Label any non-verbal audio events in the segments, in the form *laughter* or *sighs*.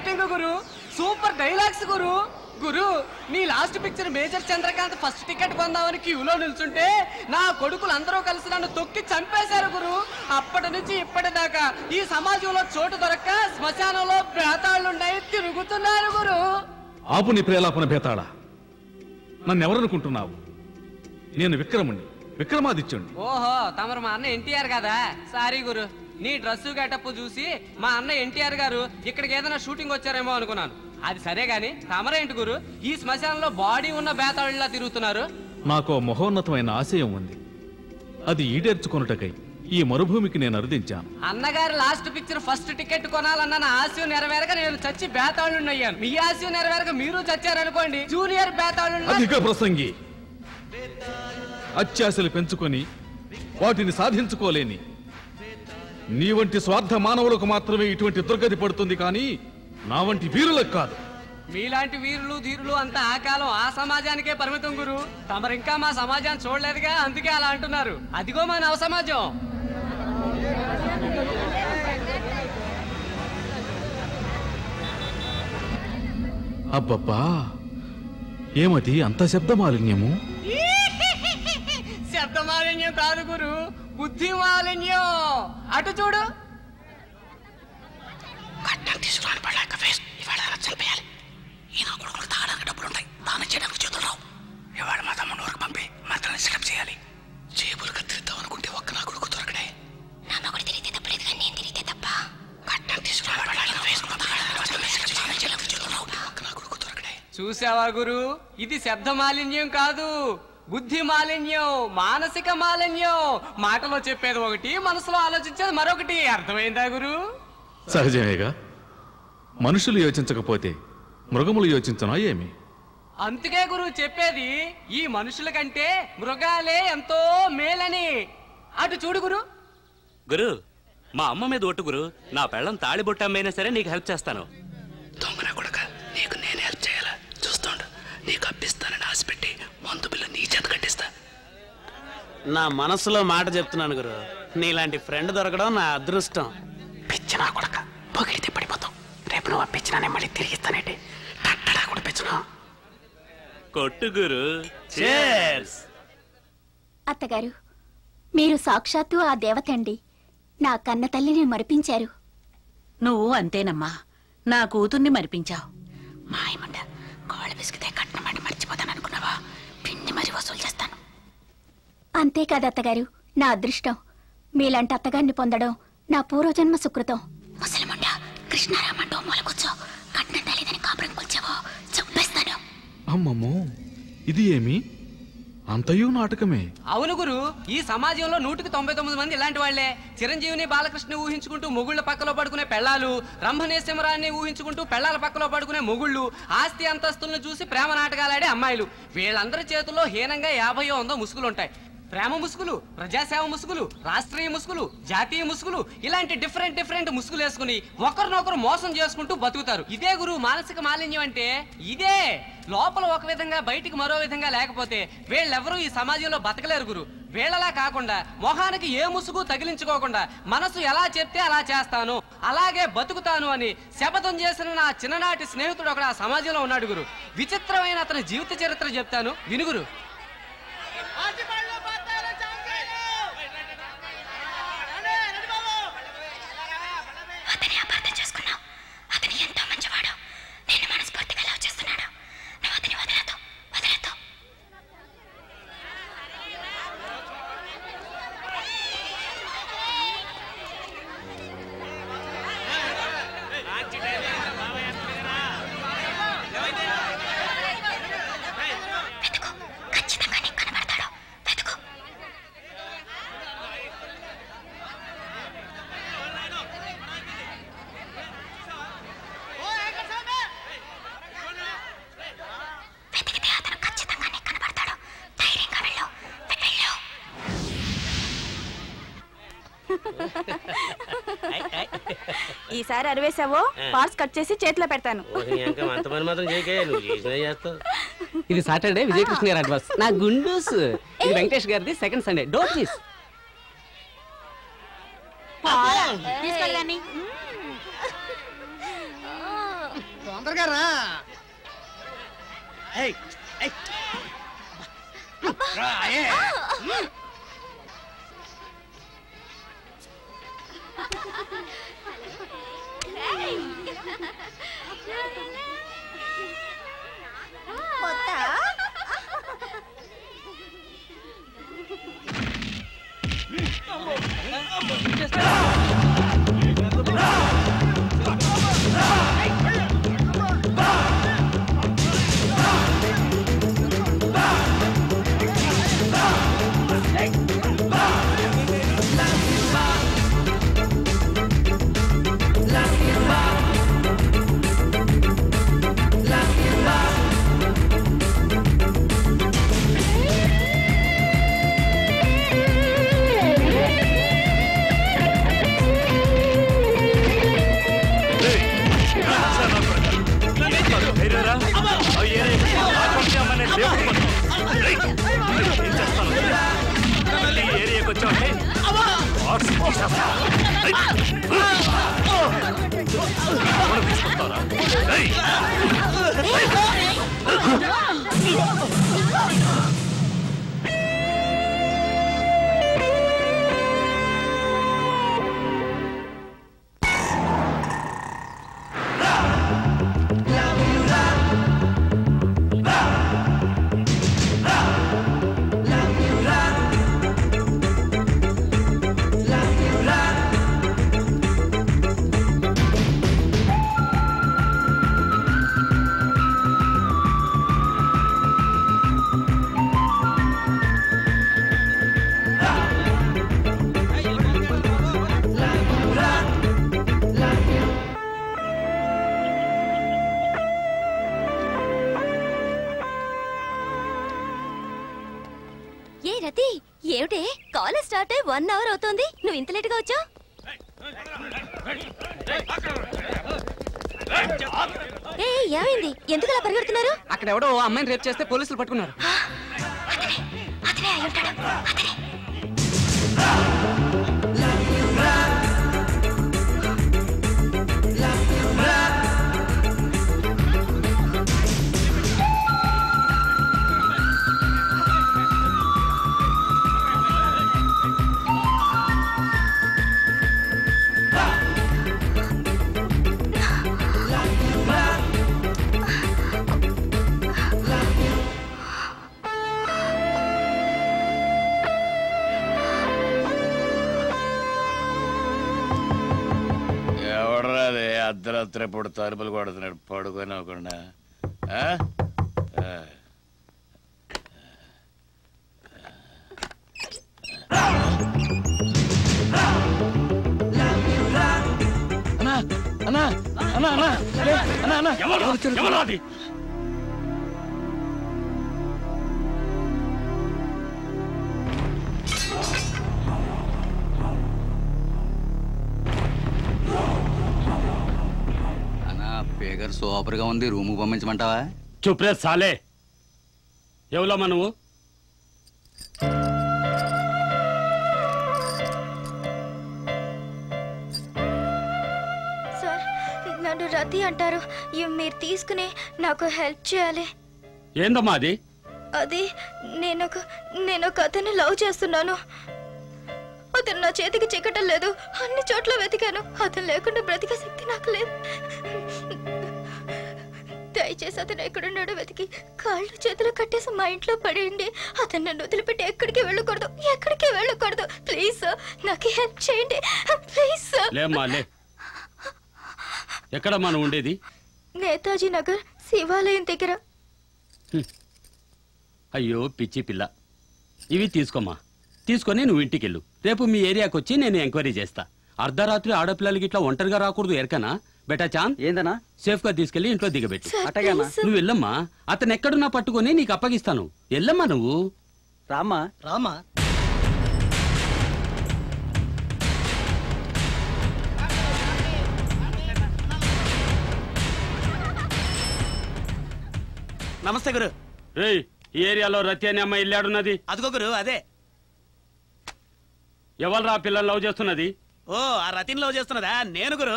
Acting గురు. Super dialogues గురు. గురు నీ last picture major Chandrakanth first ticket కొందామని క్యూలో నిల్చుంటే నా కొడుకులు అందరూ కలిసి నన్ను తొక్కి చంపేశారు గురు. అప్పటి నుంచి ఇప్పటిదాకా ఈ సమాజంలో చోటు దొరక్క శ్మశానంలో బేతాళున్నాయి తిరుగుతున్నారు గురు. ఆపు నీ ప్రేలాపన భేతాళ నన్నెవరనుకుంటున్నావు? నేను విక్రముణ్ణి. విక్రమాదిత్యుణ్ణి. ఓహో తమరు మా అన్న ఎన్టీఆర్ కదా. సారీ గురు. నీ డ్రెస్సు గెటప్ చూసి మా అన్న ఎన్టీఆర్ గారు ఇక్కడికి ఏదైనా షూటింగ్ వచ్చారేమో అనుకున్నాను. అది సరే గాని తమరేంటి గురు? ఈ శ్మశానంలో బాడీ ఉన్న బేతాళిలా తిరుగుతున్నారు. నాకు మహోన్నతమైన ఆశయం ఉంది. అది ఈడేర్చుకొనుటకై ఈ మరుభూమికి నేను అర్థించాను అన్నగారి లాస్ట్ పిక్చర్ ఫస్ట్ టికెట్ కొనాలన్న నా ఆశయం నెరవేరక నేను చచ్చి బేతాళుని అయ్యాను. మీ ఆశయం నెరవేరక మీరు చచ్చారనుకోండి జూనియర్ బేతాళుని అధిక ప్రసంగి. అత్యాశలు పెంచుకొని వాటిని సాధించుకోలేని నీ వంటి స్వార్థ మానవులకు మాత్రమే ఇటువంటి దుర్గతి పడుతుంది కానీ నా వంటి వీరులకు కాదు. మీలాంటి వీరులు ధీరులు అంతా ఆ కాలం ఆ సమాజానికే పరిమితం గురు. తమరు ఇంకా మా సమాజాన్ని చూడలేదుగా అందుకే అలా అంటున్నారు. అదిగో మా నవ సమాజం. అబ్బబ్బా ఏమది? అంత శబ్ద మాలిన్యము *laughs* శబ్ద మాలిన్యం కాదు గురు. బుద్ధి మాలిన్యం అటు చూడు. కట్నం తీసుకురాని పడలేక వేస్ట్. ఇవాళ అలా చంపేయాలి. ఈ నా కొడుకులకు తాగడానికి డబ్బులు ఉంటాయి. దానం చేయడానికి చేతులు రావు. ఇవాళ మా తమ్ముడు వరకు పంపి మాత్రాన్ని సెటప్ చేయాలి. జేబులు కత్తిరిద్దాం అనుకుంటే ఒక్క నా కొడుకు దొరకడే. నా మగుడు తిరిగితే తప్పలేదు కానీ నేను తిరిగితే తప్ప. కట్నం తీసుకురాని పడలేక దొరకడే. చూసావా గురు? ఇది శబ్ద మాలిన్యం కాదు. బుద్ధి మాలిన్యం మానసిక మాలిన్యం మాటలో చెప్పేది ఒకటి మనసులో ఆలోచించేది మరొకటి. అర్థమైందా గురు? సహజమేగా. మనుషులు యోచించకపోతే మృగములు యోచించనా ఏమి? అందుకే గురు చెప్పేది ఈ మనుషుల కంటే మృగాలే ఎంతో మేలని. అటు చూడు గురు. గురు మా అమ్మ మీద ఒట్టు గురు. నా పెళ్ళం తాళిబొట్టు అమ్మైనా సరే నీకు హెల్ప్ చేస్తాను. దొంగన కొడక నీకు నేను హెల్ప్ చేయాలా? చూస్తుండు నీకు మందు బిల్లు నీ చేత కట్టిస్తా. నా మనసులో మాట చెప్తున్నాను గురు. నీలాంటి ఫ్రెండ్ దొరకడం నా అదృష్టం. పిచ్చి నా కొడక. పొగిడితే పడిపోతావు. రేపు నువ్వు అప్పించినా మళ్ళీ తిరిగి ఇస్తానంటే? టట్టడా కూడా పిచ్చును. కొట్టు గురు. Cheers! అత్తగారు మీరు సాక్షాత్తు ఆ దేవత అండి నా కన్న తల్లిని మరిపించారు. నువ్వు అంతేనమ్మా. నా కూతుర్ని మరిపించావు. మాయమంట. కాళ్ళు విసిగితే కట్నం. పిండి మరి వసూలు చేస్తాను. అంతేకాదు అత్తగారు నా అదృష్టం. మీలాంటి అత్తగారిని పొందడం నా పూర్వజన్మ సుకృతం. ముసలిమంట కృష్ణారామంటూ మూల కూర్చో. కట్నం తెలియదని కాపురం కూర్చోవో చంపేస్తాను అమ్మమ్మో ఇది ఏమి? అంతయు నాటకమే. అవును గురు ఈ సమాజంలో నూటికి తొంభై తొమ్మిది మంది ఇలాంటి వాళ్ళే చిరంజీవిని బాలకృష్ణ ఊహించుకుంటూ మొగుళ్ళ పక్కలో పడుకునే పెళ్ళాలు రంభనేశ్వరాన్ని ఊహించుకుంటూ పెళ్ళాల పక్కలో పడుకునే మొగుళ్ళు ఆస్తి అంతస్తులను చూసి ప్రేమ నాటకాలాడే అమ్మాయిలు. వీళ్ళందరి చేతుల్లో హీనంగా యాభై వందో ముసుగులుంటాయి. ప్రేమ ముసుగులు ప్రజాసేవ ముసుగులు రాష్ట్రీయ ముసుగులు జాతీయ ముసుగులు ఇలాంటి డిఫరెంట్ డిఫరెంట్ ముసుగులు వేసుకుని ఒకరినొకరు మోసం చేసుకుంటూ బతుకుతారు. ఇదే గురు మానసిక మాలిన్యం అంటే ఇదే. లోపల ఒక విధంగా బయటికి మరో విధంగా లేకపోతే వీళ్ళెవరూ ఈ సమాజంలో బతకలేరు గురు. వీళ్ళలా కాకుండా మొహానికి ఏ ముసుగు తగిలించుకోకుండా మనసు ఎలా చెప్తే అలా చేస్తాను అలాగే బతుకుతాను అని శపథం చేసిన నా చిన్ననాటి స్నేహితుడు ఒకడు ఆ సమాజంలో ఉన్నాడు గురు. విచిత్రమైన అతని జీవిత చరిత్ర చెప్తాను. వినుగురు అతని అపార్థం చేసుకున్నావు అతని ఎంతో మంచివాడు నేను మనస్ఫూర్తిగా లవ్ చేస్తున్నాడు నువ్వు అతని వదలదు వదలదు వెతుకు ఈసారి అరివేశావో పార్ట్స్ కట్ చేసి చేతిలో పెడతాను. ఇది సాటర్డే విజయకృష్ణ గారి అడ్వాన్స్. నా గుండూస్. ఇది వెంకటేష్ గారిది సెకండ్ సండే. డోంట్ మిస్ తీసుకెళ్ళని తొందరగా రా ఏయ్, ఏయ్. రా, ఏ. స్టార్ట్ అయ్యి వన్ అవర్ అవుతోంది. నువ్వు ఇంత లేట్గా వచ్చావు? ఏ ఏమైంది? ఎందుకు అలా పరిగెడుతున్నారు? అక్కడ ఎవడో ఓ అమ్మాయిని రేప్ చేస్తే పోలీసులు పట్టుకున్నారు. అతనే అయి ఉంటాడు. అతనే. అర్ధరాత్రి ఇప్పుడు తలుపులు కొడుతున్నాడు. పడుకొని అవ్వకుండా అన్నా అన్నా అన్నా అన్నా అన్నా అన్నా ఎవరు అది? పేగర్ సూపర్గా ఉంది రూమ్ పంపించమంటావా? చుప్రే సాలే. ఎవలమ్మా నువ్వు? సార్ నన్ను రతి అంటారు. ఇవి మీరు తీసుకుని నాకు హెల్ప్ చేయాలి. ఏందమ్మా అది? అది నేను ఒక నేను ఒక అతన్ని లవ్ చేస్తున్నాను. అతను నా చేతికి చిక్కటం లేదు. అన్ని చోట్ల వెతికాను. అతను లేకుండా బ్రతికే శక్తి నాకు లేదు. దయచేసి అతను ఎక్కడున్నాడో వెతికి. కాళ్ళు చేతులు కట్టేసి మా ఇంట్లో పడేయండి. అతను నన్ను వదిలిపెట్టి ఎక్కడికి వెళ్ళకూడదు. ఎక్కడికి వెళ్ళకూడదు. ప్లీజ్ సార్ నాకు హెల్ప్ చేయండి. ప్లీజ్ సార్ ఎక్కడమ్మా నువ్వు ఉండేది? నేతాజీ నగర్ శివాలయం దగ్గర. అయ్యో పిచ్చి పిల్ల. ఇవి తీసుకోమ్మా. తీసుకొని నువ్వు ఇంటికి వెళ్ళు రేపు మీ ఏరియాకి వచ్చి నేను ఎంక్వైరీ చేస్తా. అర్ధరాత్రి ఆడపిల్లలకి ఇట్లా ఒంటరిగా రాకూడదు ఎరకనా? బెటా చాంద్ ఏందనా సేఫ్గా తీసుకెళ్ళి ఇంట్లో దిగబెట్టు. అట్టగా నువ్వు వెళ్ళమ్మా అతను ఎక్కడున్నా పట్టుకొని నీకు అప్పగిస్తాను. వెళ్ళమ్మా నువ్వు? రామా రామా నమస్తే గురు. రేయ్ ఈ ఏరియాలో రతి అనే అమ్మాయి ఇల్లాడున్నది అదిగో గురు అదే. ఎవరు రా పిల్లలు లవ్ చేస్తున్నది? ఓ ఆ రతిని లవ్ చేస్తున్నదా? నేను గురు.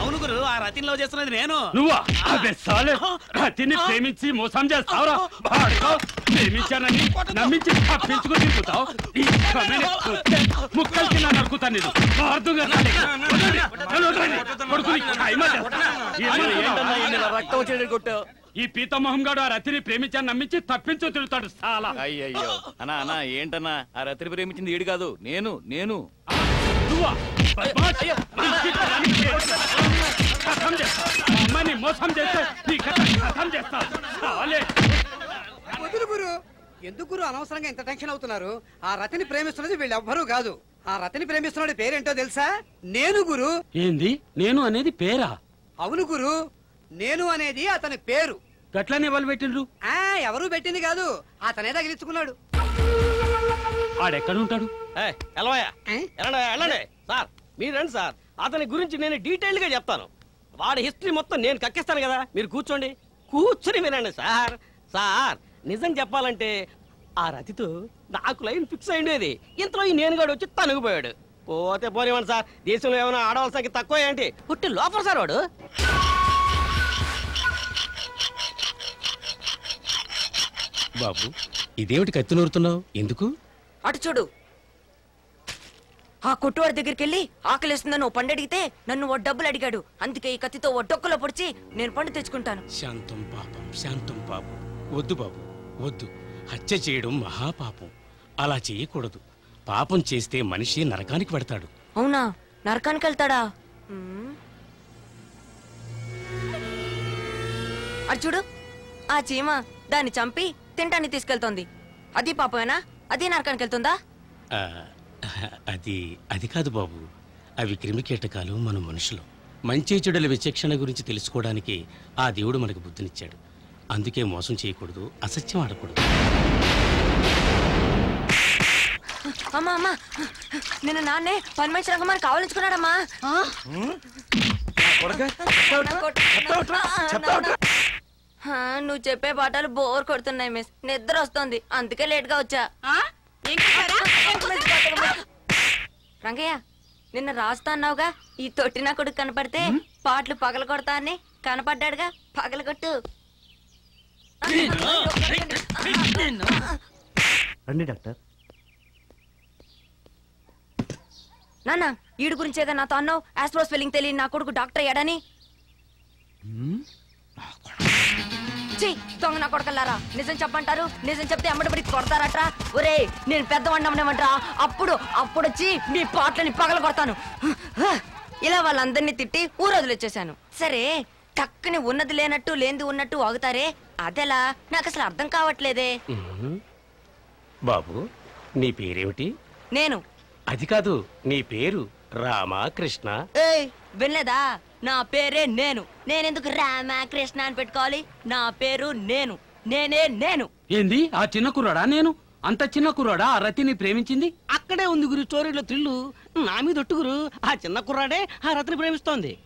అవును గురు ఆ రతిన్ లవ్ చేస్తున్నది నేను. నువ్వా? అదే సాలే. రతిని ప్రేమించి మోసం చేస్తావురా? ప్రేమించానని నమ్మించి తప్పించుకుని తిరుగుతావు? ఈ కుత్తే ముక్కలు కింద నరుకుతాను నేను. మార్దుగా కొడుకుని రక్తం వచ్చేటట్టు కొట్టావు. ఈ పీత మొహం గాడు ఆ రతిని ప్రేమించాను నమ్మించి తప్పించు తిరుగుతాడు సాలా. అయ్యయ్యో. అన్నా అన్నా ఏంటన్నా? ఆ రతిని ప్రేమించింది ఈడు కాదు. నేను నేను. నువ్వా బద్మాష్! నీ చిత్రాన్ని చేస్తా. కథం చేస్తా. మా అమ్మని మోసం చేస్తే నీ కథ కథం చేస్తా సాలే వదులు గురు. ఎందుకు గురు అనవసరంగా ఇంత టెన్షన్ అవుతున్నారు? ఆ రతిని ప్రేమిస్తున్నది వీళ్ళెవ్వరూ కాదు. ఆ రతిని ప్రేమిస్తున్నది పేరేంటో తెలుసా? నేను గురు. ఏంది? నేను అనేది పేరా? అవును గురు. నేను అనేది అతని పేరు. గట్లనే వాళ్ళు పెట్టిండ్రు? ఆ ఎవరు పెట్టింది కాదు. అతనే తగిలించుకున్నాడు. ఆడెక్కడుంటాడు? వెళ్ళండి సార్ మీరు రండి సార్. అతని గురించి నేను డీటెయిల్గా చెప్తాను. వాడి హిస్టరీ మొత్తం నేను కక్కిస్తాను కదా. మీరు కూర్చోండి. కూర్చుని వినండి సార్. సార్ నిజం చెప్పాలంటే ఆ రతితో నాకు లైన్ ఫిక్స్ అయిండేది ఇంతలో ఈ నేనుగాడు వచ్చి తనుగుపోయాడు. పోతే పోనివ్వండి సార్. దేశంలో ఏమైనా ఆడవాళ్ళ సంఖ్య తక్కువ ఏంటి? పుట్టి లోపల సార్ వాడు. బాబు ఇదేమిటి కత్తి నూరుతున్నావు? ఎందుకు? అటు చూడు. ఆ కొట్టువాడి దగ్గరికి వెళ్ళి ఆకలిస్తుందని ఓ పండు అడిగితే నన్ను ఓ డబ్బులు అడిగాడు. అందుకే ఈ కత్తితో ఓ డొక్కలో పొడిచి నేను పండు తెచ్చుకుంటాను. శాంతం పాపం శాంతం పాపం. వద్దు బాబు వద్దు. హత్య చేయడం మహాపాపం. అలా చేయకూడదు. పాపం చేస్తే మనిషి నరకానికి పెడతాడు. అవునా? నరకానికి వెళ్తాడా. అటు చూడు. ఆ చీమ దాన్ని చంపి తింటాన్ని తీసుకెళ్తోంది. అది పాపమేనా? అది నరకానికి వెళ్తుందా? అది అది కాదు బాబు. అవి క్రిమికీటకాలు మన మనుషులు. మంచి చెడుల విచక్షణ గురించి తెలుసుకోవడానికి ఆ దేవుడు మనకు బుద్ధినిచ్చాడు. అందుకే మోసం చేయకూడదు అసత్యం ఆడకూడదు. అమ్మా అమ్మా నిన్న నాన్నే పని మనిషి రంగమని కావాలించుకున్నాడమ్మా నువ్వు చెప్పే పాఠాలు బోర్ కొడుతున్నాయి మిస్. నిద్ర వస్తుంది. అందుకే లేట్గా వచ్చా రంగయ్య నిన్న రాస్తా అన్నావుగా? ఈ తొట్టి నా కొడుకు కనపడితే పాటలు పగల కొడతా అని కనపడ్డాడుగా. పగల కొట్టు. రండి డాక్టర్. నాన్న ఈడు గురించి ఏదో నాతో అన్నావు? ఆస్ట్రో స్పెల్లింగ్ తెలియని నా కొడుకు డాక్టర్ అయ్యాడని? దొంగ నా కొడకల్లారా. నిజం చెప్పంటారు? నిజం చెప్తే అమ్మడిపడి కొడతారట్రా? ఒరే నేను పెద్దవాడిని అమ్మడమంటరా అప్పుడు అప్పుడు వచ్చి మీ పాటలని పగల కొడతాను. ఇలా వాళ్ళందరినీ తిట్టి ఊరొదిలొచ్చేసాను సరే టక్కుని ఉన్నది లేనట్టు లేనిది ఉన్నట్టు ఆగుతారే? అదెలా? నాకు అసలు అర్థం కావట్లేదే. బాబు నీ పేరేమిటి? నేను. అది కాదు నీ పేరు రామకృష్ణ ఏయ్ వినలేదా? నా పేరే నేను. నేనెందుకు రామ కృష్ణ అని పెట్టుకోవాలి? నా పేరు నేను. నేనే నేను. ఏంది? ఆ చిన్న కుర్రాడా నేను? అంత చిన్న కుర్రాడా? ఆ రతిని ప్రేమించింది? అక్కడే ఉంది గురు స్టోరీలో త్రిల్లు. నా మీద ఒట్టు గురు ఆ చిన్న కుర్రాడే ఆ రతిని ప్రేమిస్తోంది.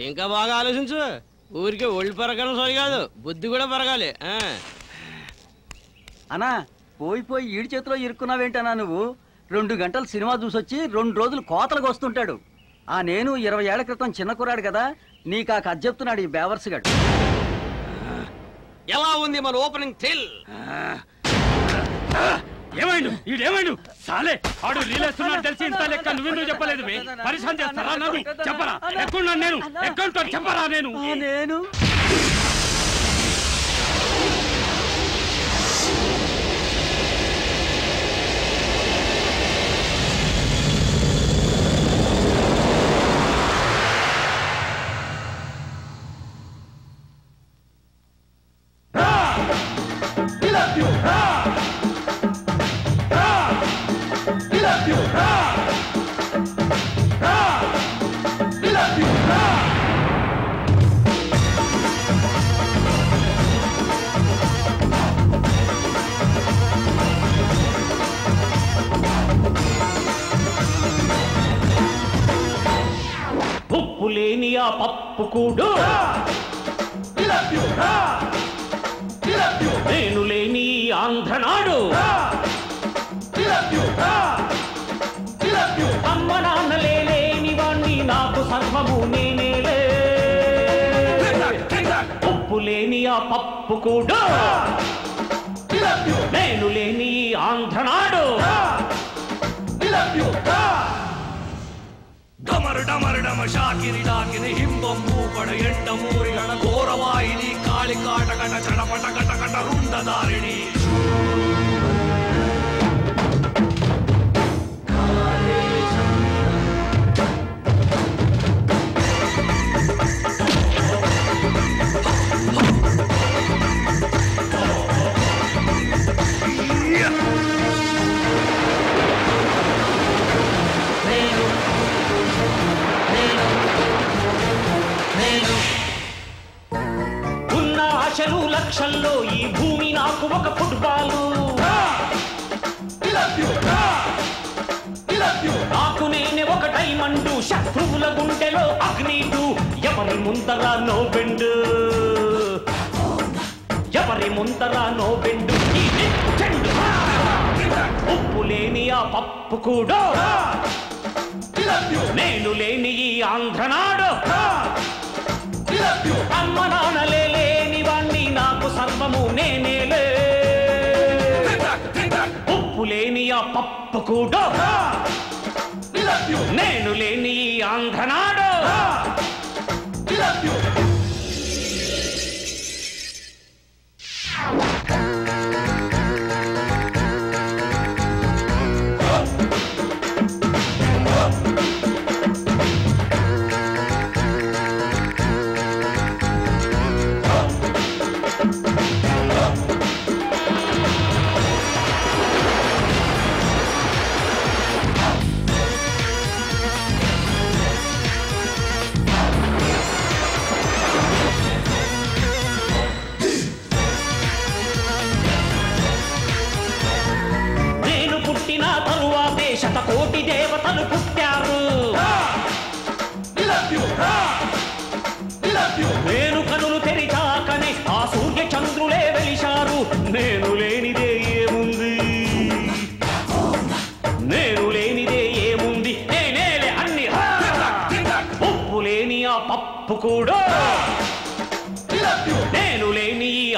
ఇంకా బాగా ఆలోచించు. ఊరికే ఒళ్ళు పెరగడం సరి కాదు. బుద్ధి కూడా పెరగాలి. ఆ. అన్నా పోయి పోయి ఈడి చేతిలో ఇరుక్కున్నావేంటన్నా నువ్వు? రెండు గంటలు సినిమా చూసొచ్చి రెండు రోజులు కోతలకు వస్తుంటాడు. ఆ నేను ఇరవై ఏళ్ళ క్రితం చిన్న కుర్రాడు కదా నీకు ఆ కథ చెప్తున్నాడు ఈ బేవర్స్ గడు. ఎలా ఉంది మన ఓపెనింగ్ థ్రిల్? ఏమైండు? ఈడేమైండు? సాలే ఆడు రీలేస్తున్నాడు తెలిసి ఇంత లెక్క నువ్వెందుకు చెప్పలేదు? పరిశాన్ చేస్తారా నన్ను చెప్పరా? ఎక్కడున్నాను నేను? ఎక్కడుంటాను చెప్పరా నేను? నేను?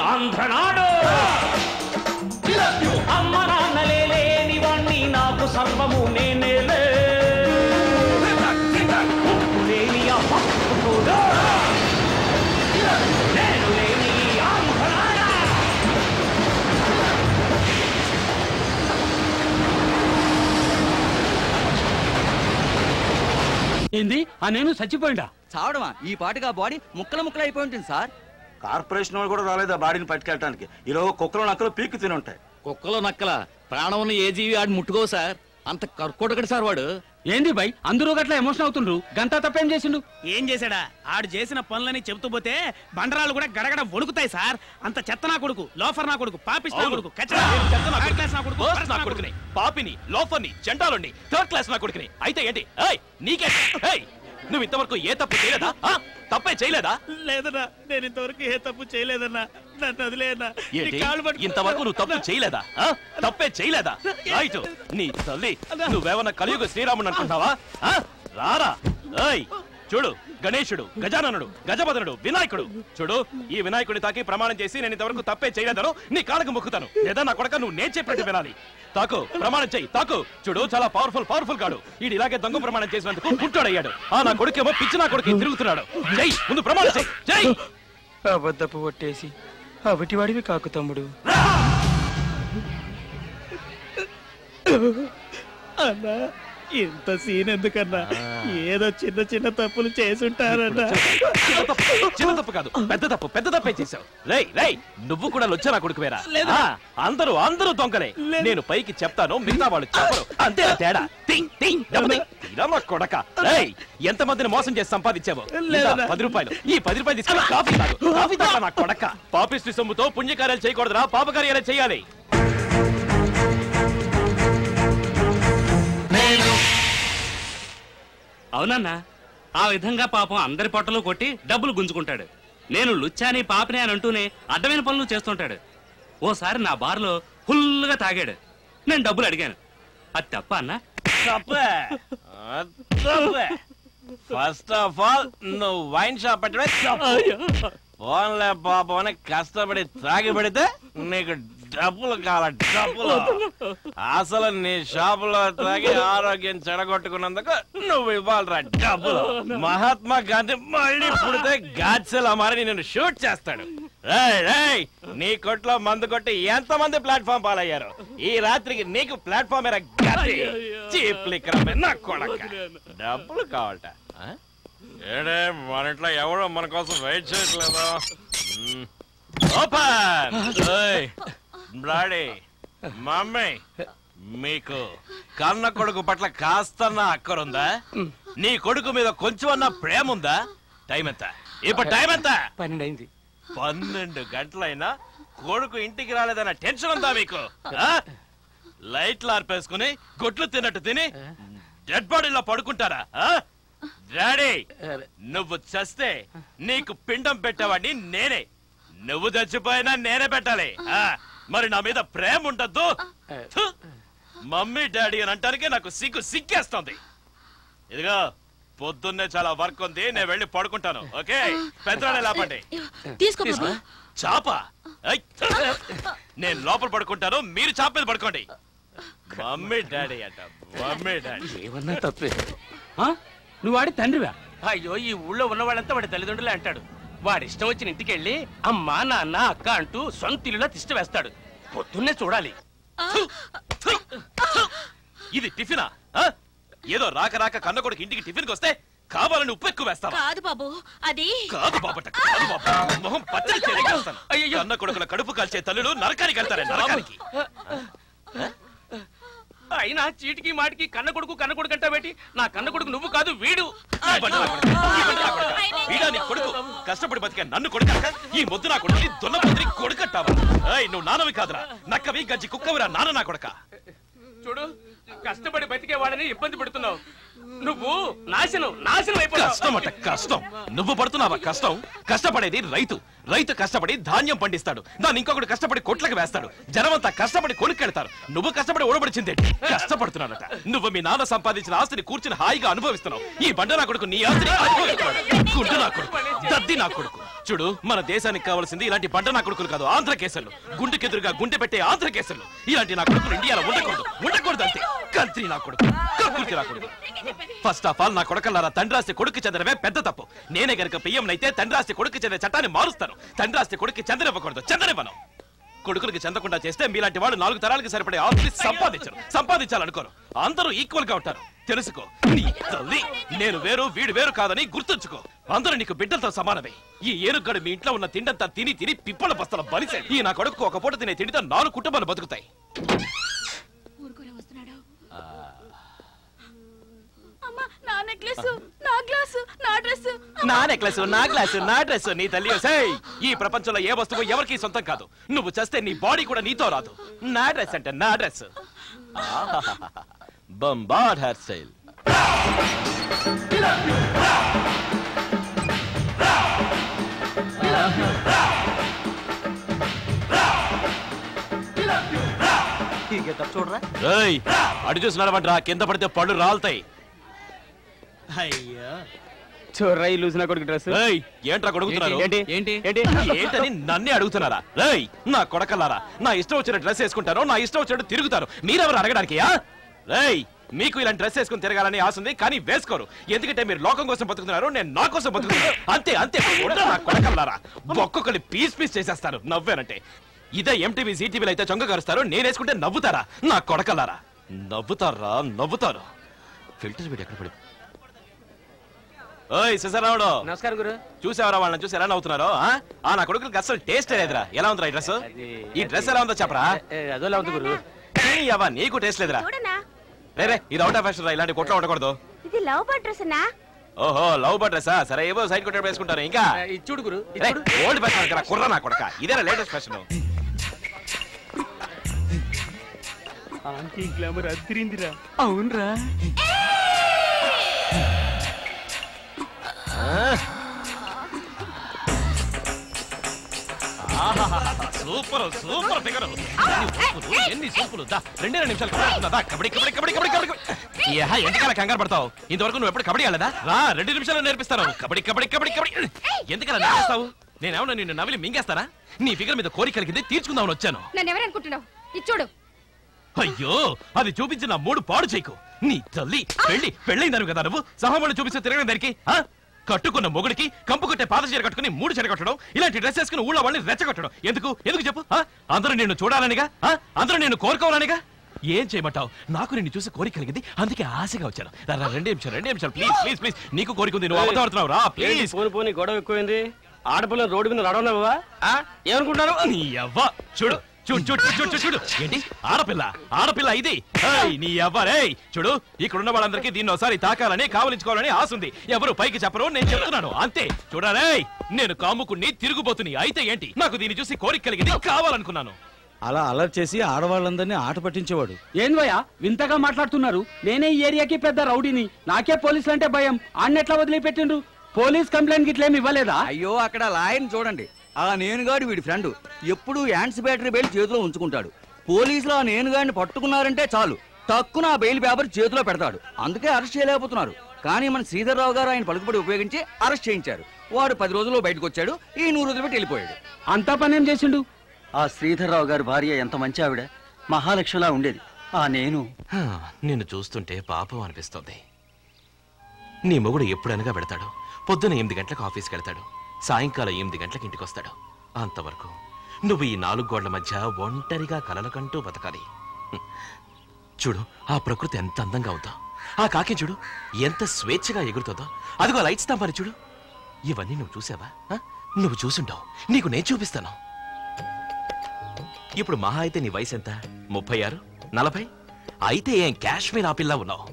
ఆంధ్రనాడు. అమ్మ నాన్నలే లేని వాణ్ణి నాకు సర్వము నేనేలే నేను ఏంది? ఆ నేను చచ్చిపోయిందా చావడమా? ఈ పాటిగా బాడీ ముక్కలు ముక్కలు అయిపోయి ఉంటుంది సార్. కార్పొరేషన్ వాళ్ళు కూడా రాలేదు ఆ బాడీని పట్టుకెళ్ళడానికి ఈరోజు కుక్కలు నక్కలు పీక్కు తిని ఉంటాయి. కుక్కలో నక్కల? ప్రాణం ఉన్న ఏ జీవి ఆడి ముట్టుకో సార్. అంత కర్కోటకడు సార్ వాడు. ఏంది బై అందరూ గట్లా ఎమోషన్ అవుతుండ్రు. గంతా తప్పేం చేసిండు? ఏం చేశాడా? ఆడు చేసిన పనులని చెబుతూ పోతే బండరాలు కూడా గడగడ వణుకుతాయి సార్. అంత చెత్త నా కొడుకు లోఫర్ నా కొడుకు పాపిస్ నా. కొడుకు నా కొడుకుని. పాపిని లోఫర్ని చంటాలుండి. థర్డ్ క్లాస్ నా కొడుకుని. అయితే ఏంటి? ఏయ్ నీకే. ఏయ్ నువ్వు ఇంతవరకు ఏ తప్పు చేయలేదా? తప్పే చేయలేదా? లేదన్నా నేను ఇంతవరకు ఏ తప్పు చేయలేదన్నా. నన్ను వదిలేదన్నా నీ ఏంటి? కాళ్ళు పట్టుకో- ఇంతవరకు నువ్వు తప్పు చేయలేదా? తప్పే చేయలేదా? రైట్. నీ తల్లి నువ్వేమన్నా కలియుగ శ్రీరాముడు అనుకుంటావా? రారా. చూడు గణేశుడు గజాననుడు గజపదనుడు వినాయకుడు. చూడు ఈ వినాయకుడి తాకి ప్రమాణం చేసి నేను ఇంతవరకు తప్పే చేయలేదను నీ కాళ్ళకు మొక్కుతాను. లేదా నా కొడక నువ్వు నేను చెప్పినట్టు వినాలి. తాకు ప్రమాణం చెయ్యి తాకు. చూడు చాలా పవర్ఫుల్ పవర్ఫుల్ కాడు వీడు ఇలాగే దొంగ ప్రమాణం చేసినందుకు పుట్టాడయ్యాడు ఆ నా కొడుకేమో పిచ్చి నా కొడుకు తిరుగుతున్నాడు. చెయ్యి ముందు ప్రమాణం చెయ్యి చెయ్యి. అబద్ధపు ఒట్టేసి అవిటి వాడివి కాకు తమ్ముడు. అన్నా ఇంత సీన్ ఎందుకన్నా? ఏదో చిన్న చిన్న తప్పులు చేసుంటారన్నా చిన్న తప్పు చిన్న తప్పు కాదు పెద్ద తప్పు పెద్ద తప్పే చేశావు. రేయ్ రేయ్ నువ్వు కూడా లొచ్చ నా కొడుకు వేరా? లేదు. అందరూ అందరూ దొంగలే. నేను పైకి చెప్తాను మిగతా వాళ్ళు చెప్పరు. అంతే తేడా. ఇలా కొడక. రేయ్ ఎంత మందిని మోసం చేసి సంపాదించావు. ఇందా, పది రూపాయలు. ఈ పది రూపాయలు తీసుకుని కాఫీ తాగు. కాఫీ తాగా నా కొడక. పాపిష్టి సొమ్ముతో పుణ్యకార్యాలు చేయకూడదురా పాపకార్యాలు చేయాలి. అవునన్నా ఆ విధంగా పాపం అందరి పొట్టలు కొట్టి డబ్బులు గుంజుకుంటాడు. నేను లుచ్చాని పాపని అని అంటూనే అడ్డమైన పనులు చేస్తుంటాడు. ఓసారి నా బార్లో ఫుల్గా తాగాడు. నేను డబ్బులు అడిగాను. అది తప్ప అన్నా? తప్పే. ఆ, తప్పే. ఫస్ట్ ఆఫ్ ఆల్ నువ్వు వైన్ షాప్ పెట్టడమే తప్పు ఫోన్లే పాపం అని కష్టపడి తాగి పెడితే నీకు డబ్బులు కావాలి డబ్బులు. అసలు నీ షాపులో తాగి ఆరోగ్యం చెడగొట్టుకున్నందుకు నువ్వు ఇవ్వాలిరా డబ్బులు. మహాత్మా గాంధీ మళ్ళీ పుడితే గాడ్సెలా మారి నేను షూట్ చేస్తాడు. రేయ్, రేయ్, నీ కొట్లో మందు కొట్టి ఎంతమంది ప్లాట్ఫామ్ పాలయ్యారు? ఈ రాత్రికి నీకు ప్లాట్ఫామ్ డబ్బులు కావాలట? ఏడే మన ఇంట్లో ఎవడో మన కోసం వెయిట్ చేయట్లేదు. ఓపెన్! డాడీ మమ్మీ మీకు కన్న కొడుకు పట్ల కాస్తన్న అక్కరుందా? నీ కొడుకు మీద కొంచెమన్నా ప్రేమ ఉందా టైం ఎంత? ఇప్పుడు టైం ఎంత? పన్నెండు అయింది పన్నెండు గంటలైనా కొడుకు ఇంటికి రాలేదన్న టెన్షన్ ఉందా మీకు? లైట్లు ఆర్పేసుకుని గుట్లు తిన్నట్టు తిని డెడ్ బాడీలో పడుకుంటారా? డాడీ నువ్వు చస్తే నీకు పిండం పెట్టేవాడిని నేనే. నువ్వు చచ్చిపోయినా నేనే పెట్టాలి. ఆ? మరి నా మీద ప్రేమ ఉండద్దు. మమ్మీ డాడీ అని అంటానికే నాకు సిగ్గు సిగ్గేస్తుంది. ఇదిగో పొద్దున్నే చాలా వర్క్ ఉంది నేను వెళ్ళి పడుకుంటాను. ఓకే? పెద్దరాడే లేపండి. చాప? ఐ! నేను లోపల పడుకుంటాను మీరు చాప మీద పడుకోండి. మమ్మీ డాడీ అంట మమ్మీ డాడీ. ఏమన్నా తప్పే. నువ్వు వాడి తండ్రివా? అయ్యో ఈ ఊళ్ళో ఉన్న వాళ్ళంతా వాడి తల్లిదండ్రులే అంటాడు. వాడి ఇష్టం వచ్చిన ఇంటికి వెళ్ళి అమ్మా నాన్న అక్క అంటూ సొంత ఇల్లులో తిష్ట వేస్తాడు. పొద్దున్నే చూడాలి. ఇది టిఫినా? ఆ? ఏదో రాక రాక కన్న కొడుకు ఇంటికి టిఫిన్ వస్తే కావాలని ఉప్పు ఎక్కువ వేస్తావా? కాదు బాబు అది. కాదు బాబట కాదు బాబు. మొహం పచ్చడి అన్న కొడుకుల కడుపు కాల్చే తల్లులు నరకానికి వెళ్తారే నరకానికి. అయినా చీటికి మాటికి కన్న కొడుకు కన్న కొడుకు అంటా పెట్టి నా కన్న కొడుకు నువ్వు కాదు వీడు. కొడుకు. వీడా నీ కష్టపడి బతికే నన్ను కొడుక? ఈ మొద్దు నా కొడుకు దున్నపోతుని కొడుకట్టావా? ఏయ్ నువ్వు నానవి కాదురా. నక్కవి గజ్జి కుక్కవిరా నాన్న నా కొడక? చూడు కష్టపడి బతికే వాడని ఇబ్బంది పెడుతున్నావు. నువ్వు నాశనం నాశనం కష్టం అట కష్టం. నువ్వు పడుతున్నావా? కష్టం. కష్టపడేది రైతు. రైతు కష్టపడి ధాన్యం పండిస్తాడు. దాన్ని ఇంకొకటి కష్టపడి కొట్లకు వేస్తాడు. జనమంతా కష్టపడి కొనుక్కెడతారు నువ్వు కష్టపడి ఓడబడిచింది కష్టపడుతున్నాడట నువ్వు మీ నాన్న సంపాదించిన ఆస్తిని కూర్చుని హాయిగా అనుభవిస్తున్నావు. ఈ బండ నా కొడుకు నీ ఆస్తిని గుడ్డు నా కొడుకు. దద్ది నా కొడుకు. చూడు మన దేశానికి కావాల్సింది ఇలాంటి బండ నా కొడుకులు కాదు ఆంధ్ర కేసులు గుండెకెదురుగా గుండె పెట్టే ఆంధ్ర కేసులు ఇలాంటి నా కొడుకులు ఇండియాలో ఉండకూడదు. ఉండకూడదు అంతే కంత్రి నా కొడుకు. కక్కుర్తి నా కొడుకు. ఫస్ట్ ఆఫ్ ఆల్ నా కొడకల్లారా తండ్రి ఆస్తి కొడుకు చెందడమే పెద్ద తప్పు. నేనే గనక పియ్యం అయితే తండ్రి ఆస్తి కొడుకు చెందే చట్టాన్ని మారుస్తాను. తండ్రి ఆస్తి కొడుకు చెందనివ్వకూడదు చెందనివ్వను. కొడుకులకి చెందకుండా చేస్తే మీలాంటి వాళ్ళు నాలుగు తరాలకి సరిపడే ఆస్తిని సంపాదించరు. సంపాదించాలనుకోరు. అందరూ ఈక్వల్గా ఉంటారు. తెలుసుకో నీ తల్లి నేను వేరు వీడు వేరు కాదని గుర్తుంచుకో. అందరూ నీకు బిడ్డలతో సమానమే. ఈ ఏనుగడు మీ ఇంట్లో ఉన్న తిండంతా తిని తిని పిప్పల బస్తల బలిసే ఈ నా కొడుకు ఒక పూట తినే తిండితో నాలుగు కుటుంబాలు బతుకుతాయి అమ్మా నా నెక్లెస్ నా గ్లాసు నా డ్రెస్ నా నెక్లెస్ నా గ్లాస్ నా డ్రెస్ నీ తల్లి! ఈ ప్రపంచంలో ఏ వస్తువు ఎవరికి సొంతం కాదు. నువ్వు చేస్తే నీ బాడీ కూడా నీతో రాదు. నా డ్రెస్ అంటే నా డ్రెస్ *laughs* బంబాడ్ హెయిర్ స్టైల్. చూడరా? ఏయ్ అడు చూసి నడవంట్రా కింద పడితే పళ్ళు రాలుతాయి. అయ్యా. చూడరా ఈ లూసిన కొడుకు డ్రెస్. ఏయ్ ఏంట్రా కొడుకుతున్నారు? ఏంటి? ఏంటి? ఏంటి? ఏంటని నన్నే అడుగుతున్నారా? రేయ్ నా కొడకల్లారా నా ఇష్టం వచ్చిన డ్రెస్ వేసుకుంటారు నా ఇష్టం వచ్చినట్టు తిరుగుతారు. మీరెవరు అడగడానికి రేయ్ మీకు ఇలాంటి డ్రెస్ వేసుకుని తిరగాలని ఆశ ఉంది కానీ వేసుకోరు. ఎందుకంటే మీరు లోకం కోసం బతుకుతున్నారు నేను నా కోసం బతుకుతున్నాను. అంతే అంతే. ఉండరా నా కొడకల్లారా ఒక్కొక్కరి పీస్ పీస్ చేసేస్తారు నవ్వేనంటే. ఇదే ఎంటీవీ జీటీవీలో అయితే చొంగ కరుస్తారు నేను వేసుకుంటే నవ్వుతారా? నా కొడకల్లారా నవ్వుతారా నవ్వుతారు. ఫిల్టర్ వీడు ఎక్కడ పడి ఓయ్ శశరావుడు నమస్కారం గురు. చూసావరా వాళ్ళని చూసి ఎలా నవ్వుతున్నారో ఆ? ఆ నా కొడుకులకి అసలు టేస్ట్ లేదురా. ఎలా ఉందిరా ఈ డ్రెస్ ఈ డ్రెస్ ఎలా ఉందో చెప్పరా? అదోలా ఉంది గురు? అవ్వ నీకు టేస్ట్ లేదురా. చూడనా? రే రే ఇది అవుట్ ఆఫ్ ఫ్యాషన్ రా ఇలాంటి కొట్లో ఉండకూడదు. ఇది లవ్ బర్డ్ డ్రెస్ అన్నా? ఓహో లవ్ బర్డ్ డ్రెస్సా? సరే ఏవో సైడ్ కొట్టే వేసుకుంటారు ఇంకా? ఇచ్చుడు గురు ఓల్డ్ ఫ్యాషన్ కదా కుర్ర నా కొడక. ఇదేనా లేటెస్ట్ ఫ్యాషన్ ఆంటీ గ్లామర్ అద్దరిందిరా అవునరా. Super super figure. ఎన్ని సూపులు దా రెండే రెండు నిమిషాలు కబడ్డీ? దా, కబడ్డీ కబడ్డీ కబడ్డీ కబడ్డీ కబడ్డీ ఏహా ఎందుకలా కంగారు పడతావు? ఇంతవరకు నువ్వు ఎప్పుడు కబడ్డీ ఆడలేదా? రా రెండు నిమిషాలు నేర్పిస్తాను. కబడ్డీ కబడ్డీ కబడ్డీ కబడ్డీ. ఎందుకలా నేర్పిస్తావు? నేనేమన్నా నిన్ను నవిలి మింగేస్తానా నీ ఫిగర్ మీద కోరిక కలిగింది తీర్చుకుందామని వచ్చాను. నన్ను ఎవరనుకుంటున్నావు ఇచ్చోడు అయ్యో అది చూపించి నా మూడు పాడు చేయకు. నీ తల్లి పెళ్ళి పెళ్ళైందాను కదా నువ్వు. సహమణి చూపిస్తే తిరగడం దానికి? కట్టుకున్న మొగుడికి కంపు కొట్టే పాత చీర కట్టుకుని మూడు చీర కట్టడం ఇలాంటి డ్రెస్ వేసుకుని ఊళ్ళో వాళ్ళని రెచ్చగొట్టడం. ఎందుకు? ఎందుకు చెప్పు? అందరూ నిన్ను చూడాలనిగా? అందరూ నిన్ను కోరుకోవాలనిగా? ఏం చేయమంటావు? నాకు నిన్ను చూసి కోరిక కలిగింది. అందుకే ఆశగా వచ్చాను. రా, రెండే నిమిషాలు రెండే నిమిషాలు. ప్లీజ్ ప్లీజ్ ప్లీజ్ నీకు కోరిక ఉంది. నువ్వు అబద్ధం ఆడుతున్నావు. రా ప్లీజ్ పోని పోని గొడవ ఎక్కువైంది? ఆడపిల్ల రోడ్డు మీద నడవలేవా ఏమనుకుంటారు నీ అవ్వ చూడు. చూడు చూడు చూడు చూడు చూడు. ఏంటి? ఆడపిల్ల ఆడపిల్ల ఇది. ఏయ్, నీ అవ్వరే చూడు ఇక్కడున్న వాళ్ళందరికీ దీన్ని ఒకసారి తాకాలని కావలించుకోవాలని ఆశ ఉంది. ఎవరు పైకి చెప్పరు నేను చెప్తున్నాను అంతే. చూడరే నేను కాముకుని తిరుగుబోతుని అయితే ఏంటి? నాకు దీన్ని చూసి కోరిక కలిగింది కావాలనుకున్నాను. అలా అలర్ట్ చేసి ఆడవాళ్ళందరినీ ఆట పట్టించేవాడు. ఏందయ్యా వింతగా మాట్లాడుతున్నారు. నేనే ఈ ఏరియాకి పెద్ద రౌడీని. నాకే పోలీసులు అంటే భయం ఆడినెట్లా వదిలిపెట్టిండ్రు? పోలీస్ కంప్లైంట్ గిట్లేమి ఇవ్వలేదా? అయ్యో అక్కడ లాయర్ని చూడండి. ఆ నేనుగాడు వీడి ఫ్రెండ్ ఎప్పుడు యాండ్స్ బ్యాటరీ బెయిల్ చేతిలో ఉంచుకుంటాడు. పోలీసులు ఆ నేనుగాడిని పట్టుకున్నారంటే చాలు. తక్కువ ఆ బెయిల్ పేపర్ చేతిలో పెడతాడు. అందుకే అరెస్ట్ చేయలేకపోతున్నారు. కానీ మన శ్రీధర్రావు గారు ఆయన పలుకుబడి ఉపయోగించి అరెస్ట్ చేయించారు. వాడు పది రోజుల్లో బయటకు వచ్చాడు. ఈ నూరు రోజులు పెట్టి వెళ్ళిపోయాడు. అంతా పని ఏం చేసిండు? ఆ శ్రీధర్రావు గారి భార్య ఎంత మంచి ఆవిడ. మహాలక్ష్మిలా ఉండేది. ఆ నేను. నిన్ను చూస్తుంటే పాపం అనిపిస్తోంది. నీ మొగుడు ఎప్పుడనగా పెడతాడు పొద్దున ఎనిమిది గంటలకు ఆఫీస్కి వెళ్తాడు. సాయంకాలం ఎనిమిది గంటలకు ఇంటికి వస్తాడు అంతవరకు నువ్వు ఈ నాలుగు గోడల మధ్య ఒంటరిగా కలలకంటూ బతకాలి. చూడు ఆ ప్రకృతి ఎంత అందంగా ఉందో. ఆ కాకి చూడు ఎంత స్వేచ్ఛగా ఎగురుతుందో. అదిగో లైట్ స్తంభాలు చూడు. ఇవన్నీ నువ్వు చూసావా? నువ్వు చూసుంటావు నీకు నేను చూపిస్తాను. ఇప్పుడు మహా అయితే నీ వయసు ఎంత? ముప్పై ఆరు నలభై? అయితే ఏం కాశ్మీర్ ఆపిల్లా ఉన్నావు?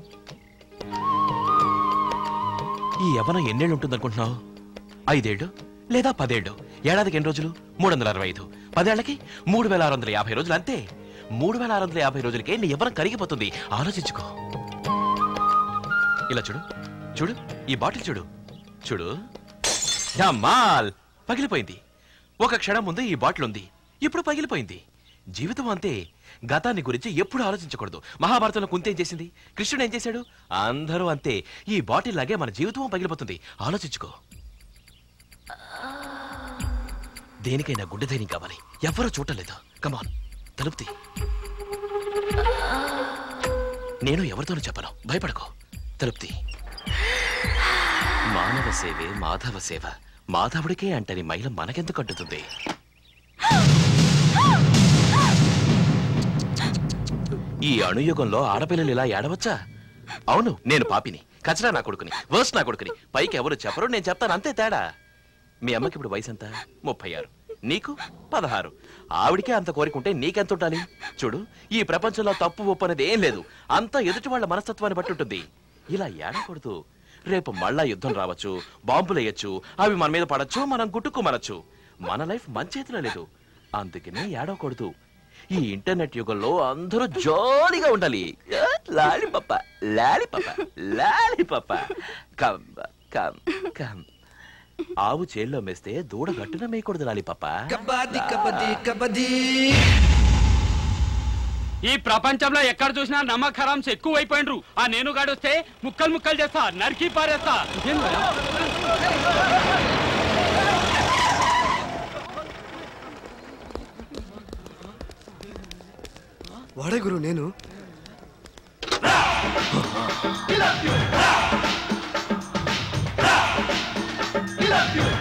ఈ యవనం ఎన్నేళ్ళు ఉంటుందనుకుంటున్నావు? ఐదేళ్ళు లేదా పదేళ్ళు? ఏడాదికి ఎన్ని రోజులు? మూడు వందల అరవై ఐదు పదేళ్ళకి మూడు వేల ఆరు వందల యాభై రోజులు అంతే. మూడు వేల ఆరు వందల యాభై రోజులకే నీ ఎవరం కరిగిపోతుంది. ఆలోచించుకో. ఇలా చూడు చూడు ఈ బాటిల్ చూడు. చూడు. మాల్ పగిలిపోయింది. ఒక క్షణం ముందు ఈ బాటిల్ ఉంది. ఇప్పుడు పగిలిపోయింది. జీవితం అంతే. గతాన్ని గురించి ఎప్పుడు ఆలోచించకూడదు. మహాభారతంలో కుంతి ఏం చేసింది? కృష్ణుడు ఏం చేశాడు? అందరూ అంతే. ఈ బాటిల్ లాగే మన జీవితం పగిలిపోతుంది. ఆలోచించుకో. దేనికైనా గుడ్డ ధైర్యం కావాలి. ఎవ్వరూ చూడలేదు కమాన్ తలుపుతి. నేను ఎవరితోనూ చెప్పను. భయపడకో. తలుపుతి. మానవ సేవే మాధవ సేవ. మాధవుడికే అంటని మైల మనకెందుకు అడ్డుతుంది ఈ అణుయుగంలో ఆడపిల్లలు ఇలా ఏడవచ్చా? అవును నేను పాపిని. కచరా నా కొడుకుని. వర్స్ నా కొడుకుని. పైకి ఎవరు చెప్పరు నేను చెప్తాను. అంతే తేడా. మీ అమ్మకి ఇప్పుడు వయసు ఎంత ముప్పై ఆరు. నీకు? పదహారు. ఆవిడికే అంత కోరికుంటే నీకెంత ఉండాలి చూడు ఈ ప్రపంచంలో తప్పు ఒప్పు అనేది ఏం లేదు. అంతా ఎదుటి వాళ్ళ మనస్తత్వాన్ని బట్టి ఉంటుంది. ఇలా ఏడకూడదు రేపు మళ్ళా యుద్ధం రావచ్చు బాంబులు వేయచ్చు అవి మన మీద పడచ్చు మనం గుట్టుకోమనొచ్చు మన లైఫ్ మన చేతిలో లేదు. అందుకనే ఏడవకూడదు. ఈ ఇంటర్నెట్ యుగంలో అందరూ జాలీగా ఉండాలి. లాలి పప్ప లాలి పప్ప లాలి పప్ప కమ్ కమ్ కమ్. ఆవు చేల్లో మేస్తే దూడ గట్టున మేయకూడదు లాలి పప్ప కబడ్డీ కబడ్డీ కబడ్డీ. ఈ ప్రపంచంలో ఎక్కడ చూసినా నమ్మక హరాంస్ ఎక్కువ అయిపోయినరు ఆ నేను వస్తే ముక్కలు ముక్కలు చేస్తా నరికి పారేస్తా? వాడే గురు నేను. Let's do it.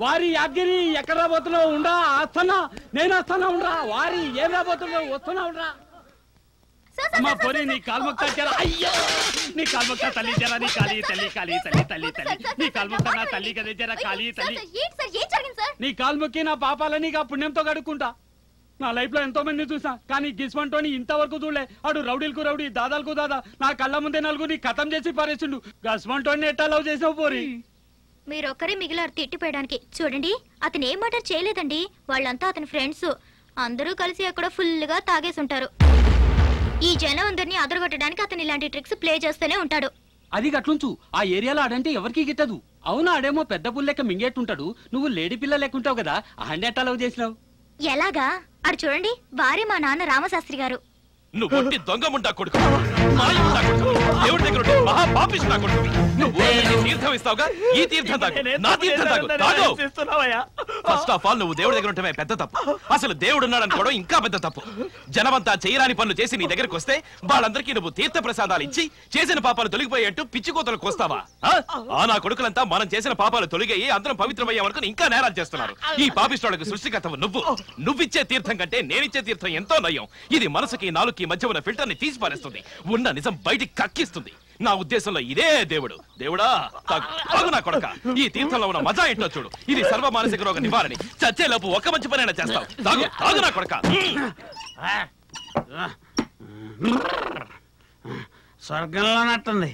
వారి యాగిరి ఎక్కడ రాబోతున్నావు? ఉండా? వస్తున్నా నేను వస్తున్నా ఉండరా వారి ఏం రాబోతున్నావు? వస్తున్నా? ఉండరా అమ్మా పోనీ నీ కాల్మొక్త అయ్యో! నీ కాల్మొక్త తల్లి జరా నీ కాలి తల్లి కాలి తల్లి తల్లి తల్లి. నీ కాల్మొక్త నా తల్లి కదా జరా కాలి తల్లి. నీ కాల్మొక్కి నా పాపాలని పుణ్యంతో కడుక్కుంటా నా లైఫ్లో ఎంతో మంది చూసా. కానీ గిస్మంటోని ఇంతవరకు చూడలే. ఆడు రౌడీలకు రౌడీ దాదాలకు దాదా. నా కళ్ళ ముందే నలుగురిని ఖతం చేసి పారేసిండు. గస్మంటోని ఎట్టా లవ్ చేసావు పోరి? మీరొక్కరే మిగిలారు తిట్టిపోయడానికి. చూడండి అతను ఏం మర్డర్ చేయలేదండి. వాళ్ళంతా అతని ఫ్రెండ్స్ అందరూ కలిసి అక్కడ ఫుల్గా తాగేసి ఉంటారు ఈ జనం అందరినీ అదరగొట్టడానికి అతను ఇలాంటి ట్రిక్స్ ప్లే చేస్తూనే ఉంటాడు. అది గట్లుంచు. ఆ ఏరియాలో ఆడంటే ఎవరికి గిట్టదు. అవును ఆడేమో పెద్ద పుల్ లెక్క మింగేట్టుంటాడు. నువ్వు లేడీ పిల్ల లెక్కుంటావు కదా. ఆడిని ఎట్టా లవ్ చేసినావు? ఎలాగా? అడు చూడండి భార్య మా నాన్న రామశాస్త్రి గారు. నువ్వు ఒట్టి దొంగ ముండా కొడుకు. మాయ ముండా కొడుకు. దేవుడి దగ్గర ఉండే మహా కొడుకు. నువ్వు తీర్థం ఇస్తావుగా? ఈ తీర్థం తాగు. నా తీర్థం తాగు. తాగు. ఫస్ట్ ఆఫ్ ఆల్ నువ్వు దేవుడి దగ్గర ఉంటే పెద్ద తప్పు. అసలు దేవుడు ఉన్నాడు అనుకోవడం ఇంకా పెద్ద తప్పు. జనమంతా చేయరాని పనులు చేసి నీ దగ్గరకు వస్తే వాళ్ళందరికీ నువ్వు తీర్థ ప్రసాదాలు ఇచ్చి చేసిన పాపాలు తొలగిపోయేట్టు పిచ్చి కోతలు కోస్తావా? ఆ? నా కొడుకులంతా మనం చేసిన పాపాలు తొలగయి అందరం పవిత్రమయ్యే వరకు ఇంకా నేరాలు చేస్తున్నారు. ఈ పాపిష్టోళ్ళకి సృష్టికర్తవు నువ్వు. నువ్విచ్చే తీర్థం కంటే నేనిచ్చే తీర్థం ఎంతో నయం. ఇది మనసుకి నాలుగుకి మధ్య ఉన్న ఫిల్టర్ని తీసి పారేస్తుంది ఉన్న నిజం బయటికి కక్కిస్తుంది. నా ఉద్దేశంలో ఇదే దేవుడు. దేవుడా నా కొడక. ఈ తీర్థంలో ఉన్న మజా ఏంటో చూడు. ఇది సర్వ మానసిక రోగ నివారణ. చచ్చేలోపు ఒక్క మంచి పనైనా చేస్తావు. తాగు తాగు నా కొడక. స్వర్గంలో నట్టుంది.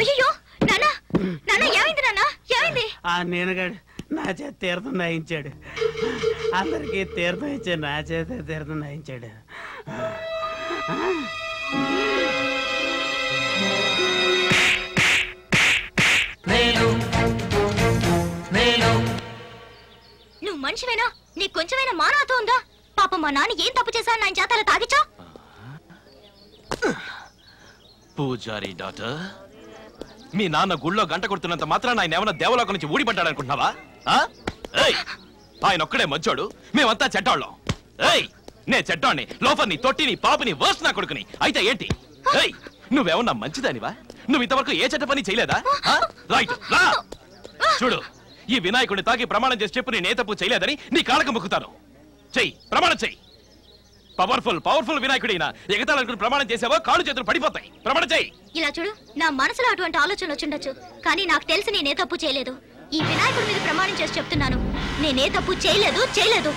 అయ్యో ఏమైంది ఏమైంది? ఆ నేనుగాడు. నా చేత తీర్థం దాయించాడు. అందరికీ తీర్థం ఇచ్చే నా చేత తీర్థం నేను నువ్వు మనిషివేనా? నీకు కొంచెమైనా మానవత ఉందా? పాప మా నాన్న ఏం తప్పు చేశాను ఆయన చేత అలా తాగిచ్చా? పూజారి డాక్టర్ మీ నాన్న గుళ్ళో గంట కొడుతున్నంత మాత్రాన ఆయన ఏమైనా దేవలోకం నుంచి ఊడిపడ్డాడు అనుకుంటున్నావా! ఆయన ఒక్కడే మంచోడు మేమంతా చెడ్డాళ్ళం. ఏయ్ నే చెడ్డాన్ని లోఫర్ని తొట్టిని పాపని వర్స్ నా కొడుకుని. అయితే ఏంటి? ఏయ్ నువ్వేమన్నా మంచిదానివా? నువ్వు ఇంతవరకు ఏ చెడ్డ పని చేయలేదా? రైట్ రా. చూడు ఈ వినాయకుడిని తాకి ప్రమాణం చేసి చెప్పు నేను ఏ తప్పు చేయలేదని నీ కాళ్ళకు మొక్కుతాను. చెయ్యి ప్రమాణం చెయ్యి. పవర్ఫుల్ పవర్ఫుల్ వినాయకుడైనా ఎగతాలనుకుని ప్రమాణం చేసావో కాళ్ళు చేతులు పడిపోతాయి. ప్రమాణం చెయ్యి. ఇలా చూడు నా మనసులో అటువంటి ఆలోచన వచ్చిండొచ్చు. కానీ నాకు తెలిసి నేనే తప్పు చేయలేదు. ఈ వినాయకుడి మీద ప్రమాణం చేసి చెప్తున్నాను. నేనే తప్పు చేయలేదు చేయలేదు.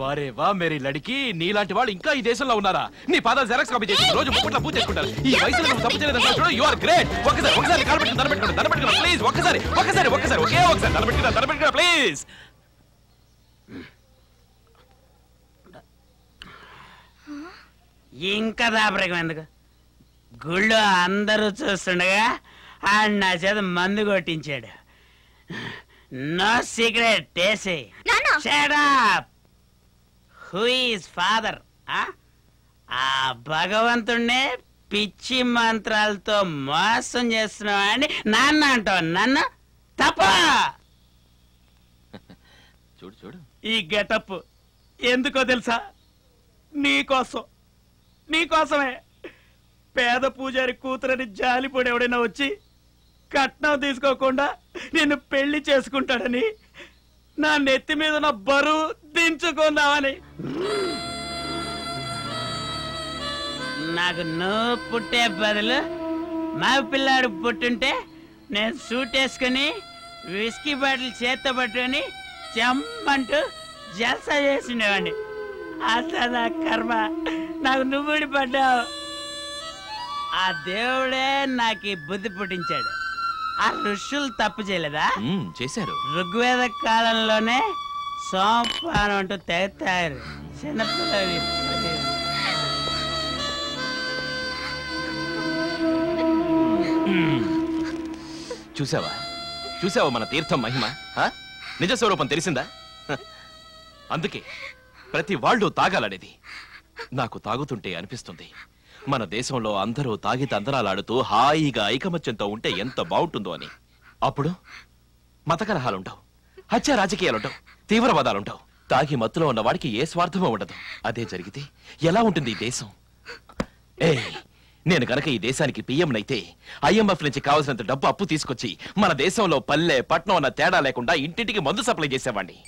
వారే వా మేరీ లడికి. నీలాంటి వాళ్ళు ఇంకా ఈ దేశంలో ఉన్నారా? నీ పాదాలు జెరాక్స్ కాపీ చేసి రోజు ముప్పట్ల పూజ చేసుకుంటారు. ఈ వయసులో నువ్వు తప్పు చేయలేదంటే చూడు యు ఆర్ గ్రేట్ ఒకసారి ఒకసారి దండ దండ పెట్టుకుని ప్లీజ్ ఒకసారి ఒకసారి ఒకసారి ఒకే ఒకసారి దండ పెట్టుకుని ప్లీజ్ ఇంకా దాపరకం ఎందుకు? గుళ్ళో అందరూ చూస్తుండగా ఆడు నా చేత మందు కొట్టించాడు. No secret these who father ఆ? భగవంతుణ్ణే పిచ్చి మంత్రాలతో మోసం చేస్తున్నావు అని నాన్న అంటావు. నన్ను తప్ప? *laughs* చూడు చూడు. ఈ గెటప్ ఎందుకో తెలుసా? నీకోసం నీకోసమే పేద పూజారి కూతురని జాలిపడి ఎవడైనా వచ్చి కట్నం తీసుకోకుండా నిన్ను పెళ్ళి చేసుకుంటాడని నా నెత్తి మీద నా బరువు దించుకుందామని. నాకు నువ్వు పుట్టే బదులు మా పిల్లాడు పుట్టుంటే నేను సూట్ వేసుకుని విస్కీ బాటిల్ చేత్తో పట్టుకొని చెమ్మంటూ జల్సా చేసిండేవాడిని అంత నా కర్మ. నాకు నువ్వుడి పడ్డావు ఆ దేవుడే నాకు ఈ బుద్ధి పుట్టించాడు. ఆ ఋషులు తప్పు చేయలేదా? మ్మ్, చేశారు. ఋగ్వేద కాలంలోనే సోంపానం అంటూ తెగుతారు. చిన్నపిల్లలు చూసావా? చూసావా మన తీర్థం మహిమ? ఆ? నిజ స్వరూపం తెలిసిందా? హ. అందుకే ప్రతి వాళ్ళు తాగాలనేది నాకు తాగుతుంటే అనిపిస్తుంది. మన దేశంలో అందరూ తాగి తందరాలాడుతూ హాయిగా ఐకమత్యంతో ఉంటే ఎంత బాగుంటుందో అని. అప్పుడు మత కలహాలుండవు హత్య రాజకీయాలుంటావు తీవ్రవాదాలుండవు తాగి మత్తులో ఉన్న వాడికి ఏ స్వార్థమూ ఉండదు. అదే జరిగితే ఎలా ఉంటుంది ఈ దేశం? ఏ నేను గనక ఈ దేశానికి పిఎంనైతే ఐఎంఎఫ్ నుంచి కావాల్సినంత డబ్బు అప్పు తీసుకొచ్చి మన దేశంలో పల్లె పట్నం అన్న తేడా లేకుండా ఇంటింటికి మందు సప్లై చేసేవాడిని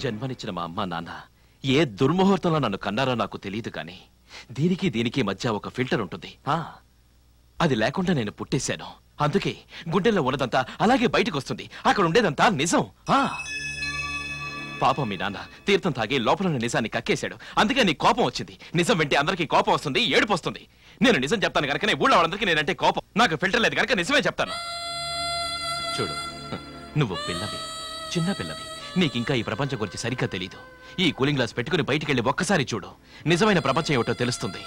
జన్మనిచ్చిన మా అమ్మ నాన్న ఏ దుర్ముహూర్తంలో నన్ను కన్నారో నాకు తెలియదు కానీ దీనికి దీనికి మధ్య ఒక ఫిల్టర్ ఉంటుంది. ఆ. అది లేకుండా నేను పుట్టేశాను. అందుకే గుండెల్లో ఉన్నదంతా అలాగే బయటకు వస్తుంది. అక్కడ ఉండేదంతా నిజం. ఆ. పాపం మీ నాన్న తీర్థం తాగి లోపల ఉన్న నిజాన్ని కక్కేశాడు. అందుకే నీ కోపం వచ్చింది. నిజం వింటే అందరికీ కోపం వస్తుంది ఏడుపు వస్తుంది. నేను నిజం చెప్తాను కనుకనే ఊళ్ళో వాళ్ళందరికీ నేనంటే కోపం. నాకు ఫిల్టర్ లేదు కనుక నిజమే చెప్తాను. చూడు నువ్వు పిల్లవి చిన్న పిల్లవి. నీకింకా ఈ ప్రపంచం గురించి సరిగ్గా తెలీదు. ఈ కూలింగ్ గ్లాస్ పెట్టుకుని బయటికి వెళ్ళి ఒక్కసారి చూడు. నిజమైన ప్రపంచం ఏమిటో తెలుస్తుంది.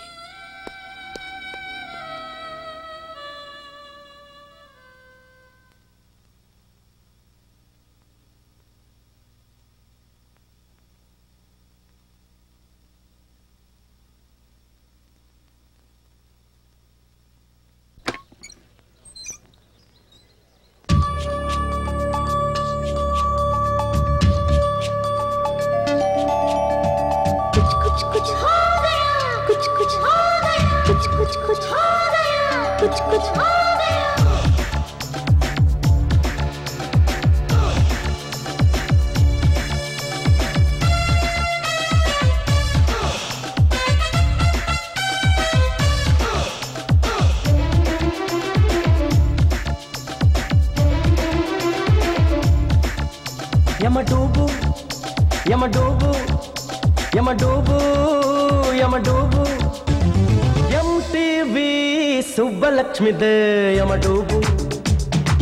సుబ్బలక్ష్మిదే యమడూబు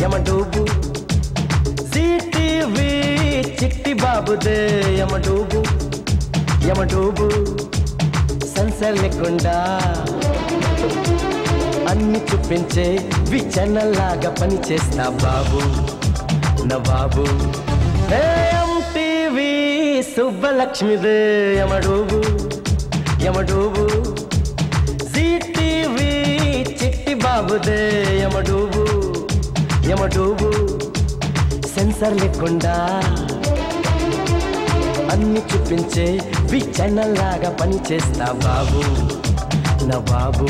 యమడూబు సిటీవీ చిట్టి బాబుదే యమడూబు యమడూబు సెన్సర్ లేకుండా అన్ని చూపించే విచనల్లాగా పని చేస్తా బాబు నా బాబు ఎంటీవీ సుబ్బలక్ష్మిదే యమడూబు యమడూబు చిట్టి బాబుదే యమడూబు యమడూబు సెన్సర్ లేకుండా అన్ని చూపించే విచనల్లాగా పనిచేస్తా బాబు. నా బాబు.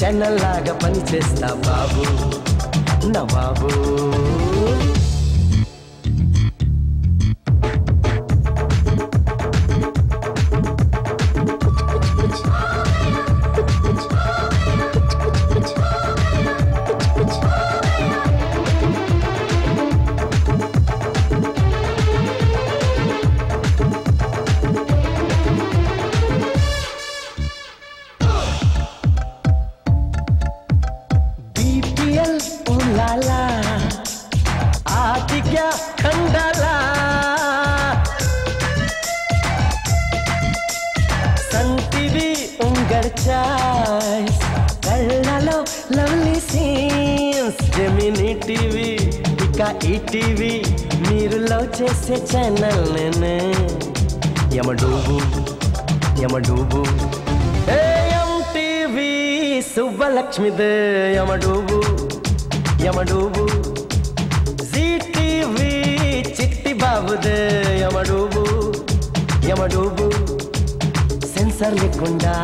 వి ఛానల్ లాగా పనిచేస్తా బాబు. నా బాబు. ఈటీవీ ఈ టీవీ మీరు లవ్ చేసే ఛానల్ నేనే. యమడూబు యమడూబు. ఏఎం టీవీ సుబ్బలక్ష్మిదే యమడూబు యమడూబు. జీ టీవీ చిట్టి బాబుదే యమడూబు యమడూబు. సెన్సర్ లేకుండా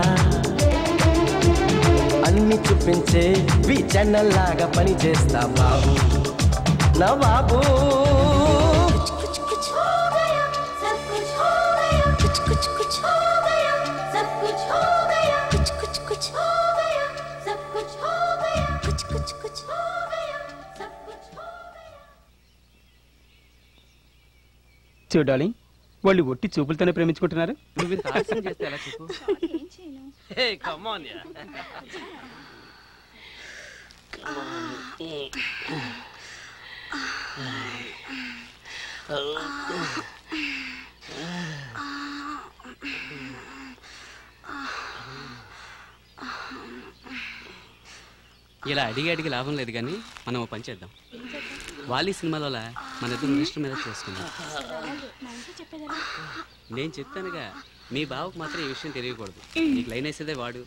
అన్ని చూపించే వి ఛానల్ లాగా పని చేస్తా బాబు. నా బాబు చూడాలి వాళ్ళు ఒట్టి చూపులతోనే ప్రేమించుకుంటున్నారు నువ్వు *sighs* ఇలా అడిగి అడిగి లాభం లేదు కానీ మనం ఓ పని చేద్దాం. వాలి సినిమాలో మన ఇద్దరు మినిస్టర్ మీద చేసుకుందాం. నేను చెప్తానుగా మీ బావకు మాత్రం ఈ విషయం తెలియకూడదు. నీకు లైన్ వేసేదే వాడు.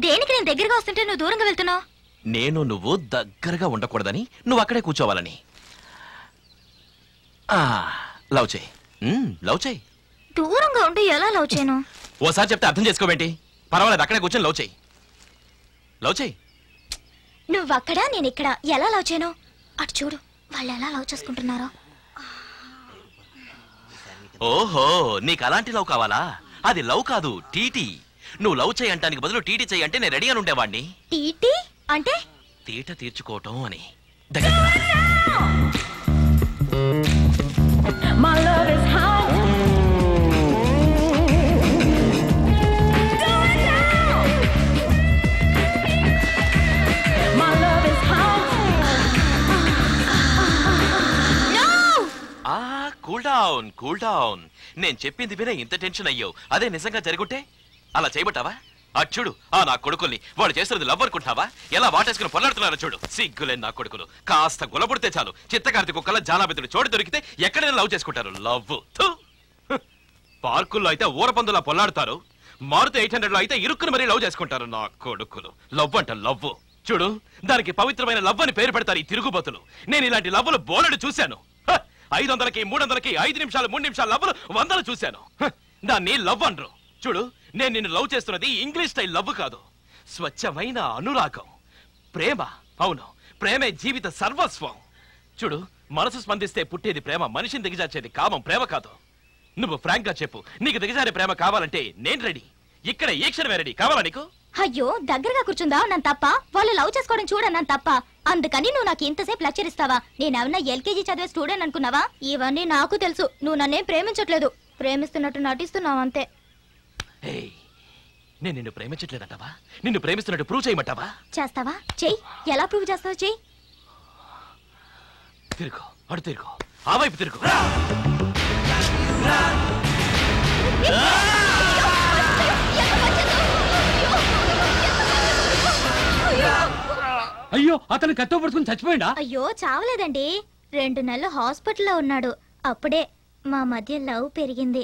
దేనికి నేను దగ్గరగా వస్తుంటే నువ్వు దూరంగా వెళ్తున్నావు? నేను నువ్వు దగ్గరగా ఉండకూడదని నువ్వు అక్కడే కూర్చోవాలని. ఆ, లవ్ చేయి. లవ్ చేయి. దూరంగా ఉండి ఎలా లవ్ చేయను? ఓసారి చెప్తే అర్థం చేసుకోవేంటి పర్వాలేదు అక్కడే కూర్చొని లవ్ చేయి. లవ్ చేయి. నువ్వు అక్కడ నేను ఇక్కడ ఎలా లవ్ చేయను? అటు చూడు వాళ్ళు ఎలా లవ్ చేసుకుంటున్నారో. ఓహో నీకు అలాంటి లవ్ కావాలా? అది లవ్ కాదు టీటీ. నువ్వు లవ్ చేయి అంటానికి బదులు టీటీ చేయి అంటే నేను రెడీ అని ఉండేవాడిని. టీటీ? అంటే? తీట తీర్చుకోవటం అని. My love is hot. Cool down cool down నేను చెప్పింది వినే ఇంత టెన్షన్ అయ్యావు. అదే నిజంగా జరుగుంటే? అలా చేయబట్టావా ఆ చూడు ఆ నా కొడుకుల్ని. వాళ్ళు చేస్తున్నది లవ్ అనుకుంటావా? ఎలా వాటేసుకుని పొల్లాడుతున్నారో చూడు. సిగ్గులేని నా కొడుకులు. కాస్త గులబుడితే చాలు. చిత్తకార్తి కుక్కల జానాబెతుడు చోటు దొరికితే ఎక్కడైనా లవ్ చేసుకుంటారు. లవ్ పార్కుల్లో అయితే ఊరపందులా పొల్లాడుతారు. మారుతి ఎయిట్ హండ్రెడ్లో అయితే ఇరుక్కుని మరీ లవ్ చేసుకుంటారు నా కొడుకులు. లవ్ అంట లవ్ చూడు దానికి పవిత్రమైన లవ్ అని పేరు పెడతారు ఈ తిరుగుబోతులు. నేను ఇలాంటి లవ్వులు బోలెడు చూశాను. ఐదు వందలకి మూడు వందలకి ఐదు నిమిషాలు మూడు నిమిషాలు లవ్వులు వందలు చూశాను. దాన్ని లవ్ అనరు. చూడు నేను నిన్ను లవ్ చేస్తున్నది ఇంగ్లీష్ స్టైల్ లవ్ కాదు. స్వచ్ఛమైన అనురాగం. ప్రేమ. అవును. ప్రేమే జీవిత సర్వస్వం. చూడు మనసు స్పందిస్తే పుట్టేది ప్రేమ మనిషిని దిగజార్చేది కామం ప్రేమ కాదు. నువ్వు ఫ్రాంక్గా చెప్పు. నీకు దిగజారే ప్రేమ కావాలంటే నేను రెడీ. ఇక్కడ ఏ క్షణమే రెడీ. కావాలా నీకు? అయ్యో దగ్గరగా కూర్చుందా నన్ను తప్ప? వాళ్ళు లవ్ చేసుకోవడం చూడన్నాను తప్ప. అందుకని నువ్వు నాకు ఇంతసేపు లెక్చర్ ఇస్తావా? నేనేమన్నా ఎల్కేజీ చదివే స్టూడెంట్ అనుకున్నావా? ఇవన్నీ నాకు తెలుసు. నువ్వు నన్నేం ప్రేమించట్లేదు. ప్రేమిస్తున్నట్టు నటిస్తున్నావు అంతే. ఏయ్, నేను నిన్ను ప్రేమించట్లేదంటావా? నిన్ను ప్రేమిస్తున్నట్టు ప్రూవ్ చేయమంటావా? చేస్తావా? చెయ్యి. ఎలా ప్రూవ్ చేస్తావు చెయ్యి. తిరుగు అడు తిరుగు. ఆ వైపు తిరుగు. అయ్యో అతను కత్తో పడుకుని చచ్చిపోయిందా అయ్యో చావలేదండి. రెండు నెలలు హాస్పిటల్లో ఉన్నాడు. అప్పుడే మా మధ్య లవ్ పెరిగింది.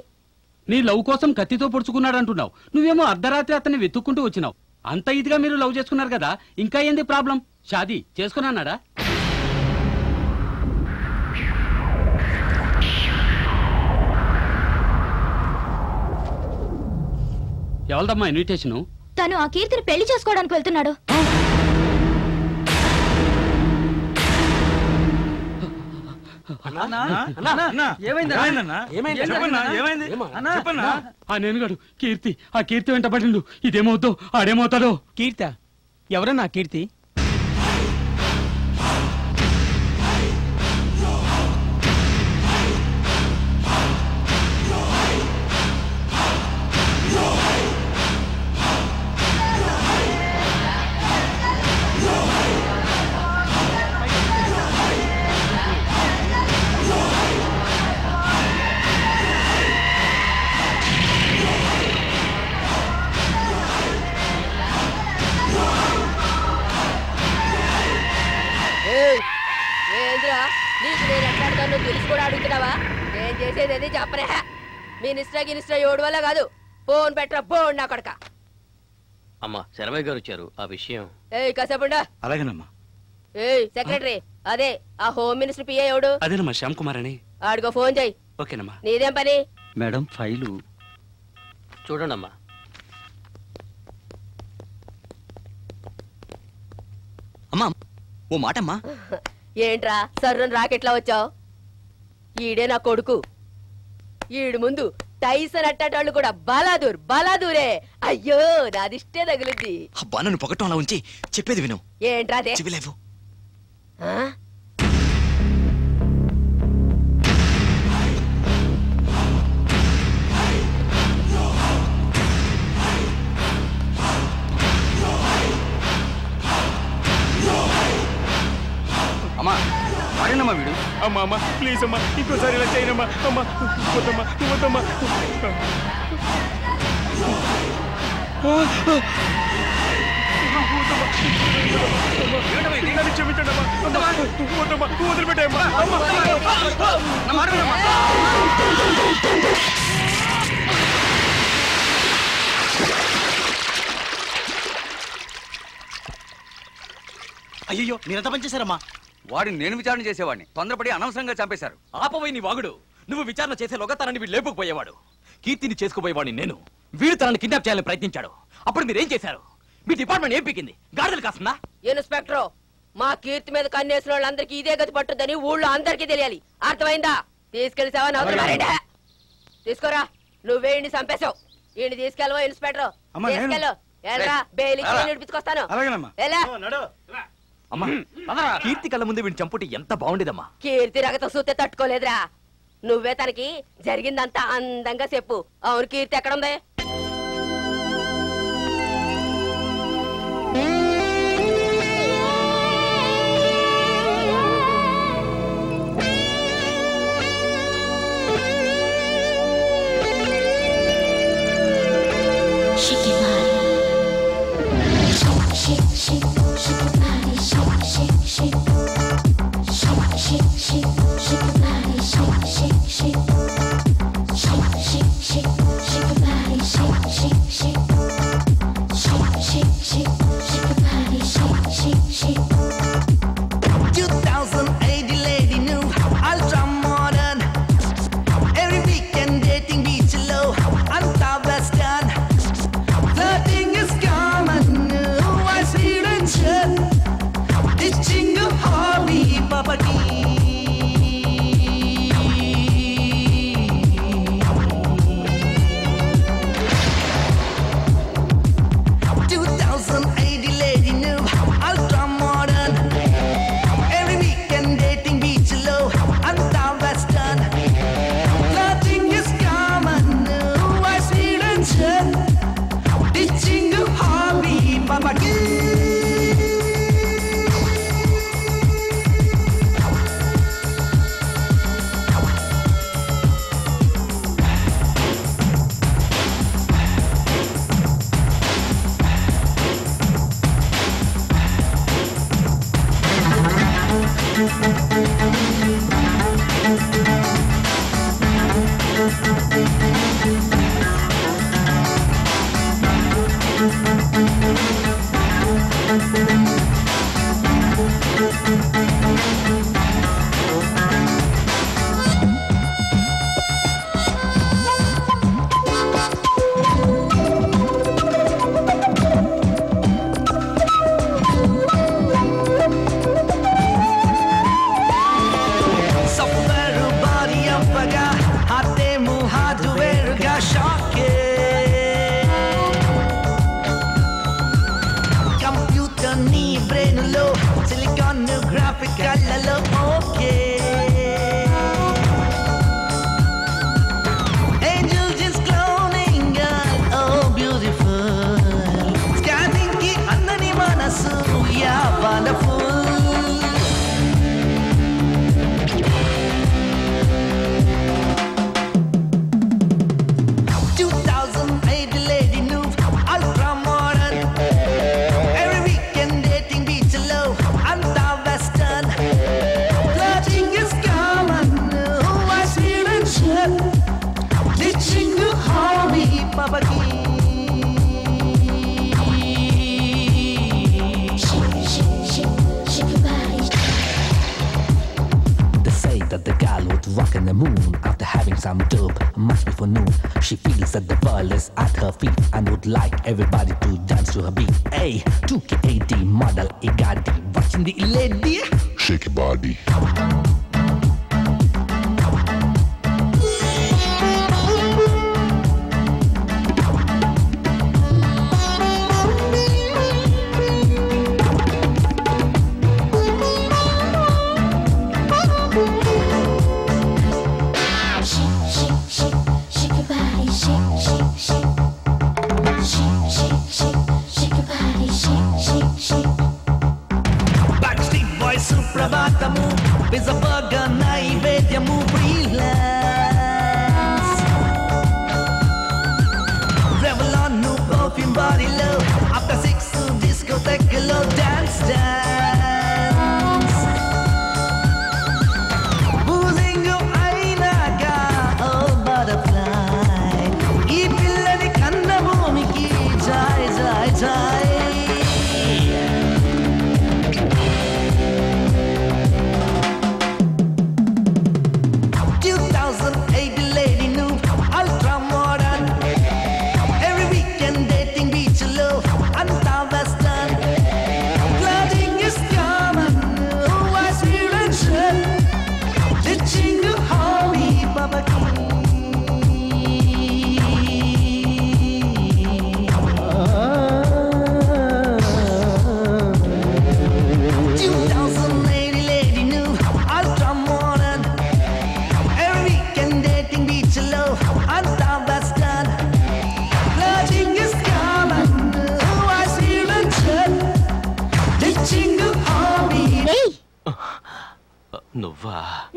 నీ లవ్ కోసం కత్తితో పొడుచుకున్నాడు అంటున్నావు నువ్వేమో అర్ధరాత్రి అతన్ని వెతుక్కుంటూ వచ్చినావు. అంత ఇదిగా మీరు లవ్ చేసుకున్నారు కదా ఇంకా ఏంది ప్రాబ్లం? షాదీ చేసుకున్నాడా ఎవరిదమ్మా ఇన్విటేషను? తను ఆ కీర్తిని పెళ్ళి చేసుకోవడానికి వెళ్తున్నాడు. నేనుగాడు కీర్తి. ఆ కీర్తి వెంట పడిండు. ఇదేమవుతావు ఆడేమవుతాడో కీర్త? ఎవరన్నా కీర్తి? వల్ల కాదు. ఫోన్ పెట్టరా ఫోన్ నా కొడక. అమ్మా శరభయ్య గారు వచ్చారు. ఆ విషయం. ఏయ్ కాసేపుండా. అలాగేనమ్మా. ఏయ్ సెక్రటరీ అదే ఆ హోమ్ మినిస్టర్ పిఏ ఎవడు? అదేనమ్మా శ్యామ్ కుమార్ అని ఫోన్ చేయి. ఓకేనమ్మా. నీదేం పని? Madam file. చూడండమ్మా. అమ్మా ఓ మాటమ్మా. ఏంట్రా సర్రన్ రాకెట్లా వచ్చావు? ఈడే నా కొడుకు. ఈడు ముందు టైసన్ అట్టేటోళ్ళు కూడా బలాదూర్ బలాదూరే. అయ్యో నాదిష్టే తగులుద్ది. అబ్బా నన్ను పొగట్టం అలా ఉంచి చెప్పేది విను. ఏంట్రా అదే? చెవిలేవు. ఆ? అమ్మా వాడేనమ్మా వీడు. అమ్మా అమ్మా ప్లీజ్ అమ్మా ఇంకోసారి ఇలా చేయనమ్మా. అమ్మా వద్దమ్మా వద్దమ్మా. అమ్మా వద్దమ్మా వదిలిపెట్టేయమ్మా అయ్యో మీరెంత పని చేశారమ్మా? వాడిని నేను విచారణ చేసేవాడిని. తొందరపడి అనవసరంగా చంపేశారు. ఆపవై నీ వాగుడు. నువ్వు విచారణ చేసే తనని వీడు లేపుకుపోయేవాడు. కీర్తిని చేసుకుపోయేవాడిని నేను. వీడు తనని కిడ్నాప్ చేయాలని ప్రయత్నించాడు. అప్పుడు మీరేం చేశారు? మీ డిపార్ట్మెంట్ ఏం పీకింది? గాడిదలు కాస్తుందా ఇన్స్పెక్టర్ మా కీర్తి మీద కన్నేసిన వాళ్ళందరికీ ఇదే గతి పట్టుద్దని ఊళ్ళో అందరికీ తెలియాలి. అర్థమైందా? పారేయండి. తీసుకోరా నువ్వేండి చంపేశావు. ఈయన తీసుకెళ్ళవో ఇన్స్పెక్టర్? తీసుకెళ్ళు. వెళ్ళరా బెయిల్ ఇచ్చి నేను విడిపించుకొస్తాను అలాగేనమ్మా. వెళ్ళా. అమ్మా కీర్తి కళ్ళ ముందు వీడిని చంపుటి ఎంత బాగుండేదమ్మా. కీర్తి రగత సూతే తట్టుకోలేదురా. నువ్వే తనకి జరిగిందంతా అందంగా చెప్పు. అవును కీర్తి ఎక్కడుంది? property.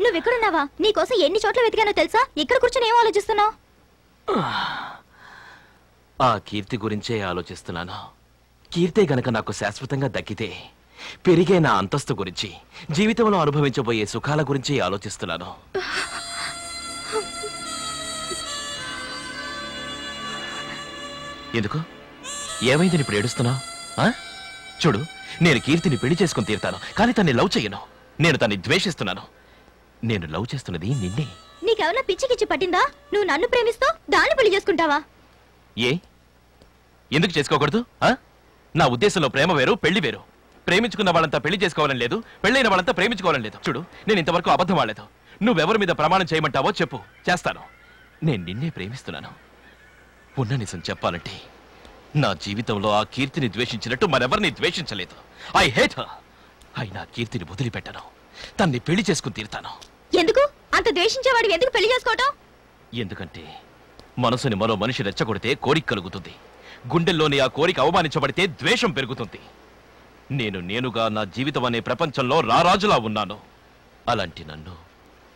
నువ్వెక్కడున్నావా? నీకోసం ఎన్ని చోట్ల వెతికానో తెలుసా? ఇక్కడ కూర్చొని ఏం ఆలోచిస్తున్నావు? ఆ కీర్తి గురించే ఆలోచిస్తున్నాను. కీర్తే గనక నాకు శాశ్వతంగా దక్కితే పెరిగే నా అంతస్తు గురించి జీవితంలో అనుభవించబోయే సుఖాల గురించి ఆలోచిస్తున్నాను. ఎందుకు? ఏమైంది ఇప్పుడు ఏడుస్తున్నావు? చూడు నేను కీర్తిని పెళ్ళి చేసుకుని తీరుతాను కానీ తన్ని లవ్ చేయను నేను తన్ని ద్వేషిస్తున్నాను. నేను లవ్ చేస్తున్నది నిన్నే. నీకేమన్నా పిచ్చికిచ్చి పట్టిందా? నువ్వు నన్ను ప్రేమిస్తూ దాన్ని పెళ్ళి చేసుకుంటావా? ఏ? ఎందుకు చేసుకోకూడదు? ఆ? నా ఉద్దేశంలో ప్రేమ వేరు పెళ్ళి వేరు. ప్రేమించుకున్న వాళ్ళంతా పెళ్ళి చేసుకోవాలని లేదు పెళ్ళైన వాళ్ళంతా ప్రేమించుకోవాలని లేదు. చూడు నేను ఇంతవరకు అబద్ధం వాడలేదు నువ్వెవరి మీద ప్రమాణం చేయమంటావో చెప్పు. చేస్తాను. నేను నిన్నే ప్రేమిస్తున్నాను. ఉన్న నిజం చెప్పాలంటే నా జీవితంలో ఆ కీర్తిని ద్వేషించినట్టు మరెవరిని ద్వేషించలేదు. ఐ హేట్ అయినా కీర్తిని వదిలిపెట్టను. తన్ని పెళ్ళి చేసుకుని తీరుతాను. ఎందుకు? అంత ద్వేషించేవాడు ఎందుకు పెళ్ళి చేసుకోవటం? ఎందుకంటే మనసుని మరో మనిషి రెచ్చగొడితే కోరిక కలుగుతుంది. గుండెల్లోని ఆ కోరిక అవమానించబడితే ద్వేషం పెరుగుతుంది. నేను నేనుగా నా జీవితం అనే ప్రపంచంలో రారాజులా ఉన్నాను. అలాంటి నన్ను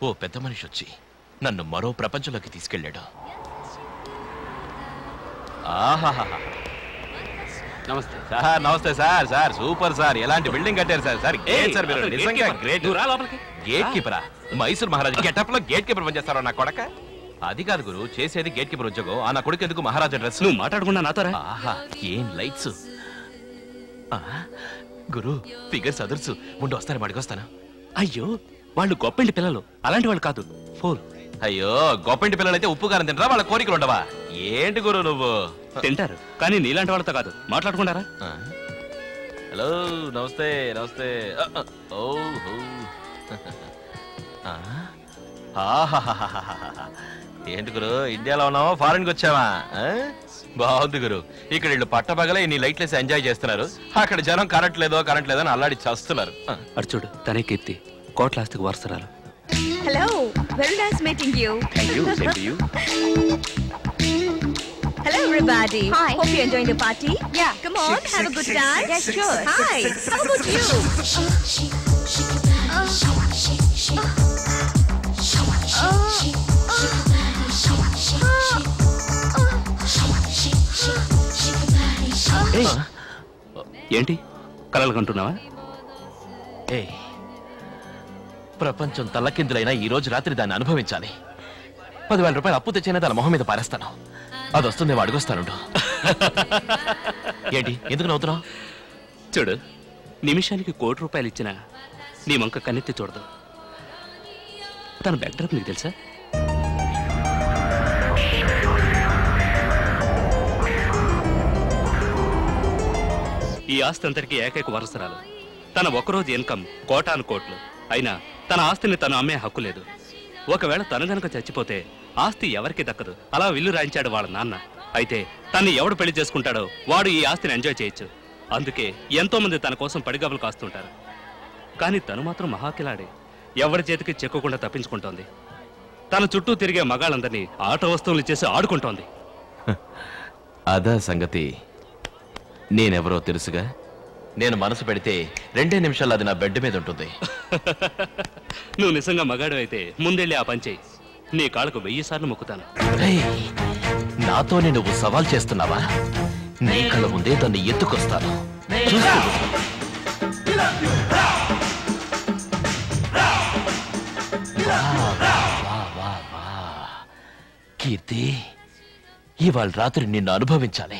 ఓ పెద్ద మనిషి వచ్చి నన్ను మరో ప్రపంచంలోకి తీసుకెళ్ళాడు. నమస్తే. సార్ నమస్తే సార్ సార్ సూపర్ సార్. ఎలాంటి బిల్డింగ్ కట్టారు సార్? సార్ సార్ మీరు గేట్ నిజంగా కీపర్. గ్రేట్ నువ్వు రా లోపలికి. గేట్ కీపరా మైసూర్ మహారాజా గెటప్లో గేట్ కీపర్ పనిచేస్తారో నా కొడక? అది కాదు గురు చేసేది గేట్ కీపర్ ఉద్యోగం. ఆ నా కొడుకు ఎందుకు మహారాజా డ్రెస్? నువ్వు మాట్లాడకుండా నాతో. ఆహా ఏం లైట్స్? గురు ఫిగర్స్ అదర్సు. ఉండి వస్తాను వాడికి అయ్యో వాళ్ళు గొప్పింటి పిల్లలు. అలాంటి వాళ్ళు కాదు. ఫోర్. అయ్యో గొప్పింటి పిల్లలైతే ఉప్పు కారం తింటారా? వాళ్ళ కోరికలు ఉండవా? ఏంటి గురు నువ్వు? తింటారు కానీ నీలాంటి వాళ్ళతో కాదు. మాట్లాడుకుంటారా. హలో నమస్తే నమస్తే. ఓ హో. ఏంటి గురు ఇండియాలో ఉన్నావా ఫారెన్కి వచ్చావా? బాగుంది గురు ఇక్కడ వీళ్ళు పట్టపగలే ఇన్ని లైట్లేసి ఎంజాయ్ చేస్తున్నారు అక్కడ జనం కరెంట్ లేదో కరెంట్ లేదో అని అల్లాడి చేస్తున్నారు అటు చూడు తనే కీర్తి కోట్ల ఆస్తికి వారసరాలు you. Thank you, same to you. Hello, everybody. Hi. Hope you're enjoying the party. Yeah. Come on, have a good time. Yes, sure. Hi. How about you? ఏంటి? కలలు కంటున్నావా? ఏయ్ ప్రపంచం తల్లకిందులైనా ఈ రోజు రాత్రి దాన్ని అనుభవించాలి. పదివేల రూపాయలు అప్పు తెచ్చైనా దాని మొహం మీద పారేస్తాను. అది వస్తుందేమో అడుగుస్తానుండు ఏంటి? ఎందుకు నవ్వుతున్నావు? చూడు. నిమిషానికి కోటి రూపాయలు ఇచ్చినా నీ వంక కన్నెత్తి చూడదు. తన బ్యాక్డ్రాప్ నీకు తెలుసా? ఈ ఆస్తి అందరికీ ఏకైక వరసరాలు. తన ఒకరోజు ఇన్కమ్ కోటాను కోట్లు. అయినా తన ఆస్తిని తను అమ్మే హక్కు లేదు. ఒకవేళ తను గనక చచ్చిపోతే ఆస్తి ఎవరికి దక్కదు. అలా విల్లు రాయించాడు వాళ్ళ నాన్న. అయితే తన్ని ఎవడు పెళ్ళి చేసుకుంటాడో వాడు ఈ ఆస్తిని ఎంజాయ్ చేయొచ్చు. అందుకే ఎంతోమంది తన కోసం పడిగబలు కాస్తుంటారు. కానీ తను మాత్రం మహాకిలాడే. ఎవరి చేతికి చెక్కకుండా తప్పించుకుంటోంది. తన చుట్టూ తిరిగే మగాళ్ళందరినీ ఆట వస్తువులు ఇచ్చేసి ఆడుకుంటోంది. *laughs* అదా సంగతి. నేనెవరో తెలుసుగా? నేను మనసు పెడితే రెండే నిమిషాలు అది నా బెడ్ మీద ఉంటుంది. *laughs* నువ్వు నిజంగా మగాడు అయితే ముందెళ్ళి ఆ పని చెయ్యి నీ కాళ్ళకు వెయ్యి సార్లు మొక్కుతాను. నాతోనే నువ్వు సవాల్ చేస్తున్నావా? నీ కళ్ళ ముందే దాన్ని ఎత్తుకొస్తాను. చూస్తూ కీర్తి ఇవాళ రాత్రి నిన్ను అనుభవించాలి.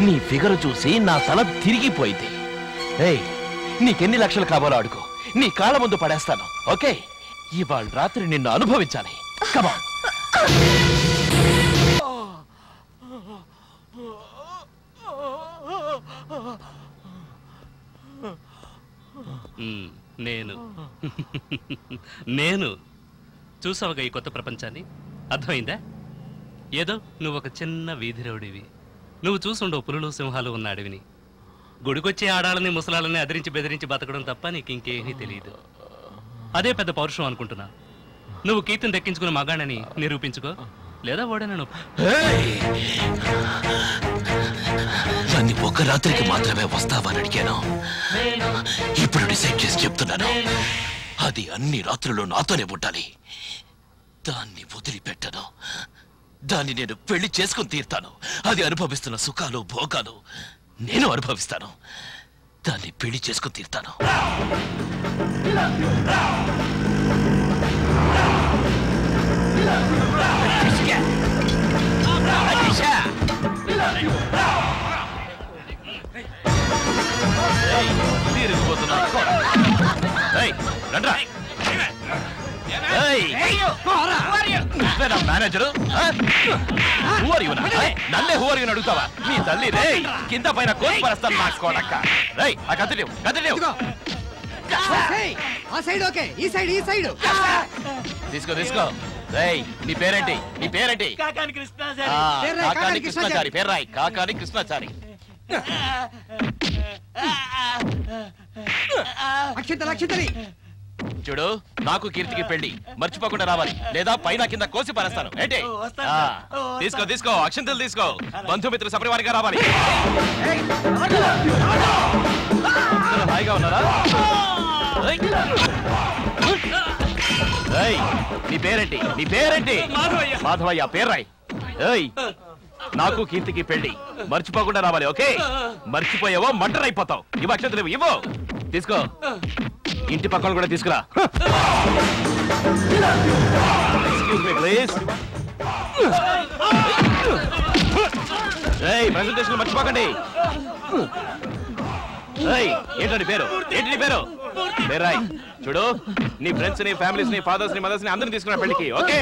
నీ ఫిగర్ చూసి నా తల తిరిగిపోయింది. ఏయ్ నీకెన్ని లక్షలు కావాలో అడుగు. నీ కాళ్ళ ముందు పడేస్తాను ఓకే? ఇవాళ రాత్రి నిన్ను అనుభవించాలి. కమా మ్మ్, నేను. నేను. చూసావుగా ఈ కొత్త ప్రపంచాన్ని? అర్థమైందా? ఏదో నువ్వు ఒక చిన్న వీధి రౌడివి నువ్వు చూసుండవు పులులు సింహాలు ఉన్న అడవిని గుడికొచ్చే ఆడాలని ముసలాలని అదిరించి బెదిరించి బతకడం తప్ప నీకు ఇంకేమీ తెలియదు అదే పెద్ద పౌరుషం అనుకుంటున్నా. నువ్వు కీర్తిని దక్కించుకున్న మగాణని నిరూపించుకో. లేదా ఓడనను దాన్ని ఒక రాత్రికి మాత్రమే వస్తావని అడిగాను. ఇప్పుడు డిసైడ్ చేసి చెప్తున్నాను. అది అన్ని రాత్రులు నాతోనే ఉండాలి. దాన్ని వదిలిపెట్టను. దాన్ని నేను పెళ్ళి చేసుకుని తీరుతాను. అది అనుభవిస్తున్న సుఖాలు భోగాలు నేను అనుభవిస్తాను. దాన్ని పెళ్ళి చేసుకుని తీరుతాను. మేనేజరు నన్నే హూ అని అడుగుతావా? మీ తల్లి రే కింద పైన కోసి పరస్తాను మార్చుకోడక్క రై ఆ కదిలేవు కదిలేవు ఆ సైడ్ ఓకే ఈ సైడ్ ఈ సైడ్ తీసుకో తీసుకో. రేయ్ నీ పేరేంటి? నీ పేరేంటి? కాకాని కృష్ణాచారి. కాకాని కృష్ణాచారి. పేరు రాయ్ కాకాని కృష్ణాచారి. అక్షంతలు అక్షంతలి. చూడు నాకు కీర్తికి పెళ్ళి మర్చిపోకుండా రావాలి. లేదా పైన కింద కోసి పారేస్తాను. ఏంటి? తీసుకో తీసుకో. అక్షంతలు తీసుకో. బంధుమిత్రులు సపరివారిగా రావాలి. హాయిగా ఉన్నారా? నీ పేరేంటి? నీ పేరేంటి? మాధవయ్య. మాధవయ్య పేరు రాయ్. ఏయ్. నాకు కీర్తికి పెళ్ళి మర్చిపోకుండా రావాలి ఓకే? మర్చిపోయావో మంటర్ అయిపోతావు ఇవ్వ అక్షంతలు ఇవ్వు, తీసుకో. ఇంటి పక్కన కూడా తీసుకురా. ఎక్స్క్యూజ్ ప్రెజెంటేషన్ మర్చిపోకండి. ఏంటండి పేరు? ఏంటి పేరు? పేరాయ్ చూడు నీ ఫ్రెండ్స్ని ఫ్యామిలీస్ని ఫాదర్స్ని మదర్స్ని అందరిని తీసుకున్నా పెళ్ళికి ఓకే?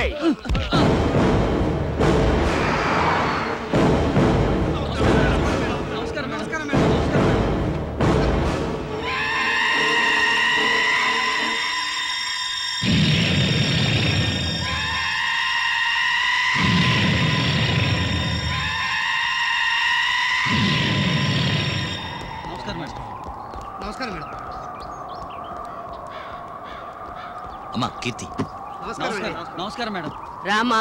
అమ్మా కీర్తి. నమస్కారం మేడం. రామా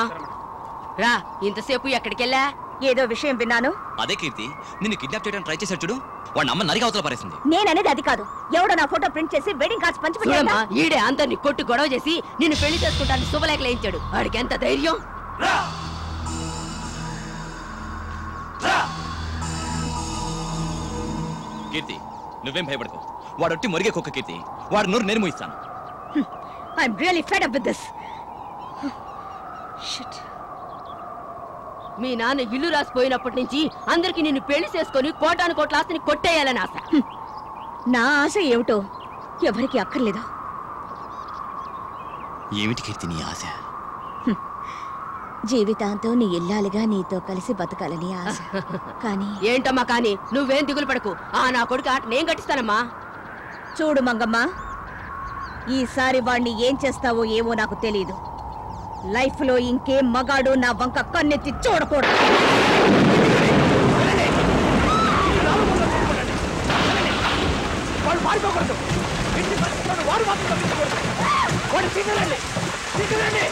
రా ఇంతసేపు ఎక్కడికెళ్ళా? ఏదో విషయం విన్నాను. అదే కీర్తి నిన్ను కిడ్నాప్ చేయడానికి ట్రై చేశాడు చూడు. వాడి అమ్మ నరిగా అవతల పారేసింది. నేననేది అది కాదు. ఎవడో నా ఫోటో ప్రింట్ చేసి వెడ్డింగ్ కార్డ్స్ చూడమ్మా పంచిపెట్టాడు ఈడే అందరిని కొట్టు గొడవ చేసి నిన్ను పెళ్ళి చేసుకుంటాను శుభలేఖలు వేయించాడు. వాడికి ఎంత ధైర్యం? కీర్తి నువ్వేం భయపడకు. వాడు ఒట్టి మురిగే కుక్క కీర్తి. వాడు నోరు నేను మూయిస్తాను. I'm really fed up with this మీ నాన్న ఇల్లు రాసిపోయినప్పటి నుంచి అందరికి నిన్ను పెళ్ళి చేసుకొని కోటాను కోట్ల ఆస్తిని కొట్టేయాలని ఆశ. నా ఆశ ఏమిటో ఎవరికి అక్కర్లేదు. ఏమిటి కీర్తి నీ ఆశ? జీవితాంతం నీ ఇల్లాలుగా నీతో కలిసి బతకాలని ఆశ. కానీ ఏంటమ్మా కానీ? నువ్వేం దిగులు పడకు. ఆ నా కొడుకు ఆట నేను కట్టిస్తానమ్మా చూడు మంగమ్మ ఈసారి వాణ్ణి ఏం చేస్తావో ఏమో నాకు తెలీదు. లైఫ్లో ఇంకే మగాడు నా వంక కన్నెత్తి చూడకూడదు. వాడు పారిపోకూడదు ఇంటి పరిస్థితులను వాడు మాత్రం తప్పించకూడదు వాడు తీసుకెళ్ళండి తీసుకెళ్ళండి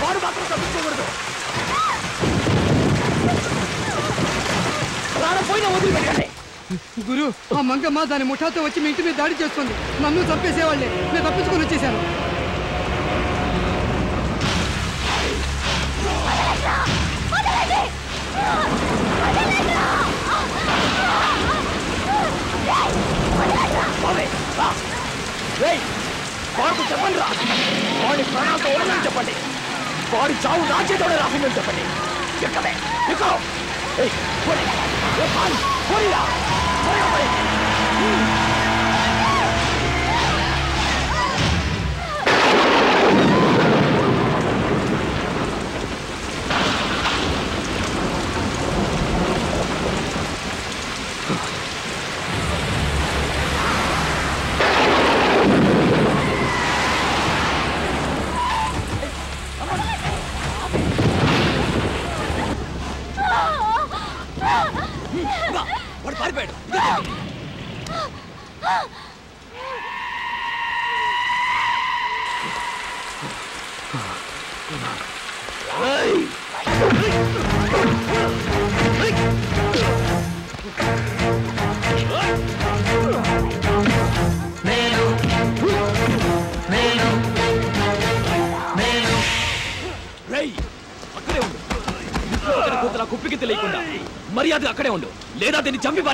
వాడు మాత్రం తప్పించకూడదు వదిలిపెట్టండి గురు ఆ మంగమ్మ దాని ముఠాతో వచ్చి మీ ఇంటి మీద దాడి చేస్తుంది. నన్ను చంపేసేవాళ్ళే. నేను తప్పించుకొని వచ్చేసాను చెప్పండి రా. వాడి ప్రాణాలతో ఉండమని చెప్పండి. వాడి చావు నా చేతోనే రాసిందని చెప్పండి. ఎక్కడే ఎక్కువ ఏయ్, పోనీ. ఏ పాలు, పోనీరా. పోనీరా, పోనీ. వాడు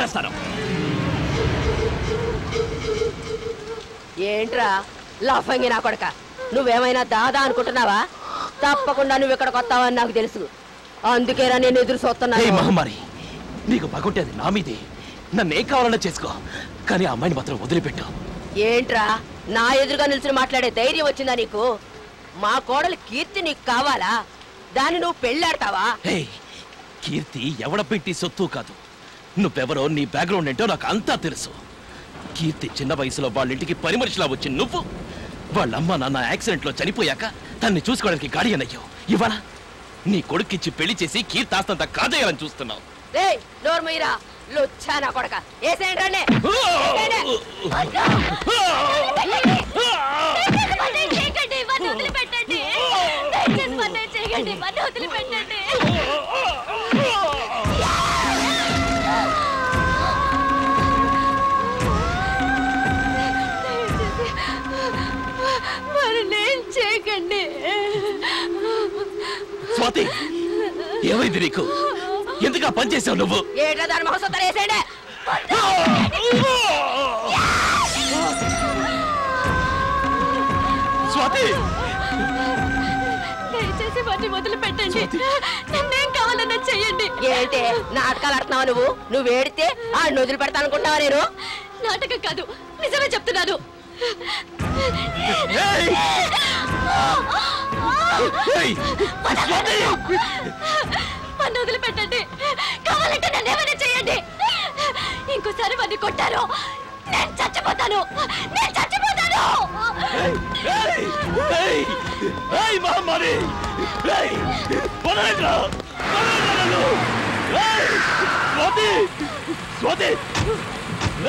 పారేస్తాను ఏంట్రా? లఫంగి నా కొడక. నువ్వేమైనా దాదా అనుకుంటున్నావా? తప్పకుండా నువ్వు ఇక్కడికి వస్తావని నాకు తెలుసు. అందుకేరా నేను ఎదురు చూస్తున్నాను మహమ్మారి నీకు పగుంటే అది నా మీదే. నన్ను ఏం కావాలన్నా చేసుకో. కానీ ఆ అమ్మాయిని మాత్రం వదిలిపెట్టు. ఏంట్రా? నా ఎదురుగా నిలిచి మాట్లాడే ధైర్యం వచ్చిందా నీకు? మా కోడలు కీర్తి నీకు కావాలా? దాన్ని నువ్వు పెళ్ళాడతావా? కీర్తి ఎవడ పెట్టి సొత్తు కాదు. నువ్వెవరో నీ బ్యాక్గ్రౌండ్ ఏంటో నాకు అంతా తెలుసు. కీర్తి చిన్న వయసులో వాళ్ళ ఇంటికి పని మనిషిలా వచ్చి నువ్వు. వాళ్ళ అమ్మ నాన్న యాక్సిడెంట్లో చనిపోయాక తన్ని చూసుకోవడానికి గాడియన్ అయ్యావు ఇవాళ నీ కొడుక్కిచ్చి పెళ్ళి చేసి కీర్తి ఆస్తంతా కాజేయాలని చూస్తున్నావు. రే చేయకండి. స్వాతి ఏమైంది నీకు? ఎందుకు ఆ పని చేసావు నువ్వు? ఏట్లా దాని వేసేయండి స్వాతి! దయచేసి నన్నేం కావాలన్నా చెయ్యండి. ఏంటి? నాటకాలు ఆడుతున్నావా నువ్వు? నువ్వు ఏడితే ఆ నొదులు పెడతా అనుకుంటావా నేను? నాటకం కాదు నిజమే చెప్తున్నాను. నన్ను వదిలిపెట్టండి. కావాలంటే నన్ను ఏమైనా చేయండి. ఇంకోసారి వాడిని కొట్టారు. నేను చచ్చిపోతాను. నేను చచ్చిపోతాను. మహమ్మారి! స్వాతి స్వాతి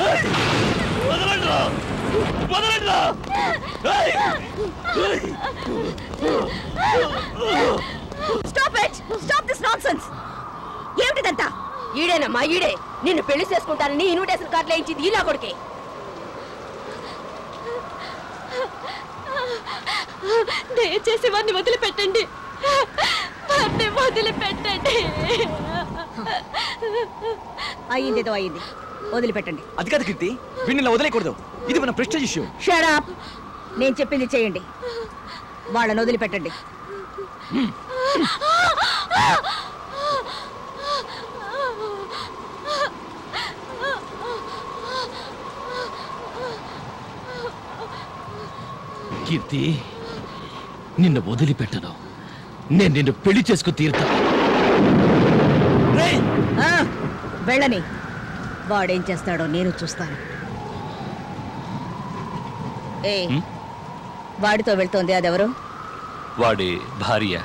ఏయ్! Stop it stop this nonsense ఏమిటిదంతా? ఈడేనమ్మా ఈడే. నిన్ను పెళ్ళి చేసుకుంటానని ఇన్విటేషన్ కార్డులు వేయించింది ఈ నా కొడుకే? దయచేసి వాడిని వదిలిపెట్టండి. వాడిని వదిలిపెట్టండి. అయ్యిందేదో అయ్యింది. వదిలిపెట్టండి. అది కాదు కీర్తి వీళ్ళని వదిలేకూడదు ఇది మన ప్రశ్న ఇష్యూ షరాప్ నేను చెప్పింది చేయండి. వాళ్ళని వదిలిపెట్టండి. కీర్తి నిన్ను వదిలిపెట్టను. నేను నిన్ను పెళ్ళి చేసుకు తీరుతా. వెళ్ళని. వాడేం చేస్తాడో నేను చూస్తాను. ఏ వాడితో వెళ్తోంది అదెవరు? వాడి భార్య.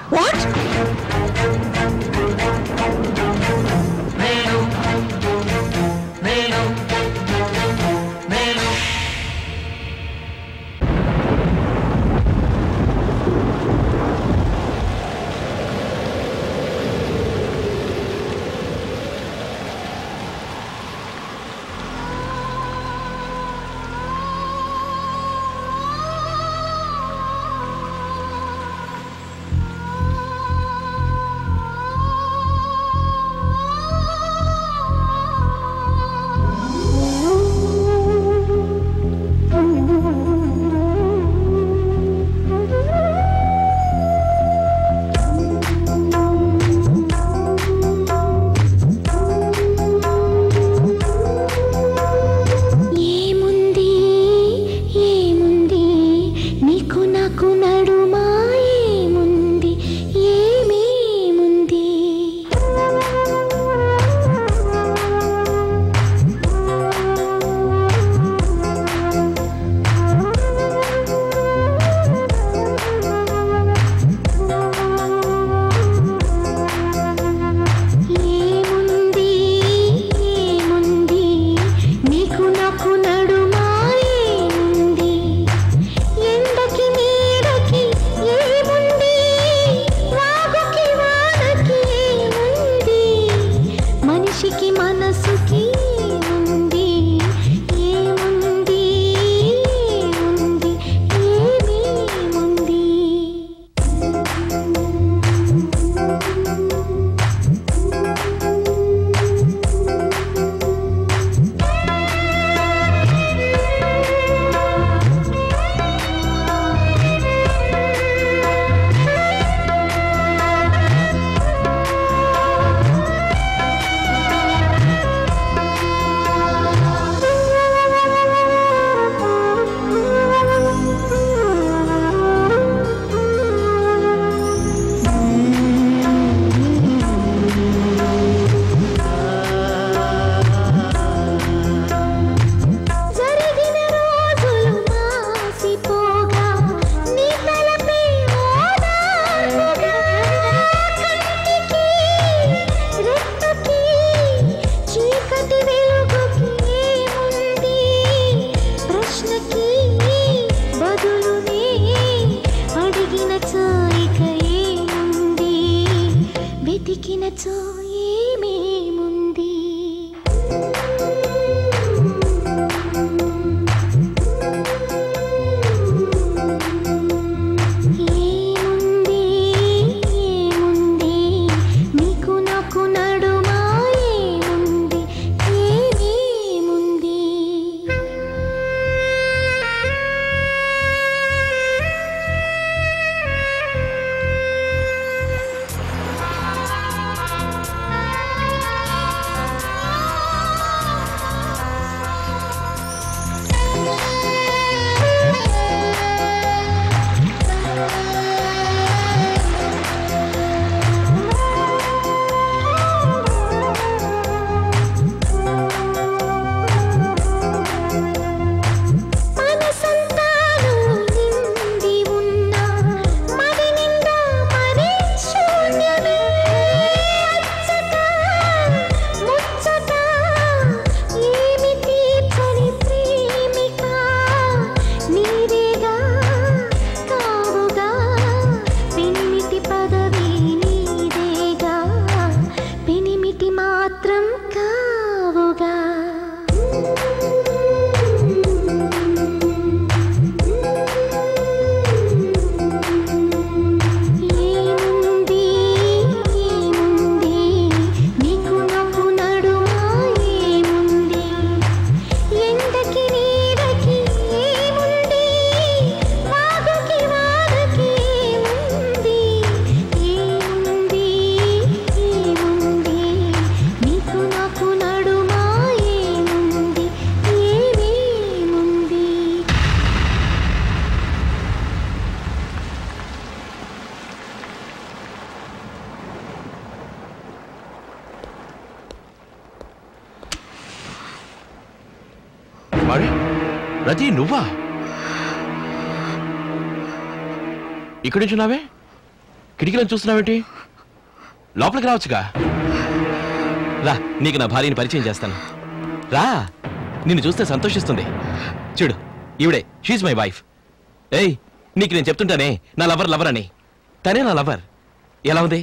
నువ్వా? ఇక్కడి నుంచి ఉన్నావే? కిటికీలను చూస్తున్నావేంటి? లోపలికి రావచ్చుగా. రా నీకు నా భార్యని పరిచయం చేస్తాను. రా నిన్ను చూస్తే సంతోషిస్తుంది. చూడు ఈవిడే షీజ్ మై వైఫ్ ఏయ్ నీకు నేను చెప్తుంటానే నా లవర్ లవర్ అని. తనే నా లవర్ ఎలా ఉంది?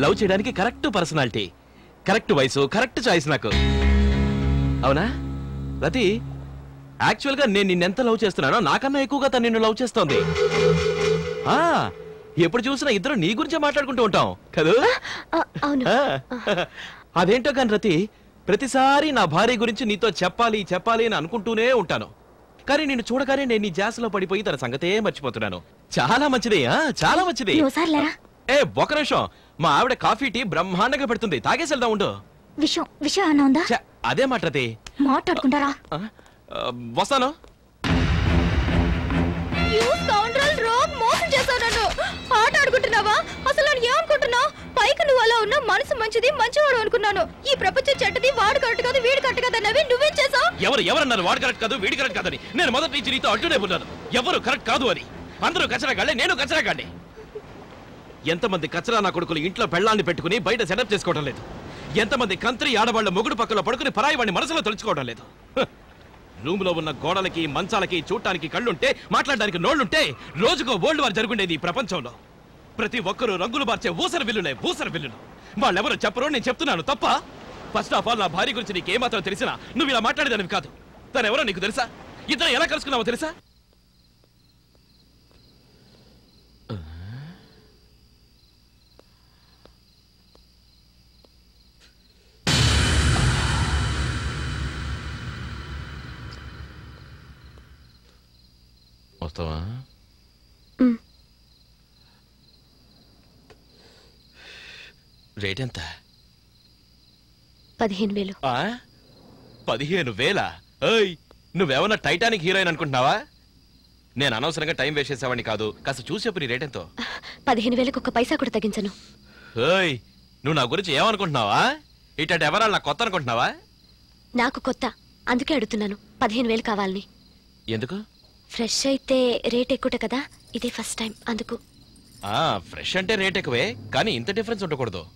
లవ్ చేయడానికి కరెక్ట్ పర్సనాలిటీ. కరెక్ట్ వయసు కరెక్ట్ చాయిస్ నాకు. అవునా? రతి యాక్చువల్గా నేను నిన్నెంత లవ్ చేస్తున్నానో నాకన్నా ఎక్కువగా తను నిన్ను లవ్ చేస్తోంది. ఆ ఎప్పుడు చూసినా ఇద్దరు నీ గురించే మాట్లాడుకుంటూ ఉంటాం. కదా? అదేంటో కాని రతి ప్రతిసారి నా భార్య గురించి నీతో చెప్పాలి చెప్పాలి అని అనుకుంటూనే ఉంటాను. కానీ నేను చూడగానే నేను నీ జాసలో పడిపోయి తన సంగతే మర్చిపోతున్నాను. చాలా మంచిది ఆ చాలా మంచిది. ఏ ఒక నిమిషం. మా ఆవిడ కాఫీ టీ బ్రహ్మాండంగా పెడుతుంది. తాగేసి వెళ్దాం ఉండు. విషయం విషయం అన్న ఉందా? అదే మాట రతి. మాట్లాడుకుంటారా? వస్తాను. ఆట ఆడుకుంటున్నావా? అసలు నేను ఏమనుకుంటున్నావు పైకి నువ్వు అలా ఉన్నా మనసు మంచిది మంచివాడు అనుకున్నాను. ఈ ప్రపంచం చెడ్డది వాడు కరెక్ట్ కాదు వీడు కరెక్ట్ కాదు అన్నవి నువ్వేం చేసావు ఎవరు ఎవరన్నారు వాడు కరెక్ట్ కాదు వీడి కరెక్ట్ కాదని? నేను మొదటి నుంచి నీతో అడ్డునే ఉన్నాను ఎవరు కరెక్ట్ కాదు అని. అందరూ కచరాగాళ్ళే నేను కచరాగాళ్ళే ఎంతమంది కచరా నా కొడుకులు ఇంట్లో పెళ్ళాన్ని పెట్టుకుని బయట సెటప్ చేసుకోవడం లేదు. ఎంతమంది కంత్రి ఆడవాళ్ళ మొగుడు పక్కలో పడుకుని పరాయి వాడిని మనసులో తలుచుకోవడం లేదు. రూమ్లో ఉన్న గోడలకి మంచాలకి చూడటానికి కళ్ళుంటే మాట్లాడడానికి నోళ్ళుంటే రోజుకో ఓల్డ్ వార్ జరుగుండేది ఈ ప్రపంచంలో. ప్రతి ఒక్కరూ రంగులు మార్చే ఊసర విల్లులే ఊసర విల్లులు. వాళ్ళెవరో చెప్పరు నేను చెప్తున్నాను తప్ప? ఫస్ట్ ఆఫ్ ఆల్ నా భార్య గురించి నీకు ఏమాత్రం తెలిసినా నువ్వు ఇలా మాట్లాడేదానివి కాదు. తనెవరో ఎవరో నీకు తెలుసా? ఇద్దరు ఎలా కలుసుకున్నావో తెలుసా? వస్తావా? రేట్ ఎంత? పదిహేను వేలు? పదిహేను వేల? ఏయ్ నువ్వేమన్నా టైటానిక్ హీరోయిన్ అనుకుంటున్నావా? నేను అనవసరంగా టైం వేస్ట్ చేసేవాడిని కాదు. కాస్త చూసి చెప్పు నీ రేట్ ఎంతో. పదిహేను వేలకు ఒక పైసా కూడా తగ్గించను. ఏయ్ నువ్వు నా గురించి ఏమనుకుంటున్నావా? ఇట్లాంటి ఎవరాలు నాకు కొత్త అనుకుంటున్నావా? నాకు కొత్త. అందుకే అడుగుతున్నాను. పదిహేను వేలు కావాలని. ఎందుకు? ఫ్రెష్ అయితే రేట్ ఎక్కువ కదా? ఇదే ఫస్ట్ టైం అందుకు. ఆ ఫ్రెష్ అంటే రేట్ ఎక్కువే కానీ ఇంత డిఫరెన్స్ ఉండకూడదు.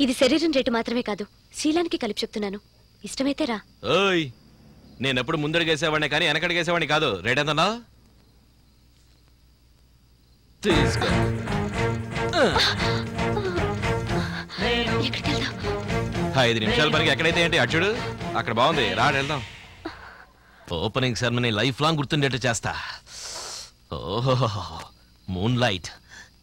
ఇది శరీరం రేటు మాత్రమే కాదు శీలానికి కలిపి చెప్తున్నాను. ఇష్టమైతే రా. ఓయ్ నేను ఎప్పుడు ముందడుగేసేవాడిని కానీ వెనకడిగేసేవాడిని కాదు. రేట్ ఎంత తీసుకో. ఐదు నిమిషాల పనికి ఎక్కడైతే ఏంటి? అచ్చుడు అక్కడ బాగుంది. రాడు వెళ్దాం. ఓపెనింగ్ సెరమనీ లైఫ్ లాంగ్ గుర్తుండేట్టు చేస్తా. ఓహో మూన్ లైట్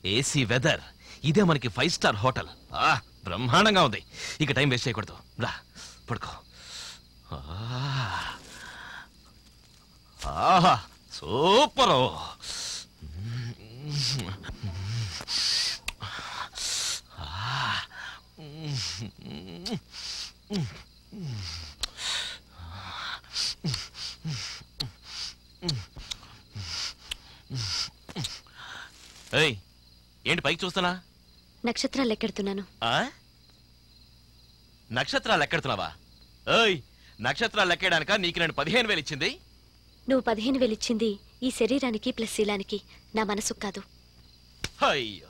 ఏసీ వెదర్ ఇదే మనకి ఫైవ్ స్టార్ హోటల్ ఆ బ్రహ్మాండంగా ఉంది. ఇక టైం వేస్ట్ చేయకూడదు. రా పడుకో. ఆ. ఆహా సూపరు. ఏయ్ ఏంటి పైకి చూస్తున్నా? నక్షత్రాలు ఎక్కెడుతున్నాను? ఆ? నక్షత్రాలు ఎక్కడుతున్నావా? ఏయ్ నక్షత్రాలు ఎక్కేయడానిక నీకు నేను పదిహేను వేలు ఇచ్చింది? నువ్వు పదిహేను వేలు ఇచ్చింది ఈ శరీరానికి ప్లస్ శీలానికి. నా మనసు కాదు. అయ్యో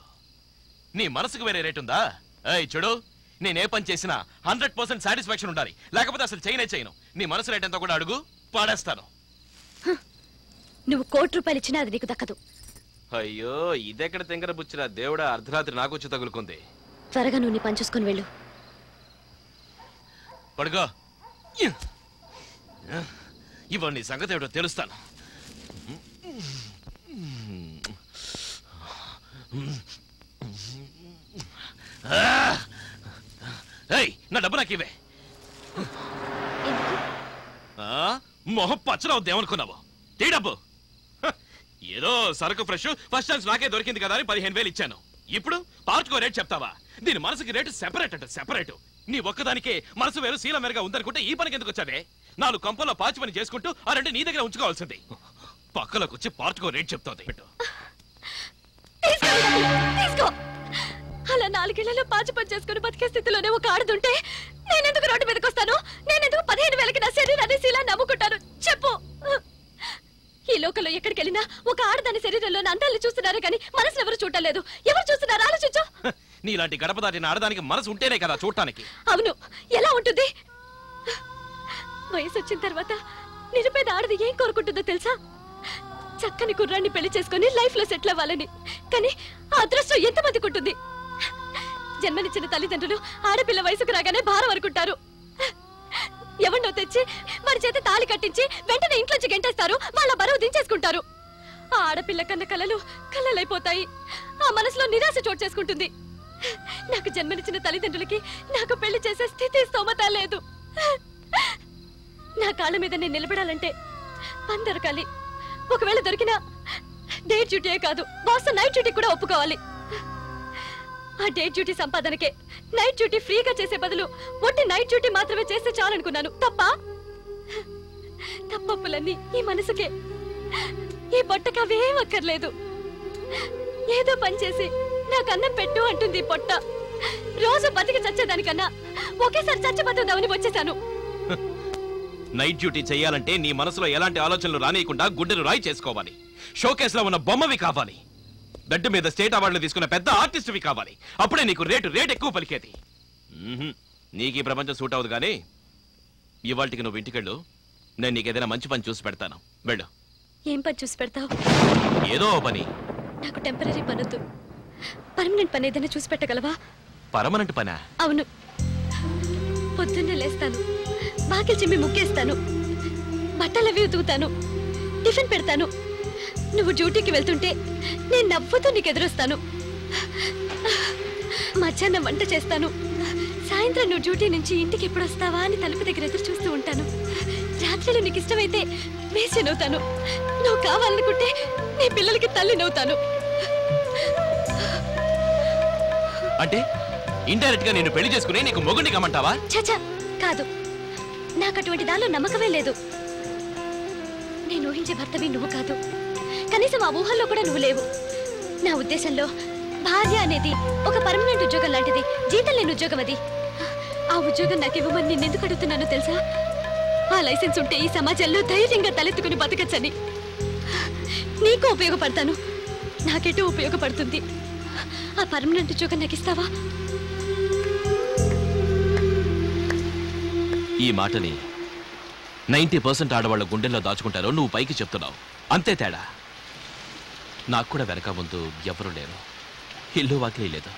నీ మనసుకు వేరే రేట్ ఉందా? ఏయ్ చూడు నేనే పని చేసినా హండ్రెడ్ పర్సెంట్ సాటిస్ఫాక్షన్ ఉండాలి. లేకపోతే అసలు చేయనే చేయను. నీ మనసు రేట్ ఎంతో కూడా అడుగు పాడేస్తాను. నువ్వు కోటి రూపాయలు ఇచ్చినా అది నీకు దక్కదు. అయ్యో ఇదెక్కడ తెంగర బుచ్చిరా? దేవుడా అర్ధరాత్రి నాకు వచ్చి తగులుకుంది. త్వరగా నువ్వు నీ పని చూసుకొని వెళ్ళు. పడుకో. ఇవాళ నీ సంగతి ఏమిటో తెలుస్తాను. నా డబ్బు నాకు ఇవే ఆ, మొహం పచ్చడవుద్ది ఏమనుకున్నావు తీ డబ్బు. ఏదో సరుకు ఫ్రెష్ ఫస్ట్ ఛాన్స్ నాకే దొరికింది కదా అని పదిహేను వేలు ఇచ్చాను. ఇప్పుడు పార్ట్కో రేట్ చెప్తావా? దీని మనసుకి రేటు సెపరేట్ అంట సెపరేట్ నీ ఒక్కదానికే మనసు వేరు శీల మెరుగా ఉందనుకుంటే ఈ పనికి ఎందుకు వచ్చావే? నాలుగు కంపల్లో పాచి పని చేసుకుంటూ ఆ రెండు నీ దగ్గర ఉంచుకోవాల్సింది. పక్కలోకి వచ్చి పార్ట్కో రేట్ చెప్తావు పెట్టు. అలా నాలుగేళ్ళలో పాచి పని చేసుకుని బతికే స్థితిలోనే ఒక ఆడదుంటే నేనెందుకు రోడ్డు మీదకి వస్తాను నేనెందుకు పదిహేను వేలకి నా శరీరాన్ని శీలా నమ్ముకుంటాను? చెప్పు. ఈ లోకంలో ఎక్కడికి వెళ్ళినా ఒక ఆడదాని శరీరంలో అందాన్ని చూస్తున్నారు కానీ మనసును ఎవరు చూడటం లేదు. ఎవరు చూస్తున్నారు? ఆలోచించు. నీలాంటి గడప దాటిన ఆడదానికి మనసు ఉంటేనే కదా చూడటానికి. అవును. ఎలా ఉంటుంది? వయసు వచ్చిన తర్వాత నిరుపేద ఆడది ఏం కోరుకుంటుందో తెలుసా? చక్కని కుర్రాన్ని పెళ్ళి చేసుకుని లైఫ్లో సెటిల్ అవ్వాలని. కానీ ఆ అదృష్టం ఎంతమందికి ఉంటుంది? జన్మనిచ్చిన తల్లిదండ్రులు ఆడపిల్ల వయసుకు రాగానే భారం అనుకుంటారు. ఎవరినో తెచ్చి వారి చేత తాళి కట్టించి వెంటనే ఇంట్లోంచి గెంటేస్తారు. వాళ్ళ బరువు దించేసుకుంటారు. ఆ ఆడపిల్ల కన్న కలలు కలలైపోతాయి. ఆ మనసులో నిరాశ చోటు చేసుకుంటుంది. నాకు జన్మనిచ్చిన తల్లిదండ్రులకి నాకు పెళ్ళి చేసే స్థితి స్తోమత లేదు. నా కాళ్ళ మీద నేను నిలబడాలంటే పని దొరకాలి ఒకవేళ దొరికినా డే డ్యూటీయే కాదు బాస్ నైట్ డ్యూటీ కూడా ఒప్పుకోవాలి. ఆ డే డ్యూటీ సంపాదనకే. నైట్ డ్యూటీ ఫ్రీగా చేసే బదులు ఒట్టి నైట్ డ్యూటీ మాత్రమే చేస్తే చాలనుకున్నాను. తప్ప? తప్పప్పులన్నీ ఈ మనసుకే. ఈ పొట్టకు అవేం అక్కర్లేదు. ఏదో పని చేసి నాకు అన్నం పెట్టు అంటుంది ఈ పొట్ట రోజు బతికి చచ్చేదానికన్నా ఒకేసారి చచ్చిపోతుందామని వచ్చేసాను. నైట్ డ్యూటీ చేయాలంటే నీ మనసులో ఎలాంటి ఆలోచనలు రానియకుండా గుడ్డను రాయి చేసుకోవాలి. షోకేస్లో ఉన్న బొమ్మవి కావాలి. బెడ్ మీద స్టేట్ అవార్డులు తీసుకున్న పెద్ద ఆర్టిస్ట్వి కావాలి. అప్పుడే నీకు రేటు రేట్ ఎక్కువ పలికేది. నీకు ఈ ప్రపంచం సూట్ అవ్వదు కానీ ఇవాళకి నువ్వు ఇంటికెళ్ళు. నేను నీకు ఏదైనా మంచి పని చూసి పెడతాను. వెళ్ళు. ఏం పని చూసి పెడతావు? ఏదో పని. నాకు టెంపరీ పనొద్దు. పర్మనెంట్ పని ఏదైనా చూసి పెట్టగలవా? పర్మనెంట్ పనా? అవును. పొద్దున్నే లేస్తాను. బాకిల్ చిమ్మి ముగ్గేస్తాను. బట్టలవి ఉతుకుతాను. టిఫిన్ పెడతాను. నువ్వు డ్యూటీకి వెళ్తుంటే నేను నవ్వుతూ నీకు ఎదురొస్తాను. మధ్యాహ్నం వంట చేస్తాను. సాయంత్రం నువ్వు డ్యూటీ నుంచి ఇంటికి ఎప్పుడు వస్తావా అని తలుపు దగ్గర ఎదురు చూస్తూ ఉంటాను. రాత్రిలో నీకు ఇష్టమైతే వేసి నవ్వుతాను. నువ్వు కావాలనుకుంటే నీ పిల్లలకి తల్లి నవ్వుతాను. అంటే ఇండైరెక్ట్గా నేను పెళ్ళి చేసుకుని నీకు మొగుడిని కమ్మంటావా? చచా కాదు. నాకు అటువంటి దానిలో నమ్మకమే లేదు. నేను ఊహించే భర్తవి నువ్వు కాదు. కనీసం ఆ ఊహల్లో కూడా నువ్వు లేవు. నా ఉద్దేశంలో భార్య అనేది ఒక పర్మనెంట్ ఉద్యోగం లాంటిది. జీతం లేని ఉద్యోగం అది. ఆ ఉద్యోగం నాకు ఇవ్వమని నేను ఎందుకు అడుగుతున్నానో తెలుసా? ఆ లైసెన్స్ ఉంటే ఈ సమాజంలో ధైర్యంగా తలెత్తుకుని బతకచ్చని. నీకు ఉపయోగపడతాను. నాకెటో ఉపయోగపడుతుంది. ఆ పర్మనెంట్ ఉద్యోగం నాకు ఇస్తావా? ఈ మాటని నైంటీ పర్సెంట్ ఆడవాళ్ళ గుండెల్లో దాచుకుంటారో నువ్వు పైకి చెప్తున్నావు. అంతే తేడా. నాకు కూడా వెనక ముందు ఎవరు లేరు. ఇల్లు వాకిలి లేదు.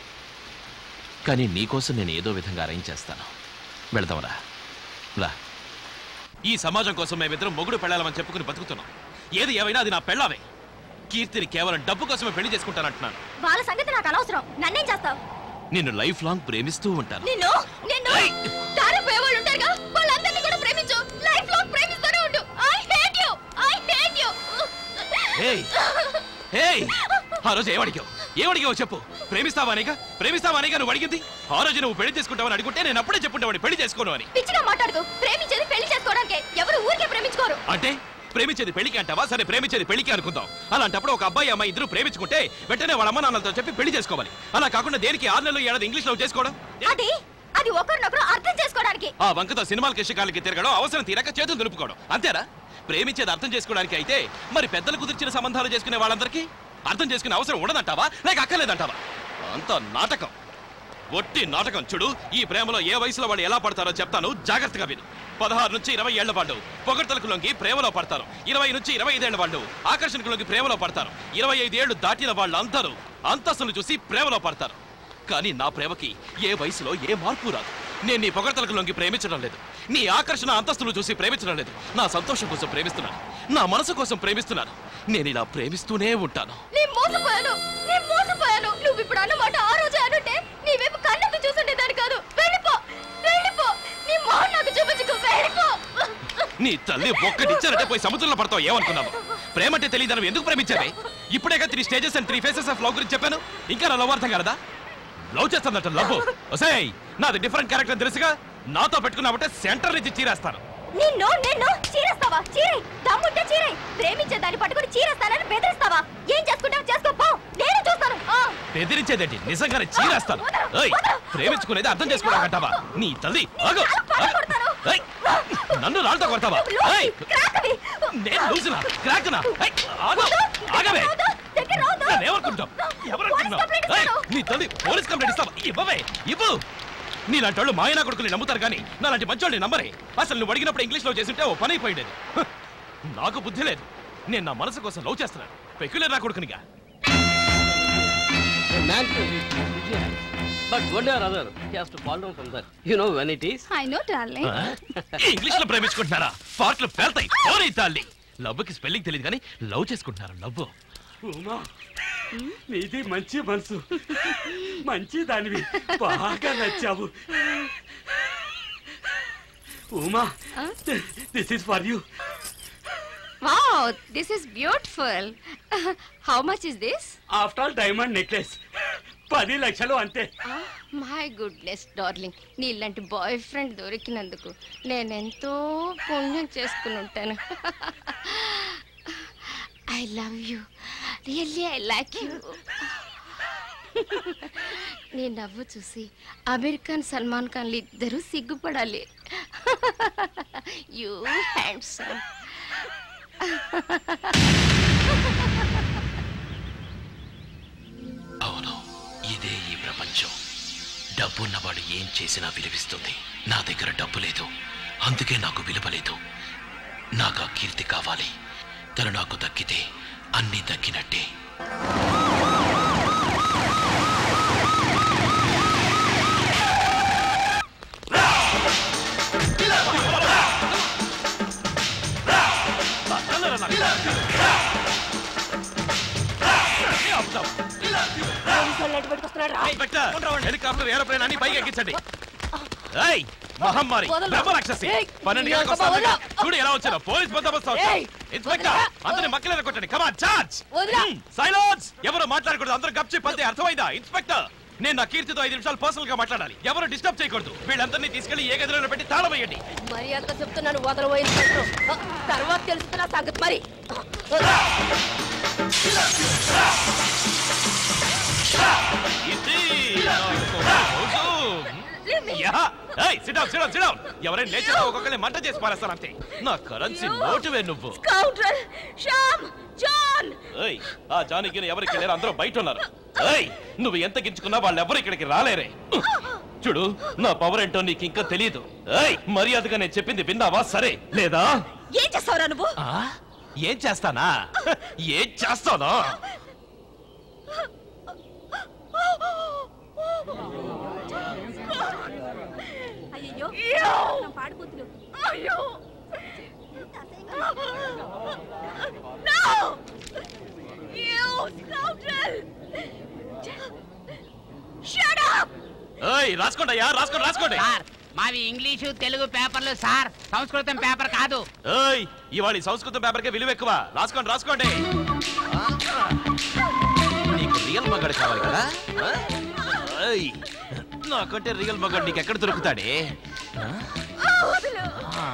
కానీ నీకోసం నేను ఏదో విధంగా అరేంజ్ చేస్తాను. వెళదామరా రా. ఈ సమాజం కోసం మేమిద్దరం మొగుడు పెళ్ళాలని చెప్పుకుని బతుకుతున్నాం. ఏది ఏమైనా అది నా పెళ్ళావే కీర్తిని కేవలం డబ్బు కోసమే పెళ్ళి చేసుకుంటానంటున్నాను. వాళ్ళ సంగతి నాకు అనవసరం. నన్నేం చేస్తావు? నిన్ను లైఫ్ లాంగ్ ప్రేమిస్తూ ఉంటాను. నిన్ను? నిన్ను? దారిపోయే వాళ్ళు ఉంటారుగా? వాళ్ళందరినీ కూడా ప్రేమించు. లైఫ్ లాంగ్ ప్రేమిస్తూనే ఉండు. I hate you I hate you hey hey ఆ రోజు ఏమడిగావు ఏమడిగావు చెప్పు? ప్రేమిస్తావా అనేక ప్రేమిస్తావా అనేక నువ్వు అడిగింది? ఆ రోజు నువ్వు పెళ్ళి చేసుకుంటావని అడుగుంటే నేను అప్పుడే చెప్పుంటావని పెళ్ళి చేసుకోను అని. పిచ్చిగా మాట్లాడుతూ ప్రేమించేది పెళ్ళి చేసుకోవడానికి. ఎవరు ఊరికే ప్రేమించుకోరు. అంటే ప్రేమించేది పెళ్ళికి అంటావా? సరే ప్రేమించేది పెళ్ళికి అనుకుందాం. అలాంటప్పుడు ఒక అబ్బాయి అమ్మాయి ఇద్దరు ప్రేమించుకుంటే వెంటనే వాళ్ళ అమ్మ నాన్నలతో చెప్పి పెళ్ళి చేసుకోవాలి. అలా కాకుండా దేనికి ఆరు నెలలు ఏడాది ఇంగ్లీష్లో చేసుకోవడం? అది అది ఒకరినొకరు అర్థం చేసుకోవడానికి. ఆ వంకతో సినిమాలకి ఇష్టకాలకి తిరగడం అవసరం తీరక చేతులు దులుపుకోవడం. అంతేనా? ప్రేమించేది అర్థం చేసుకోవడానికి అయితే మరి పెద్దలు కుదిర్చిన సంబంధాలు చేసుకునే వాళ్ళందరికీ అర్థం చేసుకునే అవసరం ఉండదంటావా? లేక అక్కర్లేదంటావా? అంత నాటకం. ఒట్టి నాటకం చూడు ఈ ప్రేమలో ఏ వయసులో వాళ్ళు ఎలా పడతారో చెప్తాను. జాగ్రత్తగా విను. పదహారు నుంచి ఇరవై ఏళ్ళ వాళ్ళు పొగడ్తలకు లొంగి ప్రేమలో పడతారు. ఇరవై నుంచి ఇరవై ఐదేళ్ళ వాళ్ళు ఆకర్షణకు లొంగి ప్రేమలో పడతారు. ఇరవై ఐదేళ్ళు దాటిన వాళ్ళందరూ అంతస్తులు చూసి ప్రేమలో పడతారు. కానీ నా ప్రేమకి ఏ వయసులో ఏ మార్పు రాదు. నేను నీ పొగడ్తలకు లొంగి ప్రేమించడం లేదు. నీ ఆకర్షణ అంతస్తులు చూసి ప్రేమించడం లేదు. నా సంతోషం కోసం ప్రేమిస్తున్నాను. నా మనసు కోసం ప్రేమిస్తున్నాను. నేను ఇలా ప్రేమిస్తూనే ఉంటాను. నేను మోసపోయాను నేను మోసపోయాను నువ్వు ఇప్పుడు అన్నమాట ఆ రోజు అనుంటే నీ వైపు కళ్ళకు చూసుండేదాన్ని కాదు. వెళ్ళిపో. వెళ్ళిపో. నీ మొహం నాకు చూపించుకో. వెళ్ళిపో. నీ తల్లి ఒక్కటిచ్చారంటే పోయి సముద్రంలో పడతావు. ఏమనుకున్నావు? ప్రేమ అంటే తెలియదు ఎందుకు ప్రేమించావే? ఇప్పుడేగా three stages and three phases of love గురించి చెప్పాను. ఇంకా నా లవ్ అర్థం కలదా? లవ్ చేస్తానట లవ్ ఒసేయ్ నాది డిఫరెంట్ క్యారెక్టర్ తెలుసుగా? నాతో పెట్టుకున్నావంటే సెంటర్ నుంచి చీరేస్తాను. నిన్ను నిన్ను చీరేస్తావా? చీరై దమ్ముంటే చీరై. ప్రేమించే దాన్ని పట్టుకుని చీరేస్తానని బెదిరిస్తావా? ఏం చేసుకుంటావు చేసుకో పో. నేను చూస్తాను. బెదిరించేదేంటి? నిజంగానే చీరేస్తాను. ఏయ్ ప్రేమించుకునేది అర్థం చేసుకోవడాకంటావా నీ తల్లి ఆగు, నన్ను రాళ్ళతో కొడతావా? ఏయ్, నేను లూజునా? క్రాక్నా? ఏయ్, ఆగు, ఆగవే. ఎవరనుకుంటున్నావు నీ తల్లి పోలీస్ కంప్లైంట్ ఇస్తావా? ఇవ్వవే ఇవ్వు. నీలాంటి వాళ్ళు మాయనా కొడుకుని నమ్ముతారు కానీ నాలాంటి మంచోళ్ళని నమ్మరే. అసలు నువ్వు అడిగినప్పుడు ఇంగ్లీష్లో చేస్తుంటే ఓ పని అయిపోయిండేది హ, నాకు బుద్ధి లేదు. నేను నా మనసు కోసం లవ్ చేస్తున్నాను. పెక్యులర్ నా కొడుకునిగా. But one day or other, he has to fall down from that. You know when it is? I know, darling. ఇంగ్లీష్లో ప్రేమించుకుంటున్నారా? పాటలు పేల్తాయి. తల్లి. లవ్కి స్పెల్లింగ్ తెలియదు కానీ లవ్ చేసుకుంటున్నారు? లవ్ ఉమా నీది మంచి మనసు. మంచి దానివి. బాగా నచ్చావు. Uma this is for you. Wow, this is beautiful. How much is this? After all diamond necklace. పది లక్షలు అంతే. My goodness darling. నీలాంటి బాయ్ ఫ్రెండ్ దొరికినందుకు నేనెంతో పుణ్యం చేసుకుని ఉంటాను. I love you. Really I like you నీ నవ్వు చూసి అమీర్ ఖాన్ సల్మాన్ ఖాన్లు ఇద్దరూ సిగ్గుపడాలి. యూ హ్యాండ్సమ్ అవును ఇదే ఈ ప్రపంచం. డబ్బున్నవాడు ఏం చేసినా విలువిస్తుంది. నా దగ్గర డబ్బు లేదు. అందుకే నాకు విలువ లేదు. నాకు ఆ కీర్తి కావాలి. తను నాకు దక్కితే అన్నీ దక్కినట్టే హెలికాప్టర్ ఏరోప్లేన్ అన్ని పైకి ఎక్కించండి. ఏయ్ మహమ్మారి పన్నెండు గంటలకు వస్తాను. చూడు ఎలా వచ్చారో. పోలీస్ బందోబస్తు ఇన్స్పెక్టర్ అందరిని మక్కలేరు కొట్టండి. కమాన్ చార్జ్. సైలెన్స్ ఎవరు మాట్లాడకూడదు. అందరూ గప్ చెప్పండి అర్థమైందా? ఇన్స్పెక్టర్ నేను నా కీర్తితో ఐదు నిమిషాలు పర్సనల్గా మాట్లాడాలి. ఎవరు డిస్టర్బ్ చేయకూడదు. వీళ్ళందరినీ తీసుకెళ్ళి ఏ గదిలో పెట్టి తాళం వేయండి. మరి అంత చెప్తున్నాను వదలబోయింది తర్వాత తెలుస్తున్నా సంగతి మరి. ఇది ఎవరైనా లేచారో ఒక్కొక్కరిని మంట చేసి పారేస్తాను అంతే. నా కరెన్సీ నోటువే నువ్వు. ఆ జానకి ఎవరికి లేరు అందరూ బయట ఉన్నారు. నువ్వు ఎంత గించుకున్నా వాళ్ళు ఎవరు ఇక్కడికి రాలేరే. చూడు నా పవర్ ఏంటో నీకు ఇంకా తెలియదు మర్యాదగా నేను చెప్పింది విన్నావా? సరే. లేదా? ఏం చేస్తావురా నువ్వు? ఏం చేస్తానా? ఏం చేస్తానా? *laughs* అయ్యో. పాడిపోతులు అయ్యో. You scoundrel! Shut up! ఏయ్ రాసుకోండి అయ్యా రాసుకోండి రాసుకోండి. సార్ మావి ఇంగ్లీషు తెలుగు పేపర్లు సార్. సంస్కృతం పేపర్ కాదు. ఏయ్ ఇవాళ ఈ సంస్కృతం పేపర్కే విలువ ఎక్కువ. రాసుకోండి రాసుకోండి. నీకు రియల్ మగాడు కావాలి కదా? ఆ? ఏయ్, నాకంటే రియల్ మగాడు నీకు ఎక్కడ దొరుకుతాడే ఆ? ఆ.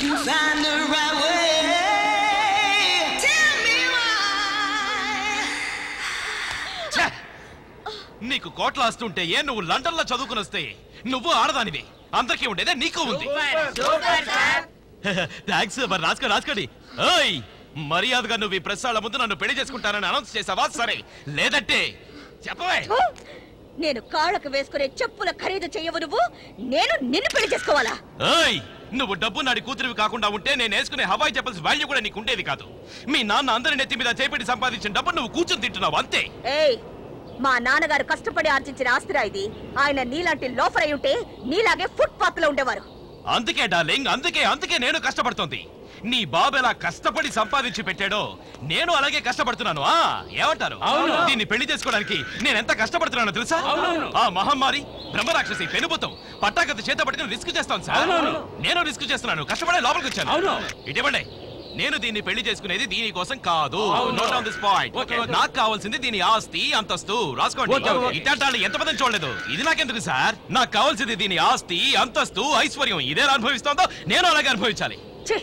Find the right way. నీకు కోట్ల ఆస్తుంటే ఏ నువ్వు లండన్లో చదువుకుని వస్తే నువ్వు ఆడదానివి. అందరికీ ఉండేదే నీకు ఉంది. *laughs* థ్యాంక్స్ మరి రాసుకో రాసుకోండి. ఏయ్ మర్యాదగా నువ్వు ఈ ప్రెస్ వాళ్ళ ముందు నన్ను పెళ్ళి చేసుకుంటానని అనౌన్స్ చేసావా? సరే లేదంటే చెప్పవే! నేను కాళ్ళకు వేసుకునే చెప్పుల ఖరీదు చెయ్యవు నువ్వు. నేను నిన్ను పెళ్ళి చేసుకోవాలా? ఏయ్ నువ్వు డబ్బు నాడి కూతురివి కాకుండా ఉంటే నేను వేసుకునే హవాయి చెప్పల్స్ వాల్యూ కూడా నీకు ఉండేది కాదు. మీ నాన్న అందరి నెత్తి మీద చేపెట్టి సంపాదించిన డబ్బు నువ్వు కూర్చొని తింటున్నావు అంతే. ఏయ్ మా నాన్నగారు కష్టపడి ఆర్జించిన ఆస్తిరా ఇది. ఆయన నీలాంటి లోఫర్ అయి ఉంటే నీలాగే ఫుట్పాత్లో ఉండేవారు. అందుకే డార్లింగ్ అందుకే అందుకే నేను కష్టపడుతోంది. నీ బాబు ఎలా కష్టపడి సంపాదించి పెట్టాడో నేను అలాగే కష్టపడుతున్నాను. ఆ ఏమంటారు? అవును. దీన్ని పెళ్ళి చేసుకోవడానికి నేను ఎంత కష్టపడుతున్నానో తెలుసా. ఆ మహమ్మారి బ్రహ్మరాక్షసి పెనుభూతం పట్టాకత్తి చేత పట్టుకుని రిస్క్ చేస్తాను సార్. నేను రిస్క్ చేస్తున్నాను. కష్టపడే లోపలికి వచ్చాను. అవును. ఇటీవండి నేను దీన్ని పెళ్ళి చేసుకునేది దీని కోసం కాదు. నోట్ ఆన్ దిస్ పాయింట్ నాకు కావాల్సింది దీని ఆస్తి అంతస్తు. రాసుకోండి. ఎంత మంది చూడలేదు. ఇది నాకెందుకు సార్? నాకు కావాల్సింది దీని ఆస్తి అంతస్తు ఐశ్వర్యం. ఇదే అనుభవిస్తోందో నేను అలాగే అనుభవించాలి. ఛీ,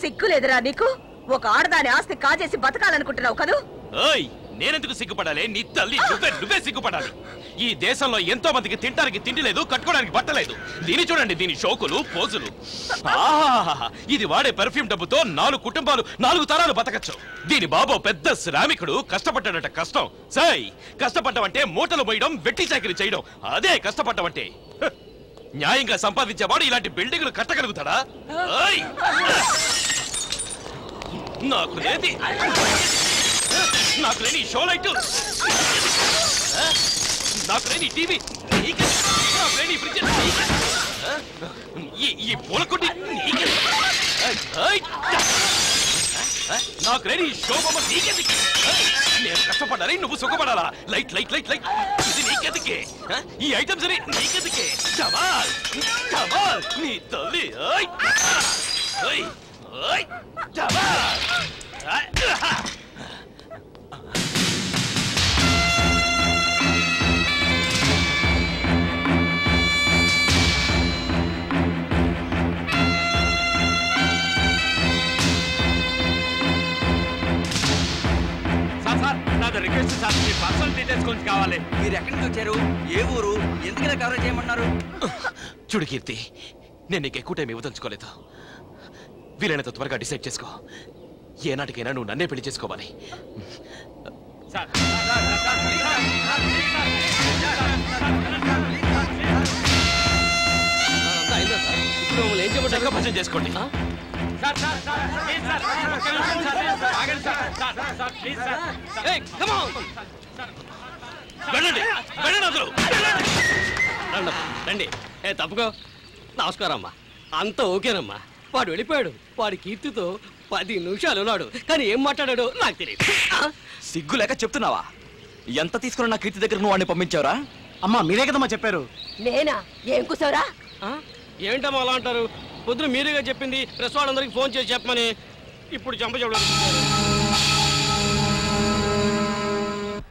సిగ్గులేదురా నీకు? ఒక ఆడదాని ఆస్తి కాజేసి బతకాలనుకుంటున్నావు కదూ? ఓయ్ నేనెందుకు సిగ్గుపడాలి? నీ తల్లి నువ్వే నువ్వే సిగ్గుపడాలి. ఈ దేశంలో ఎంతో మందికి తినడానికి తిండి లేదు కట్టుకోవడానికి బట్ట లేదు. దీని చూడండి దీని షోకులు పోజులు. ఇది వాడే పెర్ఫ్యూమ్ డబ్బుతో నాలుగు కుటుంబాలు నాలుగు తరాలు బతకచ్చు. దీని బాబో పెద్ద శ్రామికుడు కష్టపడ్డాడట కష్టం. సై కష్టపడ్డం అంటే మూటలు పోయడం వెట్టి చాకరీ చేయడం. అదే కష్టపడ్డం అంటే న్యాయంగా సంపాదించేవాడు ఇలాంటి బిల్డింగులు కట్టగలుగుతాడా? నాకు లేది నాకు లేని షో లైట్ నాకు లేని టీవీ. నాకు. లేని ఫ్రిడ్జ్. ఈ ఈ పూలకుండి. నాకు. లేని షో బొమ్మ నీకెందుకే? నేను కష్టపడాలి నువ్వు సుఖపడాలా? Light light light light. ఇది నీకెందుకే? ఈ ఐటమ్స్ అని నీకెందుకే? కమాల్ కమాల్ నీ తల్లి. ఏయ్! ఏయ్! ఏయ్! కమాల్ నాది రిక్వెస్ట్ సార్ మీ పర్సనల్ డీటెయిల్స్ కొంచెం కావాలి మీరు ఎక్కడి నుంచి వచ్చారు ఏ ఊరు ఎందుకలా కవరేజ్ చేయమన్నారు చూడు కీర్తి నేను నీకు ఎక్కువ టైం ఇవ్వదలుచుకోలేదు వీలైనంత త్వరగా డిసైడ్ చేసుకో ఏనాటికైనా నువ్వు నన్నే పెళ్ళి చేసుకోవాలి సార్ ఇప్పుడు మమ్మల్ని ఏం చెప్పంటారు భజన చేసుకోండి వెళ్ళండి వెళ్ళండి అందరూ. రండి రండి. ఏ తప్పుకో. నమస్కారం అమ్మా అంతా ఓకేనమ్మా. వాడు వెళ్ళిపోయాడు. వాడి కీర్తితో పది నిమిషాలు ఉన్నాడు. కానీ ఏం మాట్లాడాడో నాకు తెలియదు. సిగ్గు లేక చెప్తున్నావా? ఎంత తీసుకుని నా కీర్తి దగ్గర నువ్వు వాడిని పంపించావురా? అమ్మా మీరే కదమ్మా చెప్పారు. నేనా? ఏం కూసావురా ఏంటమ్మా అలా అంటారు? పొద్దున మీరేగా చెప్పింది ప్రెస్ వాళ్ళందరికీ ఫోన్ చేసి చెప్పమని ఇప్పుడు చంప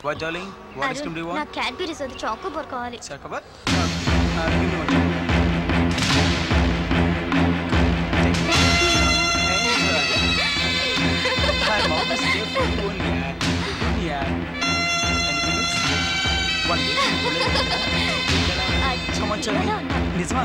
What, darling? What ice cream do you want? నాకు క్యాడ్బరీస్ అది చాకోబార్ కావాలి Chocobar? Uh, give me one. Hi, mom. This is your food only. Yeah. Yeah. Anything else? One day. Come on, Charlie. నిజమా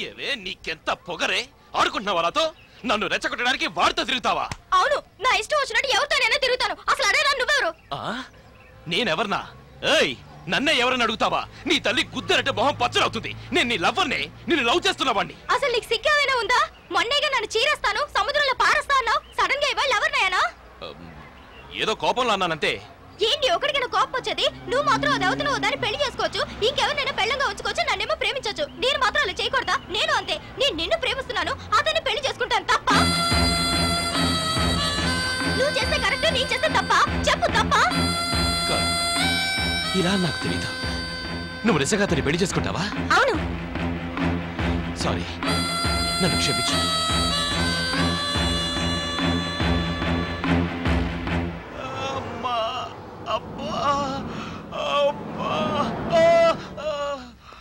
ఏవే నీకెంత పొగరే? ఆడుకుంటున్నావా వాళ్ళతో నన్ను రెచ్చగొట్టడానికి వాడితో తిరుగుతావా? అవును నా ఇష్టం వచ్చినట్టు ఎవరితోనైనా తిరుగుతాను. అసలు అదే నువ్వెవరు? ఆ? నేనెవర్నా? ఏయ్ నన్నే ఎవరని అడుగుతావా? నీ తల్లి గుద్దరంటే మొహం పచ్చడవుతుంది నేను నీ లవ్వర్నే నిన్ను లవ్ చేస్తున్నవాణ్ణి అసలు నీకు సిగ్గేమైనా ఉందా? మొన్నేగా నన్ను చీరేస్తాను సముద్రంలో పారేస్తా అన్నావు సడన్గా ఇవాళ ఎవరినైనా ఏదో కోపంలో అన్నానంతే. ఏంటి ఒకడికి కోపం వచ్చేది? నువ్వు మాత్రం అది అవుతున్నావు దాన్ని పెళ్ళి చేసుకోవచ్చు. ఇంకెవరినైనా పెళ్ళంగా ఉంచుకోవచ్చు నన్నేమో ప్రేమించవచ్చు. నేను మాత్రం అలా చేయకూడదా? నేను అంతే. నేను నిన్ను ప్రేమిస్తున్నాను అతన్ని పెళ్ళి చేసుకుంటాను తప్ప. నువ్వు చేస్తే కరెక్ట్ నేను చేస్తే తప్ప. చెప్పు తప్ప. ఇలా నాకు తెలీదు. నువ్వు నిజంగా అతన్ని పెళ్ళి చేసుకుంటావా? అవును. సారీ. నన్ను క్షమించు.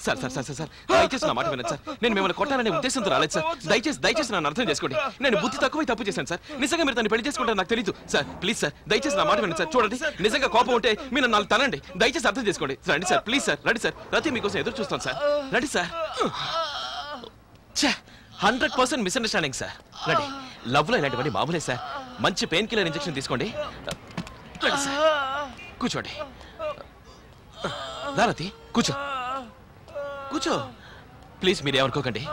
సార్ సార్ సార్ సార్ దయచేసి నా మాట వినండి సార్. నేను మిమ్మల్ని కొట్టాలనే ఉద్దేశంతో రాలేదు సార్. దయచేసి దయచేసి నన్ను అర్థం చేసుకోండి. నేను బుద్ధి తక్కువ తప్పు చేశాను సార్. నిజంగా మీరు తను పెళ్ళి చేసుకుంటారు నాకు తెలియదు సార్ ప్లీజ్ సార్ దయచేసి నా మాట వినండి సార్. చూడండి నిజంగా కోపం ఉంటే మీరు నన్ను నాలుగు తనండి దయచేసి అర్థం చేసుకోండి. రండి సార్ ప్లీజ్ సార్ రండి సార్. రతి మీకోసం ఎదురు చూస్తాను సార్. రండి sir. Hundred percent misunderstanding sir. రండి. లవ్లో ఇలాంటివన్నీ మామూలే సార్. మంచి పెయిన్ కిల్లర్ ఇంజెక్షన్ తీసుకోండి. రండి సార్. కూర్చోండి. దారతి కూర్చో. కూర్చో. ప్లీజ్ మీరు ఏమనుకోకండి.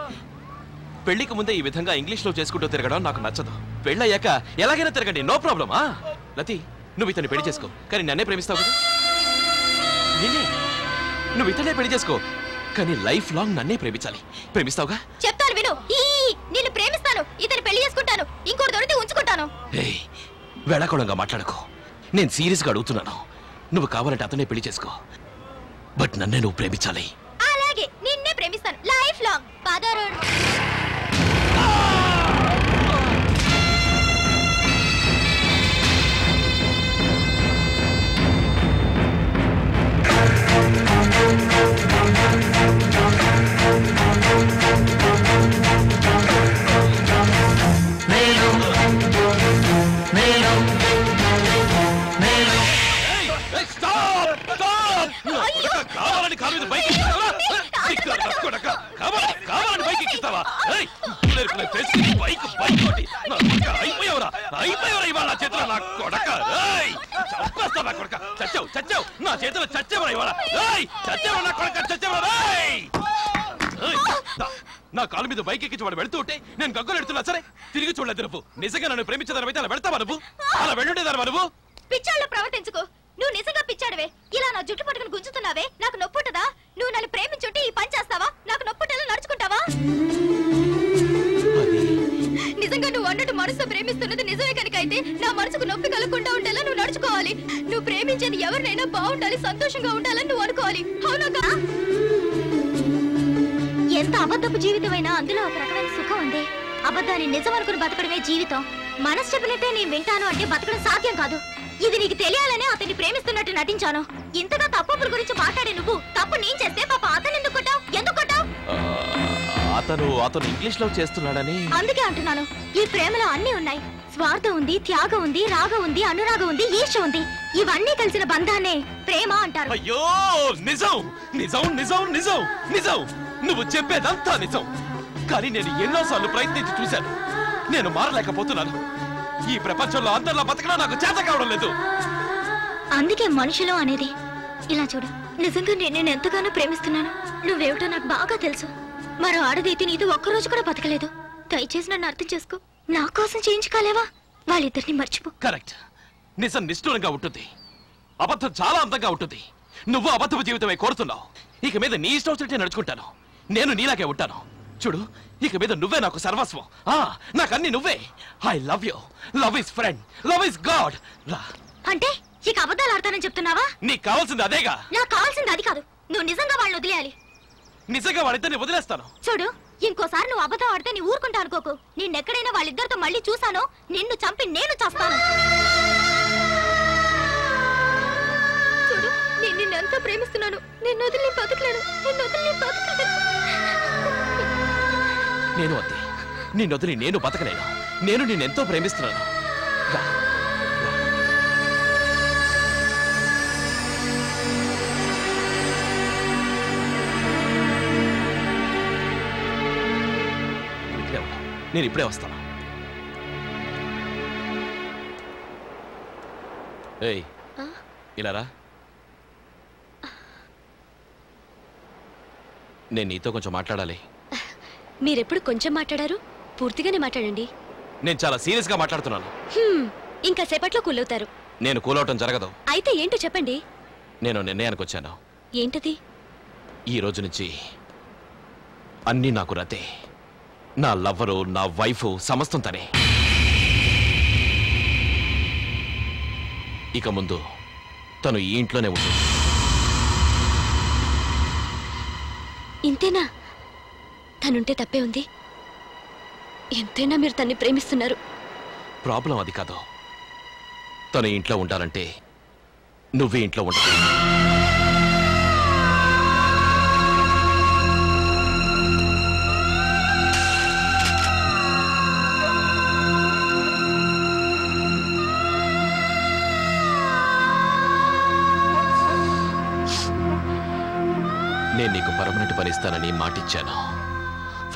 పెళ్ళికి ముందే ఈ విధంగా ఇంగ్లీష్లో చేసుకుంటూ తిరగడం నాకు నచ్చదు. పెళ్ళయ్యాక ఎలాగైనా తిరగండి నో ప్రాబ్లం ఆ? లతి నువ్వు ఇతన్ని పెళ్ళి చేసుకో. కానీ నన్నే ప్రేమిస్తావు కదా. నేనే నువ్వు ఇతనే పెళ్ళి చేసుకో. కానీ లైఫ్ లాంగ్ నన్నే ప్రేమించాలి. ప్రేమిస్తావుగా? చెప్తాను విను. ఈ నిన్ను ప్రేమిస్తాను. ఇతను పెళ్ళి చేసుకుంటాను. ఇంకోటి దొరికితే ఉంచుకుంటాను. వేళాకోళంగా మాట్లాడకు. నేను సీరియస్గా అడుగుతున్నాను. నువ్వు కావాలంటే అతనే పెళ్ళి చేసుకో. బట్ నన్నే నువ్వు ప్రేమించాలి అలాగే నిన్నే ప్రేమిస్తాను లైఫ్ లాంగ్ పదరుణ్ కావాలని కాలు మీద బైక్ ఎక్కిస్తావా? కావాలని కావాలని బైక్ ఎక్కిస్తావా? బైక్ బైక్ కొడకా, అయిపోయావురా. అయిపోయావురా ఇవాళ నా చేతిలో నా కొడక. చంపేస్తా నా కొడక. చచ్చావు చచ్చావు. నా చేతిలో చచ్చావురా ఇవాళ. ఏయ్ చచ్చావు నా కొడక చచ్చావురా. నా- కాలు మీద బైక్ ఎక్కించి వాడు వెళ్తూ ఉంటే నేను గగ్గలు ఎడుతున్నా. సరే తిరిగి చూడలేదు నువ్వు. నిజంగా నన్ను ప్రేమించదానివైతే అలా వెళ్తావా నువ్వు? అలా వెళ్ళుండేదానివా నువ్వు? పిచ్చాళ్ళు ప్రవర్తించుకో. నువ్వు నిజంగా పిచ్చాడవే. ఇలా నా జుట్టు పట్టుకుని గుంజుతున్నావే. నాకు నొప్పుంటదా నువ్వు నన్ను ప్రేమించుంటే ఈ పని చేస్తావా? నాకు నొప్పుంటేలా నడుచుకుంటావా? నిజంగా నువ్వు అన్నట్టు మనసుతో ప్రేమిస్తున్నది నిజమే కనుక అయితే నా మనసుకు నొప్పి కలగకుండా ఉండేలా నువ్వు నడుచుకోవాలి. నువ్వు ప్రేమించేది ఎవరినైనా బాగుండాలి సంతోషంగా ఉండాలని నువ్వు అనుకోవాలి. అవునా ఎంత అబద్ధపు జీవితమైనా అందులో ఒక రకమైన సుఖం ఉంది. అబద్ధాన్ని నిజం అనుకుని బతకడమే జీవితం. మనసు చెప్పినట్టే నేను వింటాను అంటే బతకడం సాధ్యం కాదు. ఇది నీకు తెలియాలనే అతన్ని ప్రేమిస్తున్నట్టు నటించాను. ఇంతగా తప్పుల గురించి మాట్లాడే నువ్వు తప్పు నేను చేస్తే పాప అతను ఎందుకు కొట్టావు? ఎందుకు కొట్టావు? అతను అతను ఇంగ్లీష్లో చేస్తున్నాడని. అందుకే అంటున్నాను. ఈ ప్రేమలో అన్నీ ఉన్నాయి. స్వార్థం ఉంది త్యాగం ఉంది రాగం ఉంది అనురాగం ఉంది ఈర్ష ఉంది. ఇవన్నీ కలిసిన బంధాన్నే ప్రేమ అంటారు. అయ్యో నిజం నిజం నిజం నిజం నిజం. నువ్వు చెప్పేదంతా నిజం. కానీ నేను ఎన్నోసార్లు ప్రయత్నించి చూశాను. నేను మారలేకపోతున్నాను. ఈ ప్రపంచంలో అందరిలా బతకడం నాకు చేత కావడం లేదు. అందుకే మనుషులు అనేది. ఇలా చూడు నిజంగా నేను నేను ఎంతగానో ప్రేమిస్తున్నాను. నువ్వేమిటో నాకు బాగా తెలుసు. మరో ఆడదైతే నీతో ఒక్కరోజు కూడా బతకలేదు. దయచేసి నన్ను అర్థం చేసుకో. నా కోసం చేయించుకోలేవా? వాళ్ళిద్దరిని మర్చిపో. కరెక్ట్. నిజం నిష్ఠూరంగా ఉంటుంది. అబద్ధం చాలా అందంగా ఉంటుంది. నువ్వు అబద్ధపు జీవితమే కోరుతున్నావు. ఇక మీద నీ ఇష్టం వచ్చినట్టే నడుచుకుంటాను. నేను నీలాగే ఉంటాను. చూడు ఇక మీద నువ్వే నాకు సర్వస్వం. నాకన్నీ నువ్వే. I love you love is friend love is God అంటే ఇక అబద్ధాలు ఆడతానని చెప్తున్నావా? నీకు కావాల్సింది అదేగా. నాకు కావాల్సింది అది కాదు. నువ్వు నిజంగా వాళ్ళని వదిలేయాలి. నిజంగా వాడిద్దరిని వదిలేస్తాను. చూడు ఇంకోసారి నువ్వు అబద్ధం ఆడితే నీ ఊరుకుంటా అనుకోకు. నిన్నెక్కడైనా వాళ్ళిద్దరితో మళ్ళీ చూసానో నిన్ను చంపి నేను చేస్తాను. చూడు నేను నిన్నెంతో ప్రేమిస్తున్నాను. నిన్ను వదిలి నేను బతకలేను. నిన్ను వదిలి నేను బతకలేను నేను అంతే. నిన్ను వదిలి నేను బతకలేను. నేను నిన్నెంతో ప్రేమిస్తున్నాను. రా. ఇక్కడే ఉండు. నేను ఇప్పుడే వస్తాను. ఏయ్ ఇలా రా. నేను నీతో కొంచెం మాట్లాడాలి. మీరెప్పుడు కొంచెం మాట్లాడారు? పూర్తిగానే మాట్లాడండి. నేను చాలా సీరియస్గా మాట్లాడుతున్నాను ఇంకా సేపట్లో కూలవుతారు. నేను కూలవటం జరగదు. అయితే ఏంటో చెప్పండి. నేను నిర్ణయానికి వచ్చాను. ఏంటది? ఈ రోజు నుంచి అన్నీ నాకు రతే నా లవ్వరు నా వైఫ్ సమస్తం తనే. ఇక ముందు తను ఈ ఇంట్లోనే ఉంటుంది ఇంతేనా? తనుంటే తప్పే ఉంది. ఎంతైనా మీరు తన్ని ప్రేమిస్తున్నారు. ప్రాబ్లం అది కాదు. తను ఇంట్లో ఉండాలంటే నువ్వే ఇంట్లో ఉండాలి నేను నీకు పర్మనెంట్ పని ఇస్తానని మాటిచ్చాను.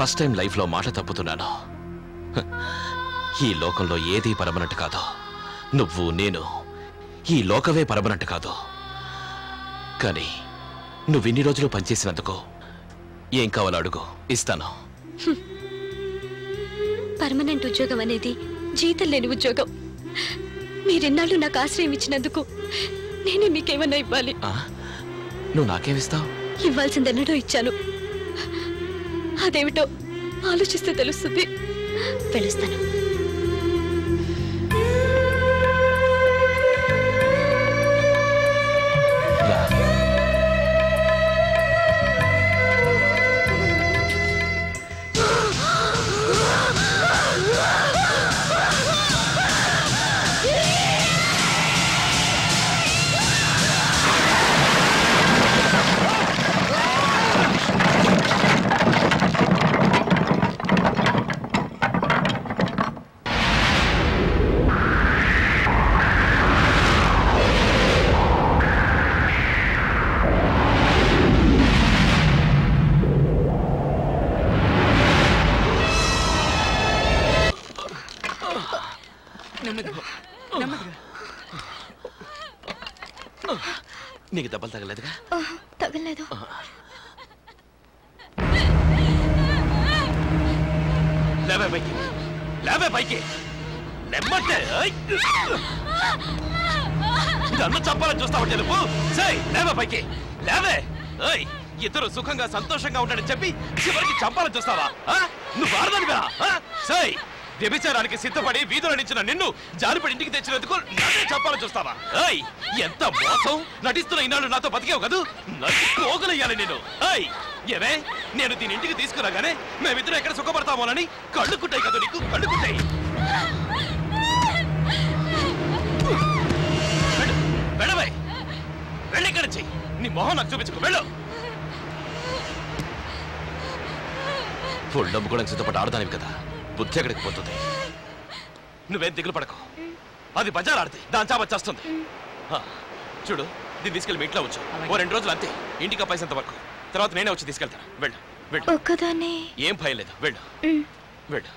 ఫస్ట్ టైం లైఫ్లో మాట తప్పుతున్నాను. ఈ లోకంలో ఏదీ పర్మనెంట్ కాదు. నువ్వు నేను ఈ లోకమే పర్మనెంట్ కాదు. కానీ నువ్వు ఇన్ని రోజులు పనిచేసినందుకు ఏం కావాలో అడుగు. ఇస్తాను. పర్మనెంట్ ఉద్యోగం అనేది జీతం లేని ఉద్యోగం. మీరెన్నాళ్ళు నాకు ఆశ్రయం ఇచ్చినందుకు నేనే మీకేమన్నా ఇవ్వాలి? నువ్వు నాకేమిస్తావు ఇవ్వాల్సిందెన్నడో ఇచ్చాను. అదేమిటో ఆలోచిస్తే తెలుస్తుంది. తెలుస్తాను. సుఖంగా సంతోషంగా ఉంటాడని చెప్పి చివరికి చంపాలని చూస్తావా? ఆ? నువ్వు ఆడదానివా? సై వ్యభిచారానికి సిద్ధపడి వీధులు నించిన నిన్ను జారిపడి ఇంటికి తెచ్చినందుకు నన్నే చంపాలని చూస్తావా? ఏయ్ ఎంత మోసం? నటిస్తున్న ఈనాడు నాతో బతికావు కదూ? నన్ను పోగలయ్యాలి నేను. ఏయ్ ఏవే నేను దీని ఇంటికి తీసుకురాగానే మేమిద్దరం ఎక్కడ సుఖపడతామోనని కళ్ళుకుంటాయి కదా నీకు? కళ్ళుకుంటాయి వెళ్ళవై వెళ్ళి. ఇక్కడ చెయ్యి నీ మొహం నాకు చూపించుకో. వెళ్ళు. ఫుల్ కూడా సిద్ధపడి ఆడదానివి కదా. బుద్ధి ఎక్కడికి పోతుంది? నువ్వేం దిగులు పడకు. అది బజార్ ఆడితే దాని చాప చేస్తుంది చూడు దీన్ని తీసుకెళ్ళి మీ ఇంట్లో ఉంచు. ఓ రెండు రోజులు అంతే. ఇంటికి పైసంత వరకు. తర్వాత నేనే వచ్చి తీసుకెళ్తాను. వెళ్ళు వెళ్ళు. ఒక్కదాన్ని? ఏం భయం లేదు. వెళ్ళు. వెళ్ళు.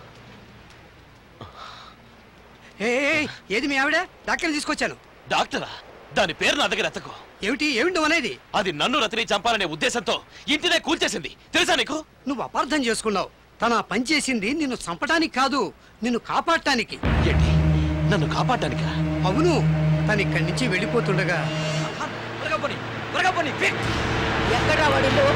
ఏది మీ ఆవిడ? డాక్టర్ని తీసుకొచ్చాను. డాక్టరా? దాని పేరు నా దగ్గర ఎత్తకు. ఏమిటి? ఏమిటి అనేది? అది నన్ను రతిని చంపాలనే ఉద్దేశంతో ఇంటినే కూల్చేసింది. తెలుసా నీకు? నువ్వు అపార్థం చేసుకున్నావు. తన ఆ పని చేసింది నిన్ను చంపటానికి కాదు నిన్ను కాపాడటానికి. ఏంటి? నన్ను కాపాడటానికా? అవును తను ఇక్కడి నుంచి వెళ్ళిపోతుండగా. ఎక్కడ వాడిల్లు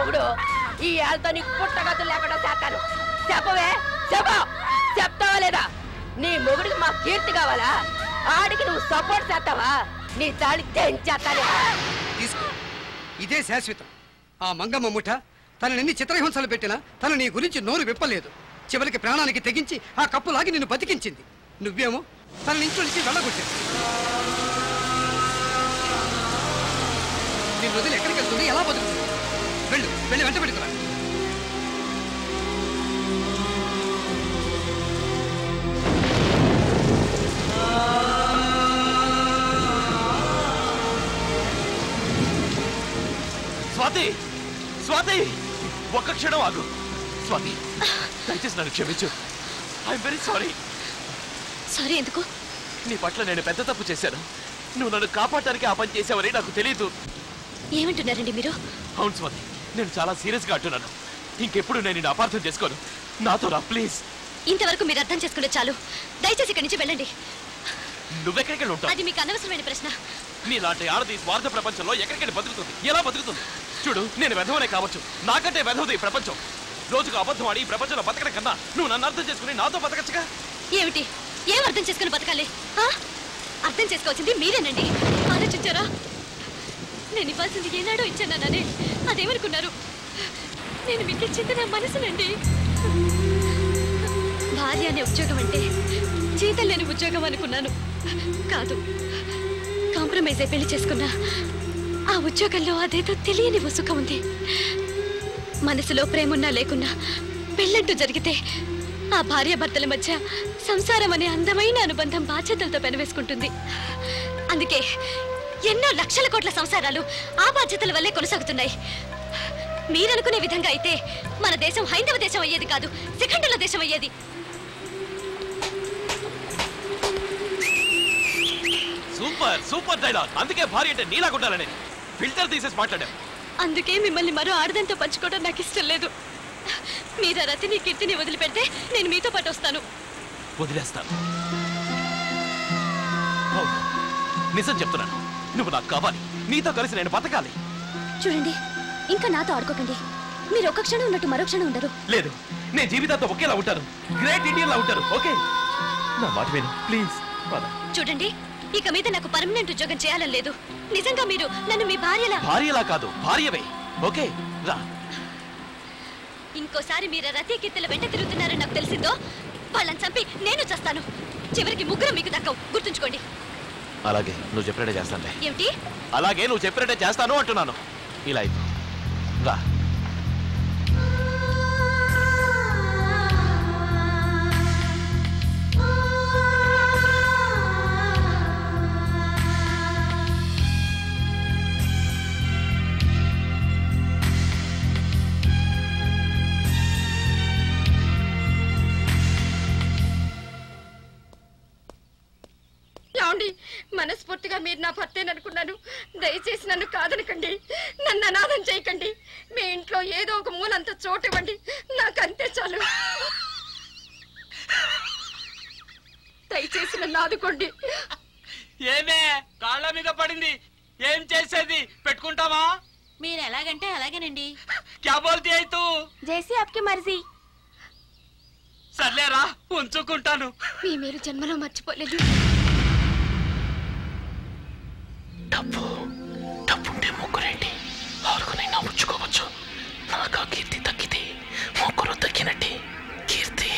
మొగుడు. ఈ ఏళ్ళతో నీకు పుట్టగతులు లేకుండా చేస్తాను. చెప్పవే చెప్పు. చెప్తావా లేదా? నీ మొగుడికి మా కీర్తి కావాలా? ఆడికి నువ్వు సపోర్ట్ చేస్తావా? నీ తాళి తెంచేస్తాను తీసుకో. ఇదే శాశ్వతం. ఆ మంగమ్మ ముఠ తనని ఎన్ని చిత్రహింసలు పెట్టినా తన నీ గురించి నోరు విప్పలేదు. చివరికి ప్రాణానికి తెగించి ఆ కప్పు లాగి నిన్ను బతికించింది. నువ్వేమో తన ఇంట్లో నుంచి వెళ్ళగొట్టావు నీ వదిలి ఎక్కడికి వెళ్తుంది? ఎలా బతుకుతుంది? వెళ్ళు వెంట పెడుతున్నా స్వాతి స్వాతి ఒక్క క్షణం ఆగు. స్వాతి దయచేసి నన్ను క్షమించు. ఐఎమ్ వెరీ సారీ సారీ ఎందుకు? నీ పట్ల నేను పెద్ద తప్పు చేశాను. నువ్వు నన్ను కాపాడటానికి ఆ పని చేసావని నాకు తెలియదు ఏమంటున్నారండి మీరు? అవును స్వాతి. నేను చాలా సీరియస్గా అంటున్నాను. ఇంకెప్పుడు నేను నిన్ను అపార్థం చేసుకోను. నాతో రా ప్లీజ్. ఇంతవరకు మీరు అర్థం చేసుకుంటే చాలు. దయచేసి ఇక్కడి నుంచి వెళ్ళండి. నువ్వెక్కడికి ఉంటావు? అది మీకు అనవసరమైన ప్రశ్న. నీలాంటి ఆడది స్వార్థ ప్రపంచంలో ఎక్కడికైనా బతుకుతుంది? ఎలా బతుకుతుంది? చూడు నేను వెధవనే కావచ్చు. నాకంటే వెధవది ఈ ప్రపంచం. రోజుకు అబద్ధం ఆడి ఈ ప్రపంచంలో బతకడం కన్నా నువ్వు నన్ను అర్థం చేసుకుని నాతో బతకచ్చుగా? ఏమిటి? ఏం అర్థం చేసుకుని బతకాలి? అర్థం చేసుకోవాల్సింది మీరేనండి. ఆలోచించారా? నేను ఇవ్వాల్సింది ఏనాడో ఇచ్చాననే అదేమనుకున్నారు? నేను మీకు ఇచ్చింది నా మనసునండి. భార్య అనే ఉద్యోగం అంటే జీతం లేని ఉద్యోగం అనుకున్నాను. కాదు కాంప్రమైజ్ అయి పెళ్ళి చేసుకున్నా. ఆ ఉద్యోగంలో అదేదో తెలియని ఉసుక ఉంది. మనసులో ప్రేమున్నా లేకున్నా పెళ్ళంటూ జరిగితే ఆ భార్యాభర్తల మధ్య సంసారం అనే అందమైన అనుబంధం బాధ్యతలతో పెనవేసుకుంటుంది. అందుకే ఎన్నో లక్షల కోట్ల సంసారాలు ఆ బాధ్యతల వల్లే కొనసాగుతున్నాయి. మీరనుకునే విధంగా అయితే మన దేశం హైందవ దేశం అయ్యేది కాదు శిఖండుల దేశం అయ్యేది. Super super dialogue. అందుకే భార్య అంటే నీలా కొట్టాలని. ఫిల్టర్ తీసేసి మాట్లాడాం. అందుకే మిమ్మల్ని మరో ఆడదంతో పంచుకోవడం నాకు ఇష్టం లేదు. మీరు రతిని కీర్తిని వదిలిపెడితే నేను మీతో పాటు వస్తాను. వదిలేస్తాను. నిజం చెప్తున్నాను. నువ్వు నాకు కావాలి. నీతో కలిసి నేను బతకాలి. చూడండి ఇంకా నాతో ఆడుకోకండి. మీరు ఒక క్షణం ఉన్నట్టు మరో క్షణం ఉండరు. లేదు నేను జీవితంతో ఒకేలా ఉంటాను. గ్రేట్ ఇండియన్ లా ఉంటాను ఓకే? నా మాట విను ప్లీజ్ చూడండి ఇక మీద నాకు పర్మనెంట్ ఉద్యోగం చేయాలని లేదు. నిజంగా మీరు నన్ను మీ భార్యలా భార్యలా కాదు భార్యవే ఓకే? రా. ఇంకోసారి మీరు ఆ రతి కీర్తిల వెంట తిరుగుతున్నారని నాకు తెలిసిందో వాళ్ళని చంపి నేను చేస్తాను. చివరికి ముగ్గురు మీకు దక్కవు. గుర్తుంచుకోండి. అలాగే నువ్వు చెప్పినట్టే చేస్తానులే. అలాగే నువ్వు చెప్పినట్టే చేస్తాను అంటున్నాను. ఇలా అయిపో. రా. మనస్ఫూర్తిగా మీరు నా భర్తేననుకున్నాను దయచేసి నన్ను కాదనకండి. నన్ను అనాథం చేయకండి. మీ ఇంట్లో ఏదో ఒక మూలంత చోటు ఇవ్వండి. నాకు అంతే చాలు. దయచేసి నన్ను ఆదుకోండి. ఏమే? కాళ్ళ మీద పడింది. ఏం చేసేది? పెట్టుకుంటావా? మీరు ఎలాగంటే అలాగేనండి. క్యా బోల్తీ అయితూ జైసీ ఆప్కి మర్జీ. సర్లేరా ఉంచుకుంటాను. మీ మీరు జన్మలో మర్చిపోలేదు. డబ్బుంటే ముగ్గురేంటి ఆరుగునైనా ఉంచుకోవచ్చు నాకు ఆ కీర్తి తగ్గితే ముగ్గురు తగ్గినట్టే. కీర్తి.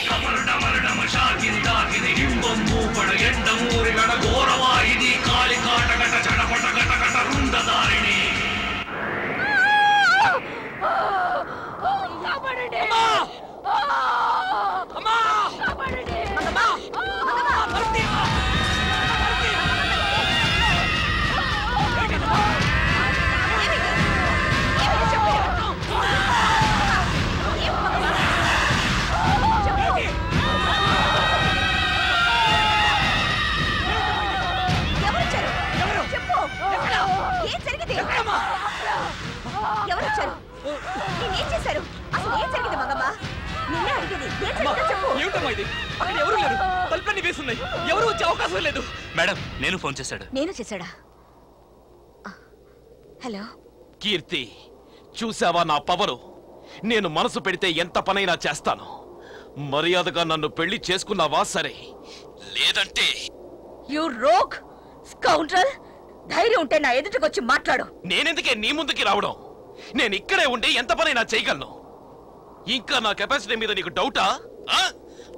ఎవరొచ్చారు ఫోన్ చేశాడు. నేను చేశాడా? హలో? కీర్తి చూసావా నా పవరు? నేను మనసు పెడితే ఎంత పనైనా చేస్తాను. మర్యాదగా నన్ను పెళ్ళి చేసుకున్నావా సరే. లేదంటే యు రోగ్ స్కౌండ్రల్ ధైర్యం ఉంటే నా ఎదుటికొచ్చి మాట్లాడు. నేనెందుకే నీ ముందుకి రావడం? నేను ఇక్కడే ఉండి ఎంత పనైనా చేయగలను? ఇంకా నా కెపాసిటీ మీద నీకు డౌటా ఆ?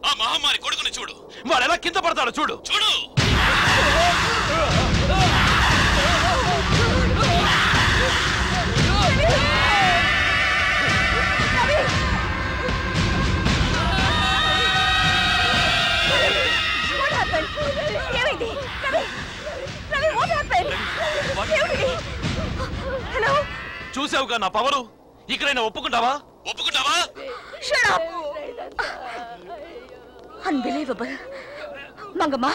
ఆ మహమ్మారి కొడుకుని చూడు. వాడు ఎలా కింద పడతాడో చూడు. చూడు! చూసావుగా నా పవరు? ఇక్కడైనా ఒప్పుకుంటావా? ఒప్పుకుంటావా? షట్ అప్ అన్బిలీవబుల్ మంగమ్మ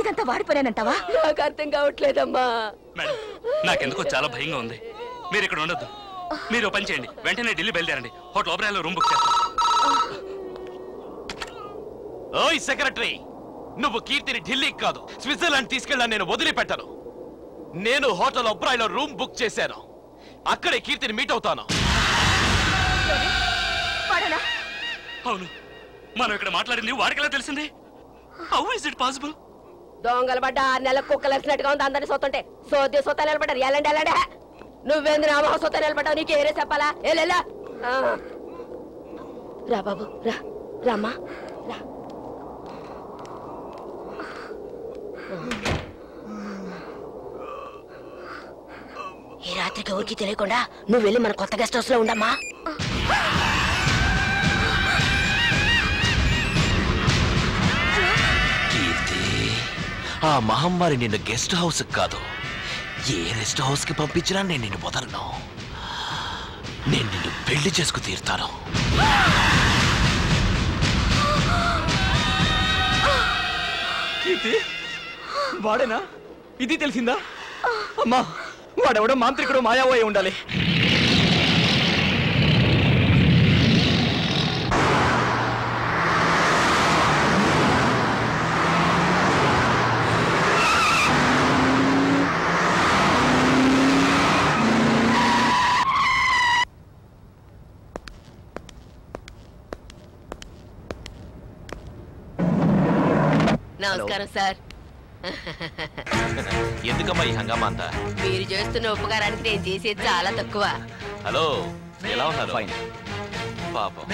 ఇదంతా వాడి పనేనంటావా నాకు అర్థం కావట్లేదమ్మా. మేడం నాకెందుకో చాలా భయంగా ఉంది. మీరు ఇక్కడ ఉండొద్దు. మీరు పని చేయండి. వెంటనే ఢిల్లీ బయలుదేరండి. హోటల్ ఓబ్రాయలో రూమ్ బుక్ చేస్తాను. ఓయ్ సెక్రటరీ నువ్వు కీర్తిని ఢిల్లీకి కాదు స్విట్జర్లాండ్ తీసుకెళ్ళా నేను వదిలిపెట్టను. నేను హోటల్ ఒబ్రాయిలో రూమ్ బుక్ చేశాను. అక్కడే కీర్తిని మీట్ అవుతాను. అవును. మనం ఇక్కడ మాట్లాడింది వాడికెలా తెలిసింది? హౌ ఇస్ ఇట్ పాసిబుల్ దొంగల పడ్డ ఆరు నెలల కుక్కలు వచ్చినట్టుగా ఉంది అందరిని సొత్తుంటే సోది సొత్త నిలబడ్డారు. ఎలాంటి ఎలాండే నువ్వేంది నా సొత్త నిలబడ్డావు? నీకు ఏరే చెప్పాలా? ఏలేలా రా బాబు రా. రామా రా. ఈ రాత్రికి ఊరికి తెలియకుండా నువ్వు వెళ్ళి మన కొత్త గెస్ట్ హౌస్లో ఉండమ్మా. ఆ మహమ్మారి నిన్ను గెస్ట్ హౌస్ కాదు. ఏ రెస్ట్ హౌస్కి పంపించినా నేను నిన్ను వదలను. నేను నిన్ను పెళ్ళి చేసుకు తీరుతాను. వాడేనా? ఇది తెలిసిందా? అమ్మా వాడెవడో మాంత్రికుడు మాయావోయి ఉండాలి. నమస్కారం సార్. *laughs* ఎందుకమ్మా ఈ హంగామా అంతా? మీరు చేస్తున్న ఉపకారానికి నేను చేసేది చాలా తక్కువ. హలో ఎలా ఉన్నారు? పాపం.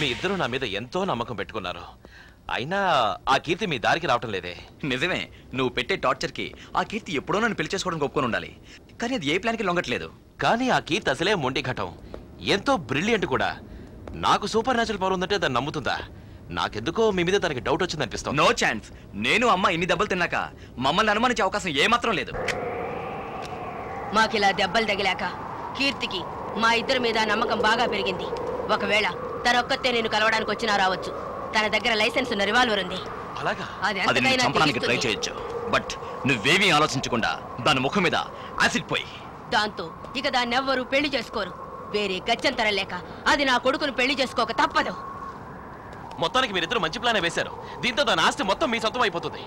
మీ ఇద్దరు నా మీద ఎంతో నమ్మకం పెట్టుకున్నారు. అయినా ఆ కీర్తి మీ దారికి రావటం లేదే. నిజమే నువ్వు పెట్టే టార్చర్కి ఆ కీర్తి ఎప్పుడో నన్ను పెళ్ళి చేసుకోవడానికి ఒప్పుకొని ఉండాలి. కానీ అది ఏ ప్లాన్కి లొంగట్లేదు. కానీ ఆ కీర్తి అసలే మొండి ఘటం. ఎంతో బ్రిలియంట్ కూడా. నాకు సూపర్ న్యాచురల్ పవర్ ఉందంటే దాన్ని నమ్ముతుందా? నాకెందుకో మీ మీద తనకి డౌట్ వచ్చింది అనిపిస్తుంది నో ఛాన్స్ నేను అమ్మ ఇన్ని దెబ్బలు తిన్నాక మమ్మల్ని అనుమానించే అవకాశం ఏమాత్రం లేదు. మాకిలా దెబ్బలు తగిలాక కీర్తికి మా ఇద్దరి మీద నమ్మకం బాగా పెరిగింది. ఒకవేళ తనొక్కతే నేను కలవడానికి వచ్చినా రావచ్చు. తన దగ్గర లైసెన్స్ ఉన్న రివాల్వర్ ఉంది. అలాగా? అది నేను చంపడానికి ట్రై. చేయొచ్చు. బట్ నువ్వేమీ ఆలోచించకుండా దాని ముఖం మీద యాసిడ్ పోయి. దాంతో ఇక దాన్ని ఎవ్వరూ పెళ్ళి చేసుకోరు. వేరే గత్యంతరం లేక అది నా కొడుకును పెళ్ళి చేసుకోక తప్పదు. మొత్తానికి మీరిద్దరు మంచి ప్లానే వేశారు. దీంతో దాని ఆస్తి మొత్తం మీ సొంతం అయిపోతుంది.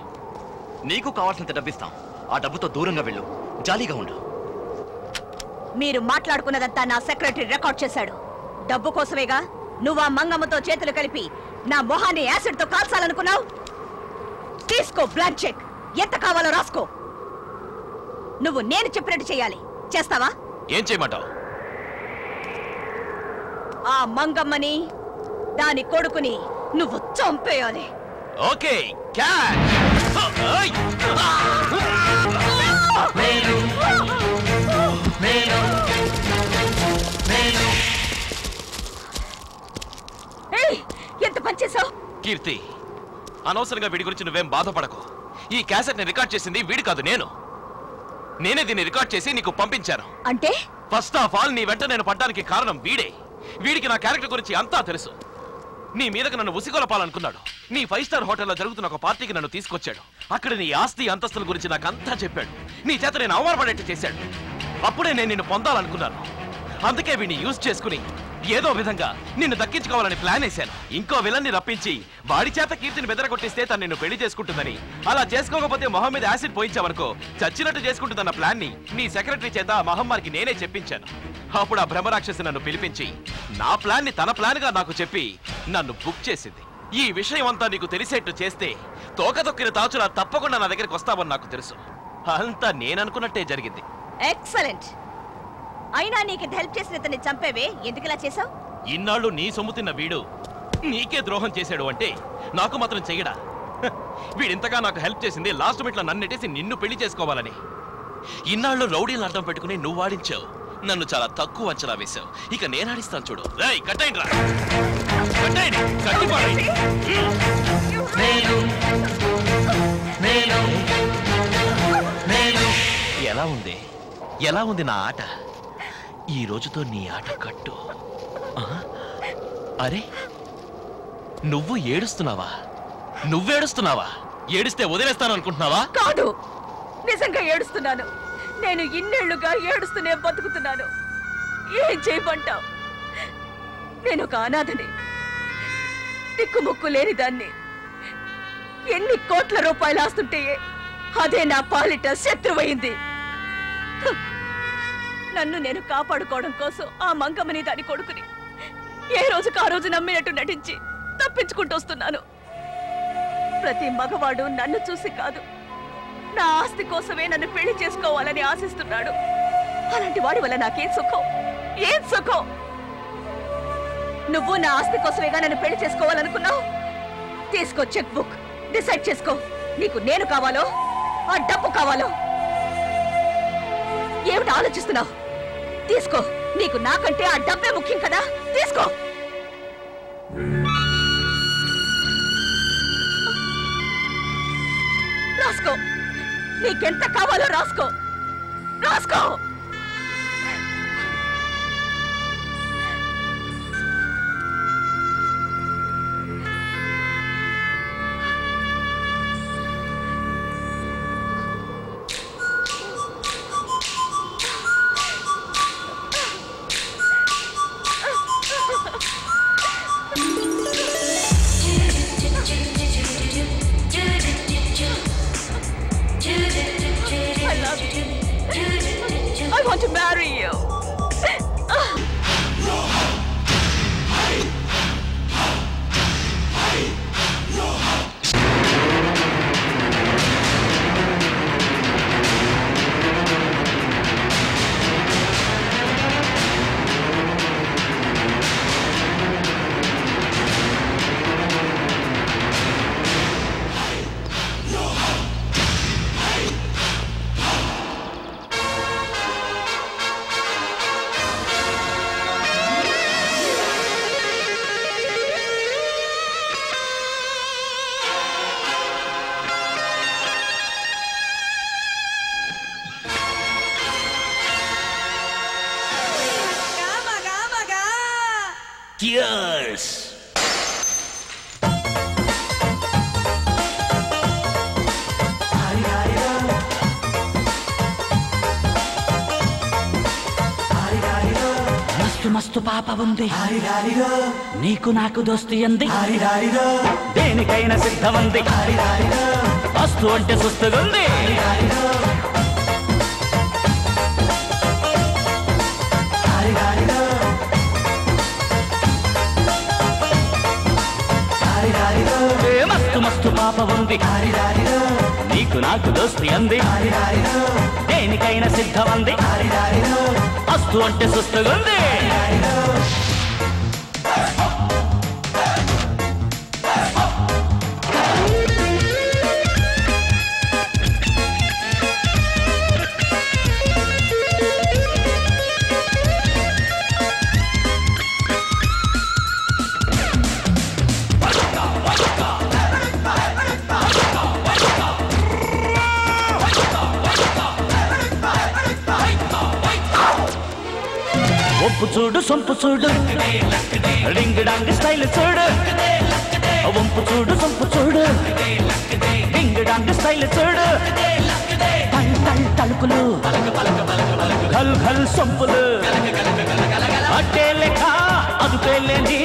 నీకు కావాల్సినంత డబ్బిస్తాం. ఆ డబ్బుతో దూరంగా వెళ్ళు. జాలీగా ఉండు. మీరు మాట్లాడుకున్నదంతా నా సెక్రటరీ రికార్డ్ చేశాడు. డబ్బు కోసమేగా నువ్వు ఆ మంగమ్మతో చేతులు కలిపి నా మొహాన్ని యాసిడ్తో కాల్చాలనుకున్నావు? తీసుకో బ్లాంక్ చెక్. ఎంత కావాలో రాసుకో. నువ్వు నేను చెప్పినట్టు చేయాలి. చేస్తావా? ఏం చేయమంటావు? ఆ మంగమ్మని దాని కొడుకుని నువ్వు చంపేయాలి. Okay catch. ఎంత పనిచేసావు కీర్తి అనవసరంగా వీడి గురించి నువ్వేం బాధపడకు. ఈ క్యాసెట్ని రికార్డ్ చేసింది వీడి కాదు నేను. నేనే దీన్ని రికార్డ్ చేసి నీకు పంపించాను. అంటే? ఫస్ట్ ఆఫ్ ఆల్ నీ వెంట నేను పడ్డానికి కారణం వీడే. వీడికి నా క్యారెక్టర్ గురించి అంతా తెలుసు. నీ మీదకి నన్ను ఉసిగొలపాలనుకున్నాడు. నీ ఫైవ్ స్టార్ హోటల్లో జరుగుతున్న ఒక పార్టీకి నన్ను తీసుకొచ్చాడు. అక్కడ నీ ఆస్తి అంతస్తుల గురించి నాకు అంతా చెప్పాడు. నీ చేత నేను అవమానపడేట్టు చేశాడు. అప్పుడే నేను నిన్ను పొందాలనుకున్నాను. అందుకే వీడిని యూజ్ చేసుకుని ఏదో విధంగా నిన్ను దక్కించుకోవాలని ప్లాన్ వేశాను. ఇంకో విలన్ని రప్పించి వాడి చేత కీర్తిని బెదరగొట్టిస్తే తను నిన్ను పెళ్ళి చేసుకుంటుందని. అలా చేసుకోకపోతే మొహం మీద యాసిడ్ పోయించావనుకో చచ్చినట్టు చేసుకుంటుందన్న ప్లాన్ని నీ సెక్రటరీ చేత ఆ మహమ్మారికి నేనే చెప్పించాను. అప్పుడు ఆ భ్రమరాక్షసి నన్ను పిలిపించి నా ప్లాన్ని తన ప్లాన్గా నాకు చెప్పి నన్ను బుక్ చేసింది. ఈ విషయం అంతా నీకు తెలిసేట్టు చేస్తే తోక తొక్కిన తాచులా తప్పకుండా నా దగ్గరికి వస్తావని నాకు తెలుసు. అంతా నేననుకున్నట్టే జరిగింది. ఎక్సలెంట్. అయినా నీకు హెల్ప్ చేసిన ఇతన్ని చంపేవే? ఎందుకు ఇలా చేసావు ఇన్నాళ్ళు నీ సొమ్ము తిన్న వీడు నీకే ద్రోహం చేశాడు అంటే నాకు మాత్రం చెయ్యడా? వీడింతగా నాకు హెల్ప్ చేసింది లాస్ట్ మినిట్లో నన్నెట్టేసి నిన్ను పెళ్ళి చేసుకోవాలని. ఇన్నాళ్ళు రౌడీని అడ్డం పెట్టుకుని నువ్వు ఆడించావు. నన్ను చాలా తక్కువ అంచనా వేశావు. ఇక నేను ఆడిస్తాను చూడు. రేయ్ కట్టేయండి రా కట్టేయండి. కట్టి పారేయండి. ఎలా ఉంది? ఎలా ఉంది నా ఆట? ఈ రోజుతో నీ ఆట కట్టు. అరే నువ్వు ఏడుస్తున్నావా? నువ్వేడుస్తున్నావా ఏడిస్తే వదిలేస్తాను అనుకుంటున్నావా? కాదు నిజంగా ఏడుస్తున్నాను. నేను ఇన్నేళ్ళుగా ఏడుస్తూనే బతుకుతున్నాను. ఏం చేయమంటావు? నేను ఒక అనాథని. దిక్కుముక్కు లేని దాన్ని. ఎన్ని కోట్ల రూపాయలు ఆస్తుంటే అదే నా పాలిట శత్రువైంది. నన్ను నేను కాపాడుకోవడం కోసం ఆ మంగమ్మని దాని కొడుకుని ఏ రోజుకు ఆ రోజు నమ్మినట్టు నటించి తప్పించుకుంటూ వస్తున్నాను. ప్రతి మగవాడు నన్ను చూసి కాదు. నా ఆస్తి కోసమే నన్ను పెళ్ళి చేసుకోవాలని ఆశిస్తున్నాడు. అలాంటి వాడి వల్ల నాకేం సుఖం? ఏం సుఖం? నువ్వు నా ఆస్తి కోసమేగా నన్ను పెళ్ళి చేసుకోవాలనుకున్నావు? తీసుకో చెక్ బుక్. డిసైడ్ చేసుకో. నీకు నేను కావాలో? ఆ డబ్బు కావాలో? ఏమిటి ఆలోచిస్తున్నావు? తీసుకో. నీకు నాకంటే ఆ డబ్బే ముఖ్యం కదా. తీసుకో. రాసుకో. నీకెంత కావాలో రాసుకో. రాసుకో. ఉంది నీకు నాకు దోస్తి అంది దేనికైనా సిద్ధమంది. వస్తు అంటే సుస్తుగుంది. మస్తు మస్తు పాప ఉంది. నీకు నాకు దోస్తి అంది దేనికైనా సిద్ధమంది. వస్తు అంటే సుస్తుగుంది. చూడు. సొంపు డాంగ్ స్టైల్ చూడు. వంపు చూడు సొంపు చూడు. డింగ్ డాంగ్ స్టైల్ చూడు. టల్ టల్ తలుపులు. ఘల్ ఘల్ సొంపులు. అట్టే లెక్క అదుపే లేని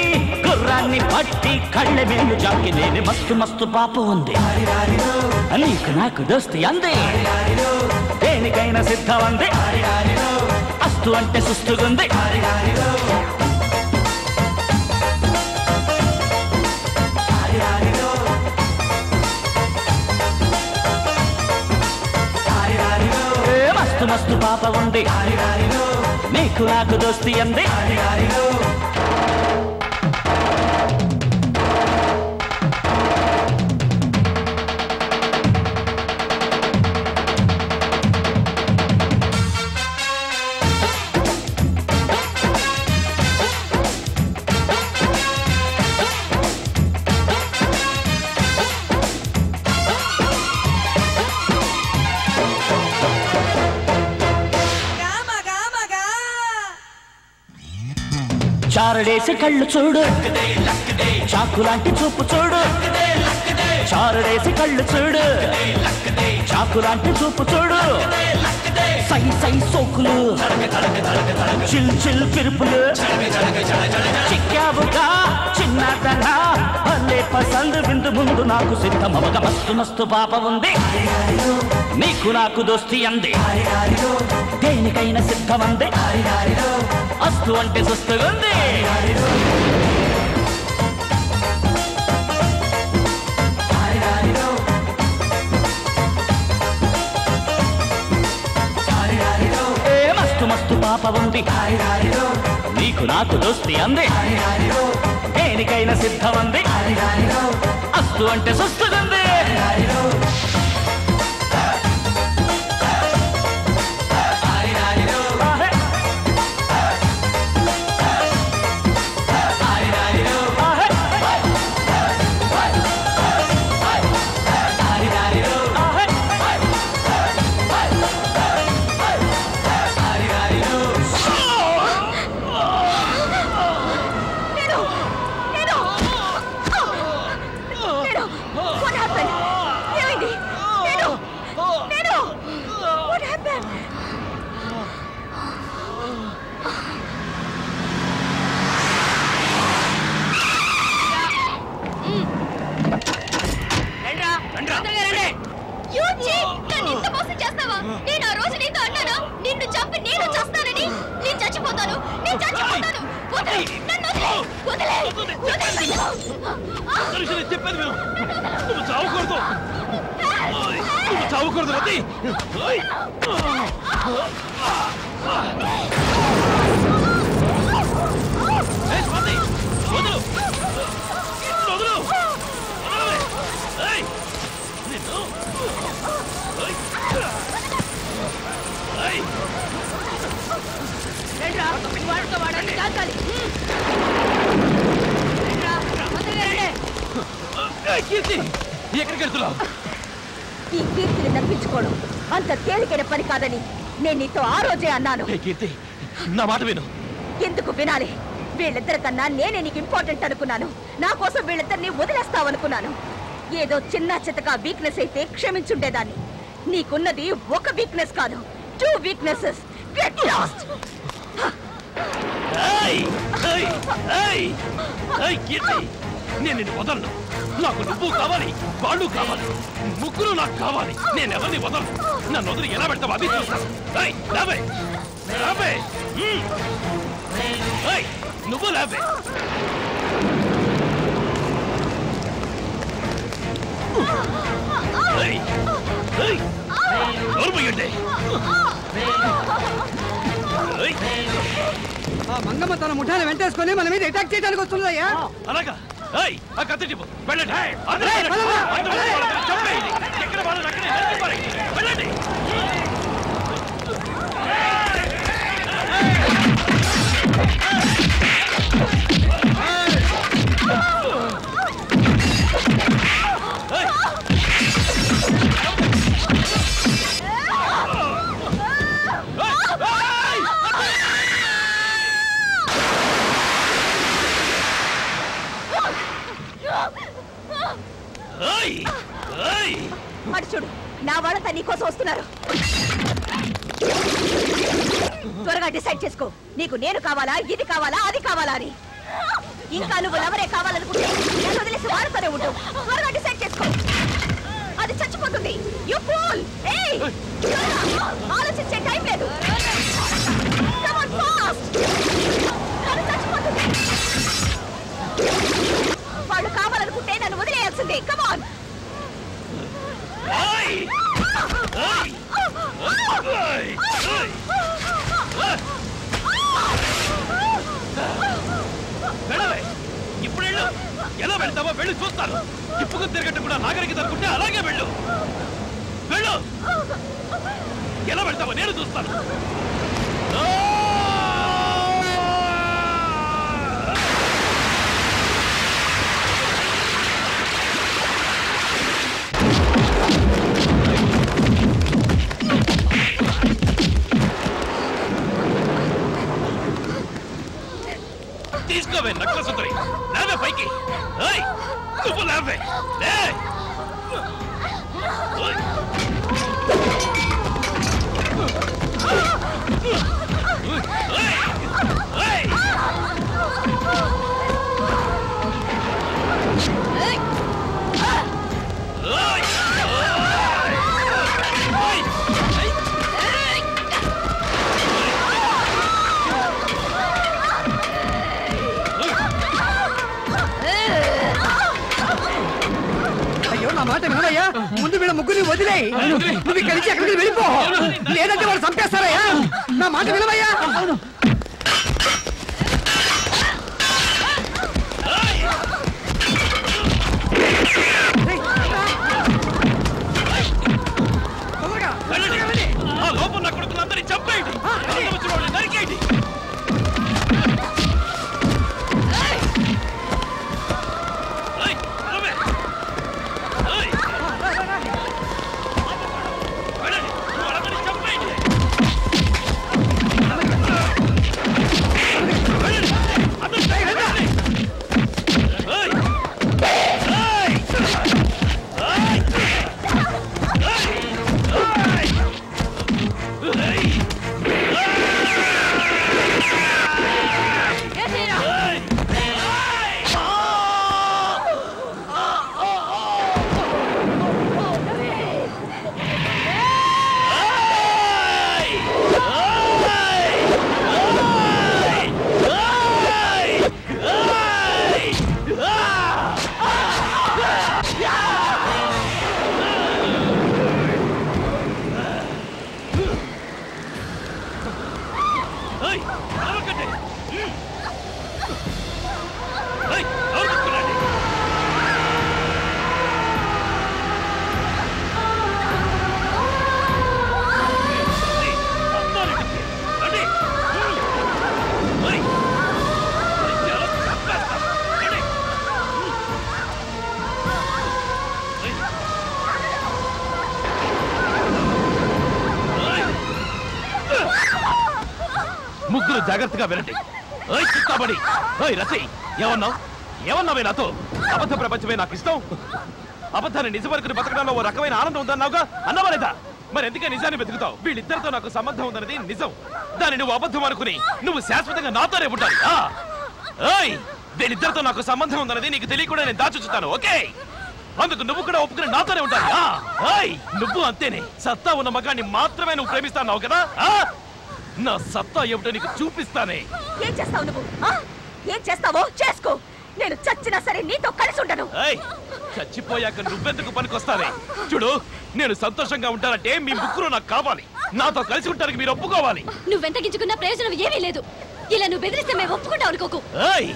గుర్రాన్ని పట్టి కళ్ళ మేలు జాకి నేను మస్తు మస్తు పాప ఉంది. నీకు నాకు దోస్తి అంది. దేనికైనా సిద్ధం అంది. అస్తు అంటే సుస్తుగుంది. మస్తు పాప ఉంది. నీకు నాకు దోస్తి అంది. చారడేసి కళ్ళు చూడు. చాకు లాంటి చూపు చూడు. చారుడేసి కళ్ళు చూడు. చాకు లాంటి చూపు చూడు. సై సై సోకులు. చిల్ చిల్ పిరుపులు. చిక్కావుగా చిన్నదనా. భలే పసందు విందు ముందు నాకు సిద్ధం సిద్ధమవగ మస్తు మస్తు పాప ఉంది. నీకు నాకు దోస్తి అంది. దేనికైనా సిద్ధమంది. మస్తు అంటే సుస్తుగుంది ఏ మస్తు మస్తు పాప ఉంది. నీకు నాకు దోస్తి అంది. దేనికైనా సిద్ధమంది. అస్తు అంటే సుస్తుగుంది అన్నాను. కీర్తి నా మాట విను. ఎందుకు వినాలి? వీళ్ళిద్దరి కన్నా నేనే నీకు ఇంపార్టెంట్ అనుకున్నాను. నా కోసం వీళ్ళిద్దరిని వదిలేస్తావనుకున్నాను. ఏదో చిన్న చితక వీక్నెస్ అయితే క్షమించుండేదాన్ని. నీకున్నది ఒక వీక్నెస్ కాదు. టూ వీక్నెసెస్ గెట్ లాస్ట్ నేను నిన్ను వదలను. నాకు నువ్వు కావాలి వాళ్ళు కావాలి ముగ్గురు నాకు కావాలి. నేను ఎవరిని వదలను? నన్ను వదిలి ఎలా పెడతావు అది నువ్వు ఆ మంగమ్మ తన ముఠాన్ని వెంటేసుకొని మన మీద అటాక్ చేయడానికి వస్తుందయ్యా అలాగా. ఏయ్ ఆ కత్తి టిప్పు. వెళ్ళండి. అందరూ చంపేయండి. ఎక్కడ అక్కడే చూడు నా వాళ్ళంతా నీకోసం వస్తున్నారు. త్వరగా డిసైడ్ చేసుకో నీకు నేను కావాలా మాట వినవయ్యా ముందు వీళ్ళ ముగ్గురిని వదిలేయ్. నువ్వు ఇక్కడి నుంచి ఎక్కడికి వెళ్ళిపో. లేదంటే వాళ్ళు చంపేస్తారయ్యా. నా మాట వినవయ్యా? లోపల కొడుకులందరినీ చంపేయండి. వాళ్ళని నరికేయండి. ఓయ్ రతి ఏమన్నావు? ఏమన్నావే నాతో? అబద్ధ ప్రపంచమే నాకు ఇష్టం. అబద్ధాన్ని నిజమనుకుని బతకడంలో ఓ రకమైన ఆనందం ఉందన్నావుగా? అన్నావా లేదా? మరి ఎందుకే నిజాన్ని వెతుకుతావు? వీళ్ళిద్దరితో నాకు సంబంధం ఉందన్నది నిజం. దాన్ని నువ్వు అబద్ధం అనుకుని నువ్వు శాశ్వతంగా నాతోనే ఉండాలి. ఆ! ఏయ్ వీళ్ళిద్దరితో నాకు సంబంధం ఉందన్నది నీకు తెలియకుండా నేను దాచుచుతాను ఓకే? అందుకు నువ్వు కూడా ఒప్పుకుని నాతోనే ఉంటావు ఆ! ఏయ్ నువ్వు అంతేనే. సత్తా ఉన్న మగాన్ని మాత్రమే నువ్వు ప్రేమిస్తాన్నావు కదా? ఆ! నా సత్తా ఏమిటో నీకు చూపిస్తానే. ఏం చేస్తావు నువ్వు? ఆ? ఏం చేస్తావో చేసుకో. నేను చచ్చినా సరే నీతో కలిసి ఉండను. ఏయ్ చచ్చిపోయాక నువ్వెందుకు పనికొస్తావే? చూడు నేను సంతోషంగా ఉంటానంటే మీ ముగ్గురు నాకు కావాలి. నాతో కలిసి ఉంటానికి మీరు ఒప్పుకోవాలి. నువ్వెంత గింజుకున్న ప్రయోజనం ఏమీ లేదు. ఇలా నువ్వు బెదిరిస్తే మేము ఒప్పుకుంటావు అనుకోకు. ఏయ్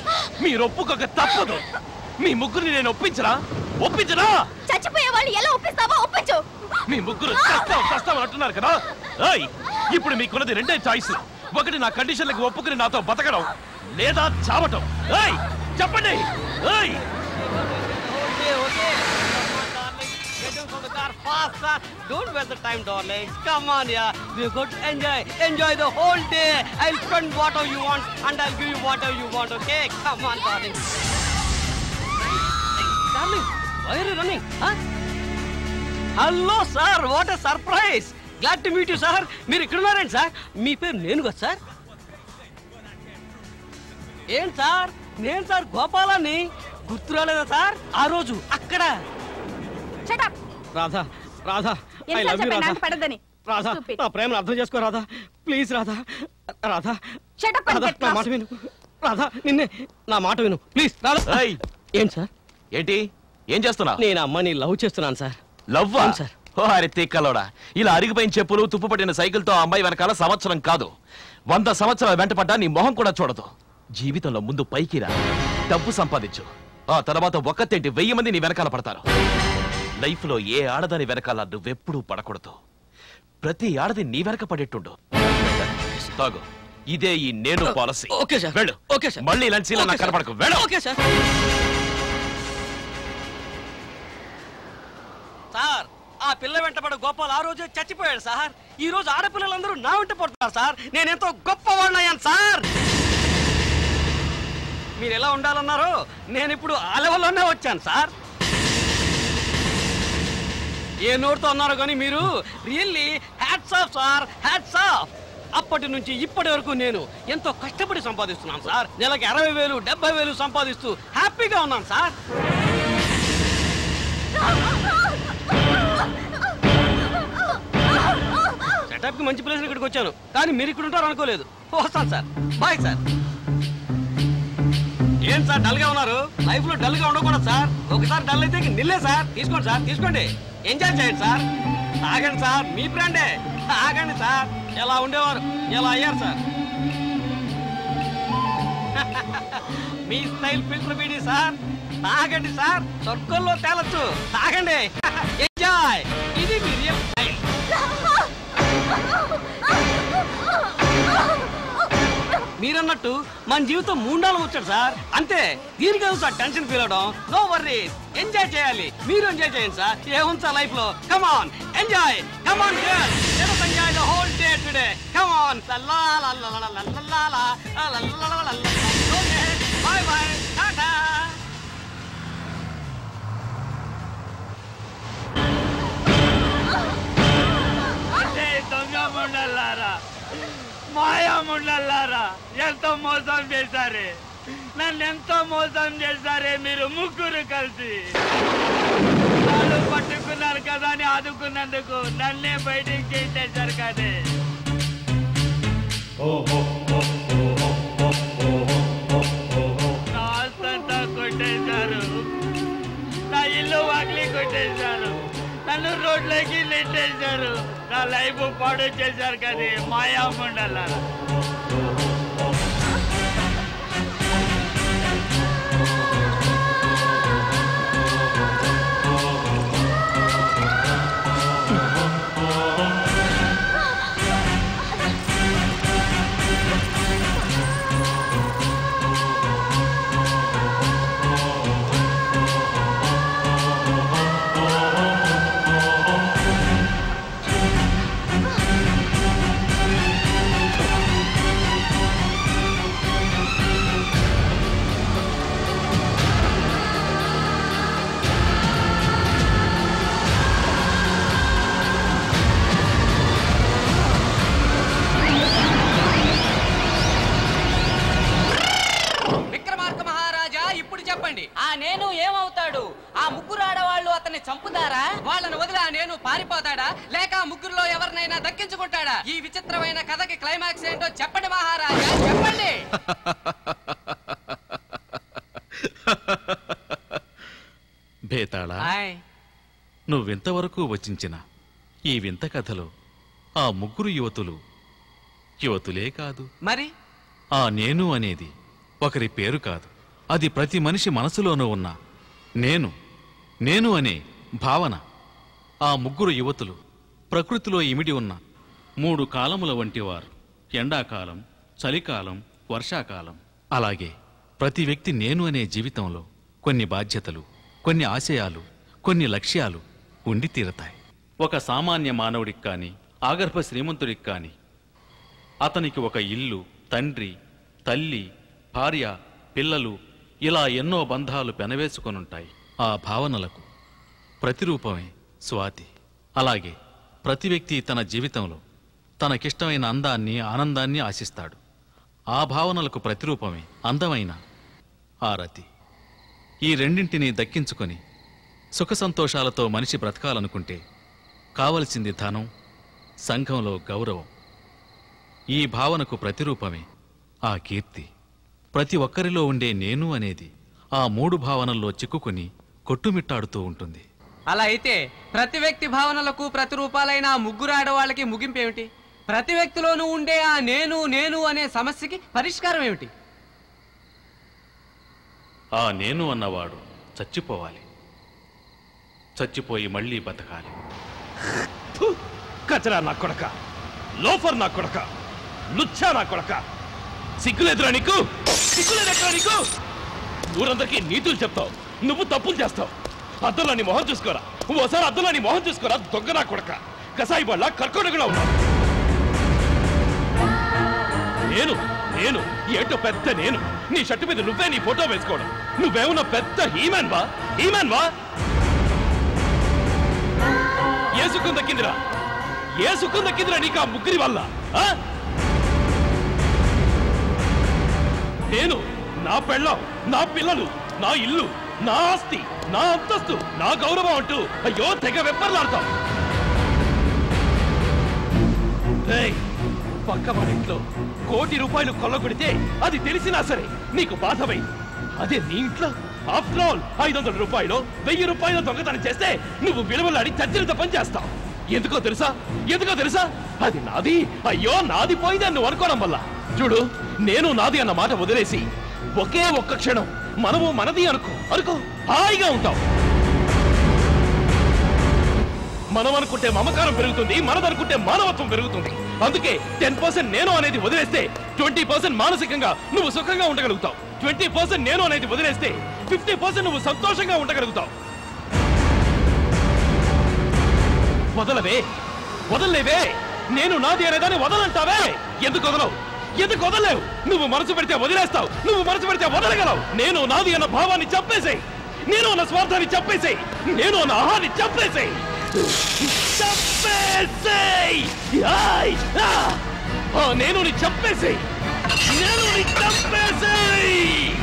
మీరు ఒప్పుకోక తప్పదు. మీ ముగ్గురిని నేను ఒప్పించరా ఒప్పించరా చచ్చిపోయే వాళ్ళు ఎలా ఒప్పిస్తావో ఒప్పించు. మీ ముగ్గురు చస్తాం చస్తాం అంటున్నారు కదా? ఏయ్ ఇప్పుడు మీకున్నది రెండే చాయిస్ ఒకటి నా కండిషన్లకు ఒప్పుకుని నాతో బతకడం. లేదా చావటం ఏయ్ చెప్పండి ఏయ్ Okay, okay. Get. Don't waste the time, darling. Come on, yeah. We're going to enjoy. Enjoy the whole day. I'll spend whatever you want and I'll give you whatever you want, okay? Come on, darling. Darling, why are you running? Huh? Hello sir what a surprise glad to meet you sir మీరు ఇక్కడ ఉన్నారండి sir మీ పేరు నేను కదా sir ఏం sir? నేను sir గోపాలాన్ని గుర్తు రాలేదా సార్? ఆ రోజు అక్కడ. Radha Radha. I love you Radha. పడదని Radha నా ప్రేమను అర్థం చేసుకో రాధా. ప్లీజ్ రాధా. రాధా. రాధా నా మాట విను. రాధా నిన్నే నా మాట విను. ప్లీజ్ రాధా. ఏం సార్? ఏంటి? ఏం చేస్తున్నా నేను అమ్మని లవ్ చేస్తున్నాను సార్. Love sir? ఓ అరే తిక్కలోడా. ఇలా అరిగిపోయిన చెప్పులు తుప్పు పట్టిన సైకిల్తో ఆ అమ్మాయి వెనకాల సంవత్సరం కాదు. వంద సంవత్సరాల వెంటపడ్డా నీ మొహం కూడా చూడదు. జీవితంలో ముందు పైకి రా. డబ్బు సంపాదించు. ఆ తర్వాత ఒక్కతేంటి వెయ్యి మంది నీ వెనకాల పడతారు. లైఫ్లో ఏ ఆడదాని వెనకాల నువ్వెప్పుడూ పడకూడదు. ప్రతి ఆడది నీ వెనక పడేట్టుండు. తాగు. ఇదే ఈ నేను పాలసీ. Okay sir. వెళ్ళు. Okay sir. మళ్ళీ ఇలాంటి నాకు కనపడకు. వెళ్ళు. Okay sir. సార్ ఆ పిల్ల వెంటబడ గోపాల్ ఆ రోజే చచ్చిపోయాడు సార్. ఈ రోజు ఆడపిల్లలందరూ నా వెంట పడుతున్నారు సార్. నేను ఎంతో గొప్పవాడినయ్యాను సార్. మీరు ఎలా ఉండాలన్నారో నేను ఇప్పుడు ఆ లెవెల్లోనే వచ్చాను సార్. ఏ నోటితో అన్నారో కానీ మీరు really hats off sir hats off అప్పటి నుంచి ఇప్పటి వరకు నేను ఎంతో కష్టపడి సంపాదిస్తున్నాను సార్. నెలకి అరవై వేలు డెబ్బై వేలు సంపాదిస్తూ హ్యాపీగా ఉన్నాను సార్. సెటప్కి మంచి ప్లేస్ ఇక్కడికి వచ్చాను. కానీ మీరు ఇక్కడ ఉంటారు అనుకోలేదు. వస్తాను సార్. Bye sir. ఏం సార్ డల్గా ఉన్నారు? లైఫ్లో డల్గా ఉండకూడదు సార్. ఒకసారి డల్ అయితే నిల్లే సార్. తీసుకోండి సార్ తీసుకోండి. ఎంజాయ్ చేయండి సార్. తాగండి సార్. మీ ఫ్రెండే తాగండి సార్. ఎలా ఉండేవారు? ఎలా అయ్యారు సార్? *laughs* మీ స్టైల్ ఫిల్టర్ బీడీ సార్. తాగండి సార్. స్వర్గంలో తేలచ్చు. తాగండి. *laughs* మీరు అన్నట్టు మన జీవితం మూండాలు వచ్చాడు సార్. అంతే దీనికి సార్ టెన్షన్ ఫీల్ అవడం. నో వర్రీ ఎంజాయ్ చేయాలి. మీరు ఎంజాయ్ చేయండి సార్. ఏముంది సార్ లైఫ్లో come on enjoy come on enjoy whole day today come on bye bye దొంగ మాయాముండల్లారా ఎంతో మోసం చేశారే? నన్ను ఎంతో మోసం చేశారే మీరు ముగ్గురు కలిసి? వాళ్ళు పట్టుకున్నారు కదా అని ఆదుకున్నందుకు నన్నే బయటికి చేసేశారు కానీ నా కొట్టేశారు. నా ఇల్లు వాకిలి కొట్టేశారు. నన్ను రోడ్లోకి నెట్టేశారు. నా లైఫ్ పాడు చేశారు కదా మాయా ఉండాలి ముగ్గురు ఆడవాళ్ళు అతన్ని చంపుతారా? వాళ్ళని వదిలి నేను పారిపోతాడా? లేక ముగ్గురులో ఎవరినైనా దక్కించుకుంటాడా? ఈ విచిత్రమైన కథకి క్లైమాక్స్ ఏంటో చెప్పండి మహారాజా చెప్పండి. *laughs* నువ్వింతవరకు వచించిన ఈ వింత కథలో ఆ ముగ్గురు యువతులు యువతులే కాదు. మరి? ఆ నేను అనేది ఒకరి పేరు కాదు. అది ప్రతి మనిషి మనసులోనూ ఉన్న నేను. నేను అనే భావన ఆ ముగ్గురు యువతులు ప్రకృతిలో ఇమిడి ఉన్న మూడు కాలముల వంటివారు. ఎండాకాలం చలికాలం వర్షాకాలం. అలాగే ప్రతి వ్యక్తి నేను అనే జీవితంలో కొన్ని బాధ్యతలు కొన్ని ఆశయాలు కొన్ని లక్ష్యాలు ఉండి తీరతాయి. ఒక సామాన్య మానవుడికి కానీ ఆగర్భ శ్రీమంతుడికి కానీ అతనికి ఒక ఇల్లు తండ్రి తల్లి భార్య పిల్లలు ఇలా ఎన్నో బంధాలు పెనవేసుకొనుంటాయి. ఆ భావనలకు ప్రతిరూపమే స్వాతి. అలాగే ప్రతి వ్యక్తి తన జీవితంలో తనకిష్టమైన అందాన్ని ఆనందాన్ని ఆశిస్తాడు. ఆ భావనలకు ప్రతిరూపమే అందమైన ఆ రతి ఈ రెండింటినీ దక్కించుకొని సుఖ సంతోషాలతో మనిషి బ్రతకాలనుకుంటే కావలసింది ధనం సంఘంలో గౌరవం. ఈ భావనకు ప్రతిరూపమే ఆ కీర్తి. ప్రతి ఒక్కరిలో ఉండే నేను అనేది ఆ మూడు భావనల్లో చిక్కుకుని కొట్టుమిట్టాడుతూ ఉంటుంది. అలా అయితే ప్రతి వ్యక్తి భావనలకు ప్రతిరూపాలైన ఆ ముగ్గురు ఆడవాళ్ళకి ముగింపు ఏమిటి? ప్రతి వ్యక్తిలోనూ ఉండే ఆ నేను నేను అనే సమస్యకి పరిష్కారం ఏమిటి? ఆ నేను అన్నవాడు చచ్చిపోవాలి. చచ్చిపోయి మళ్ళీ బతకాలి! కచరా నా కొడక లోఫర్ నా కొడక లుచ్చా నా కొడక. సిగ్గులేదురా నీకు? సిగ్గులేదెక్కడా నీకు? ఊరందరికీ నీతులు చెప్తావు. నువ్వు తప్పులు చేస్తావు. అద్దంలో నీ మొహం చూసుకోరా. ఓసారి అద్దంలో నీ మొహం చూసుకోరా. దొంగ నా కొడక. కసాయి బళ్ళ కర్కోడగులా ఉన్నావు నేను నేను ఏటో పెద్ద నేను. నీ షర్టు మీద నువ్వే నీ ఫోటో వేసుకోవడం. నువ్వేమన్నా పెద్ద హీమాన్ వా? హీమాన్ వా? ఏ సుఖం దక్కిందిరా ఏ సుఖం దక్కిందిరా నీకు ఆ ముగ్గురి వల్ల. ఆ? నేను నా పెళ్ళం నా పిల్లలు నా ఇల్లు. నా ఆస్తి నా అంతస్తు నా గౌరవం అంటూ అయ్యో తెగ వెప్పర్లాడతాం. ఏయ్, పక్క మన ఇంట్లో కోటి రూపాయలు కొల్లగొడితే అది తెలిసినా సరే నీకు బాధమైంది. అదే నీ ఇంట్లో? ఆఫ్టర్ ఆల్ ఐదు వందల రూపాయలు వెయ్యి రూపాయలు దొంగతనం చేస్తే నువ్వు విలువలాడి చచ్చిన తప్పని చేస్తావు ఎందుకో తెలుసా? ఎందుకో తెలుసా? అది నాది. అయ్యో నాది పోయిందని నువ్వు అనుకోవడం వల్ల. చూడు నేను నాది అన్న మాట వదిలేసి ఒకే ఒక్క క్షణం మనము మనది అనుకో. అనుకో. హాయిగా ఉంటాం మనం అనుకుంటే మమకారం పెరుగుతుంది మనదనుకుంటే మానవత్వం పెరుగుతుంది. అందుకే టెన్ పర్సెంట్ నేను అనేది వదిలేస్తే ట్వంటీ పర్సెంట్ మానసికంగా నువ్వు సుఖంగా ఉండగలుగుతావు. ట్వంటీ పర్సెంట్ నేను అనేది వదిలేస్తే ఫిఫ్టీ పర్సెంట్ నువ్వు సంతోషంగా ఉండగలుగుతావు. వదలవే. వదలలేవే. నేను నాది అనేదాన్ని వదలంటావే. ఎందుకు వదలవు? ఎందుకు వదలలేవు? నువ్వు మనసు పెడితే వదిలేస్తావు. నువ్వు మనసు పెడితే వదలగలవు. నేను నాది అన్న భావాన్ని చంపేసేయ్. నేను అన్న స్వార్థాన్ని చంపేసేయ్. నేను అన్న ఆహాన్ని చంపేసేయ్. చంపేసేయ్. నేను నీ చంపేసేయ్. నేను నీ చంపేసేయ్.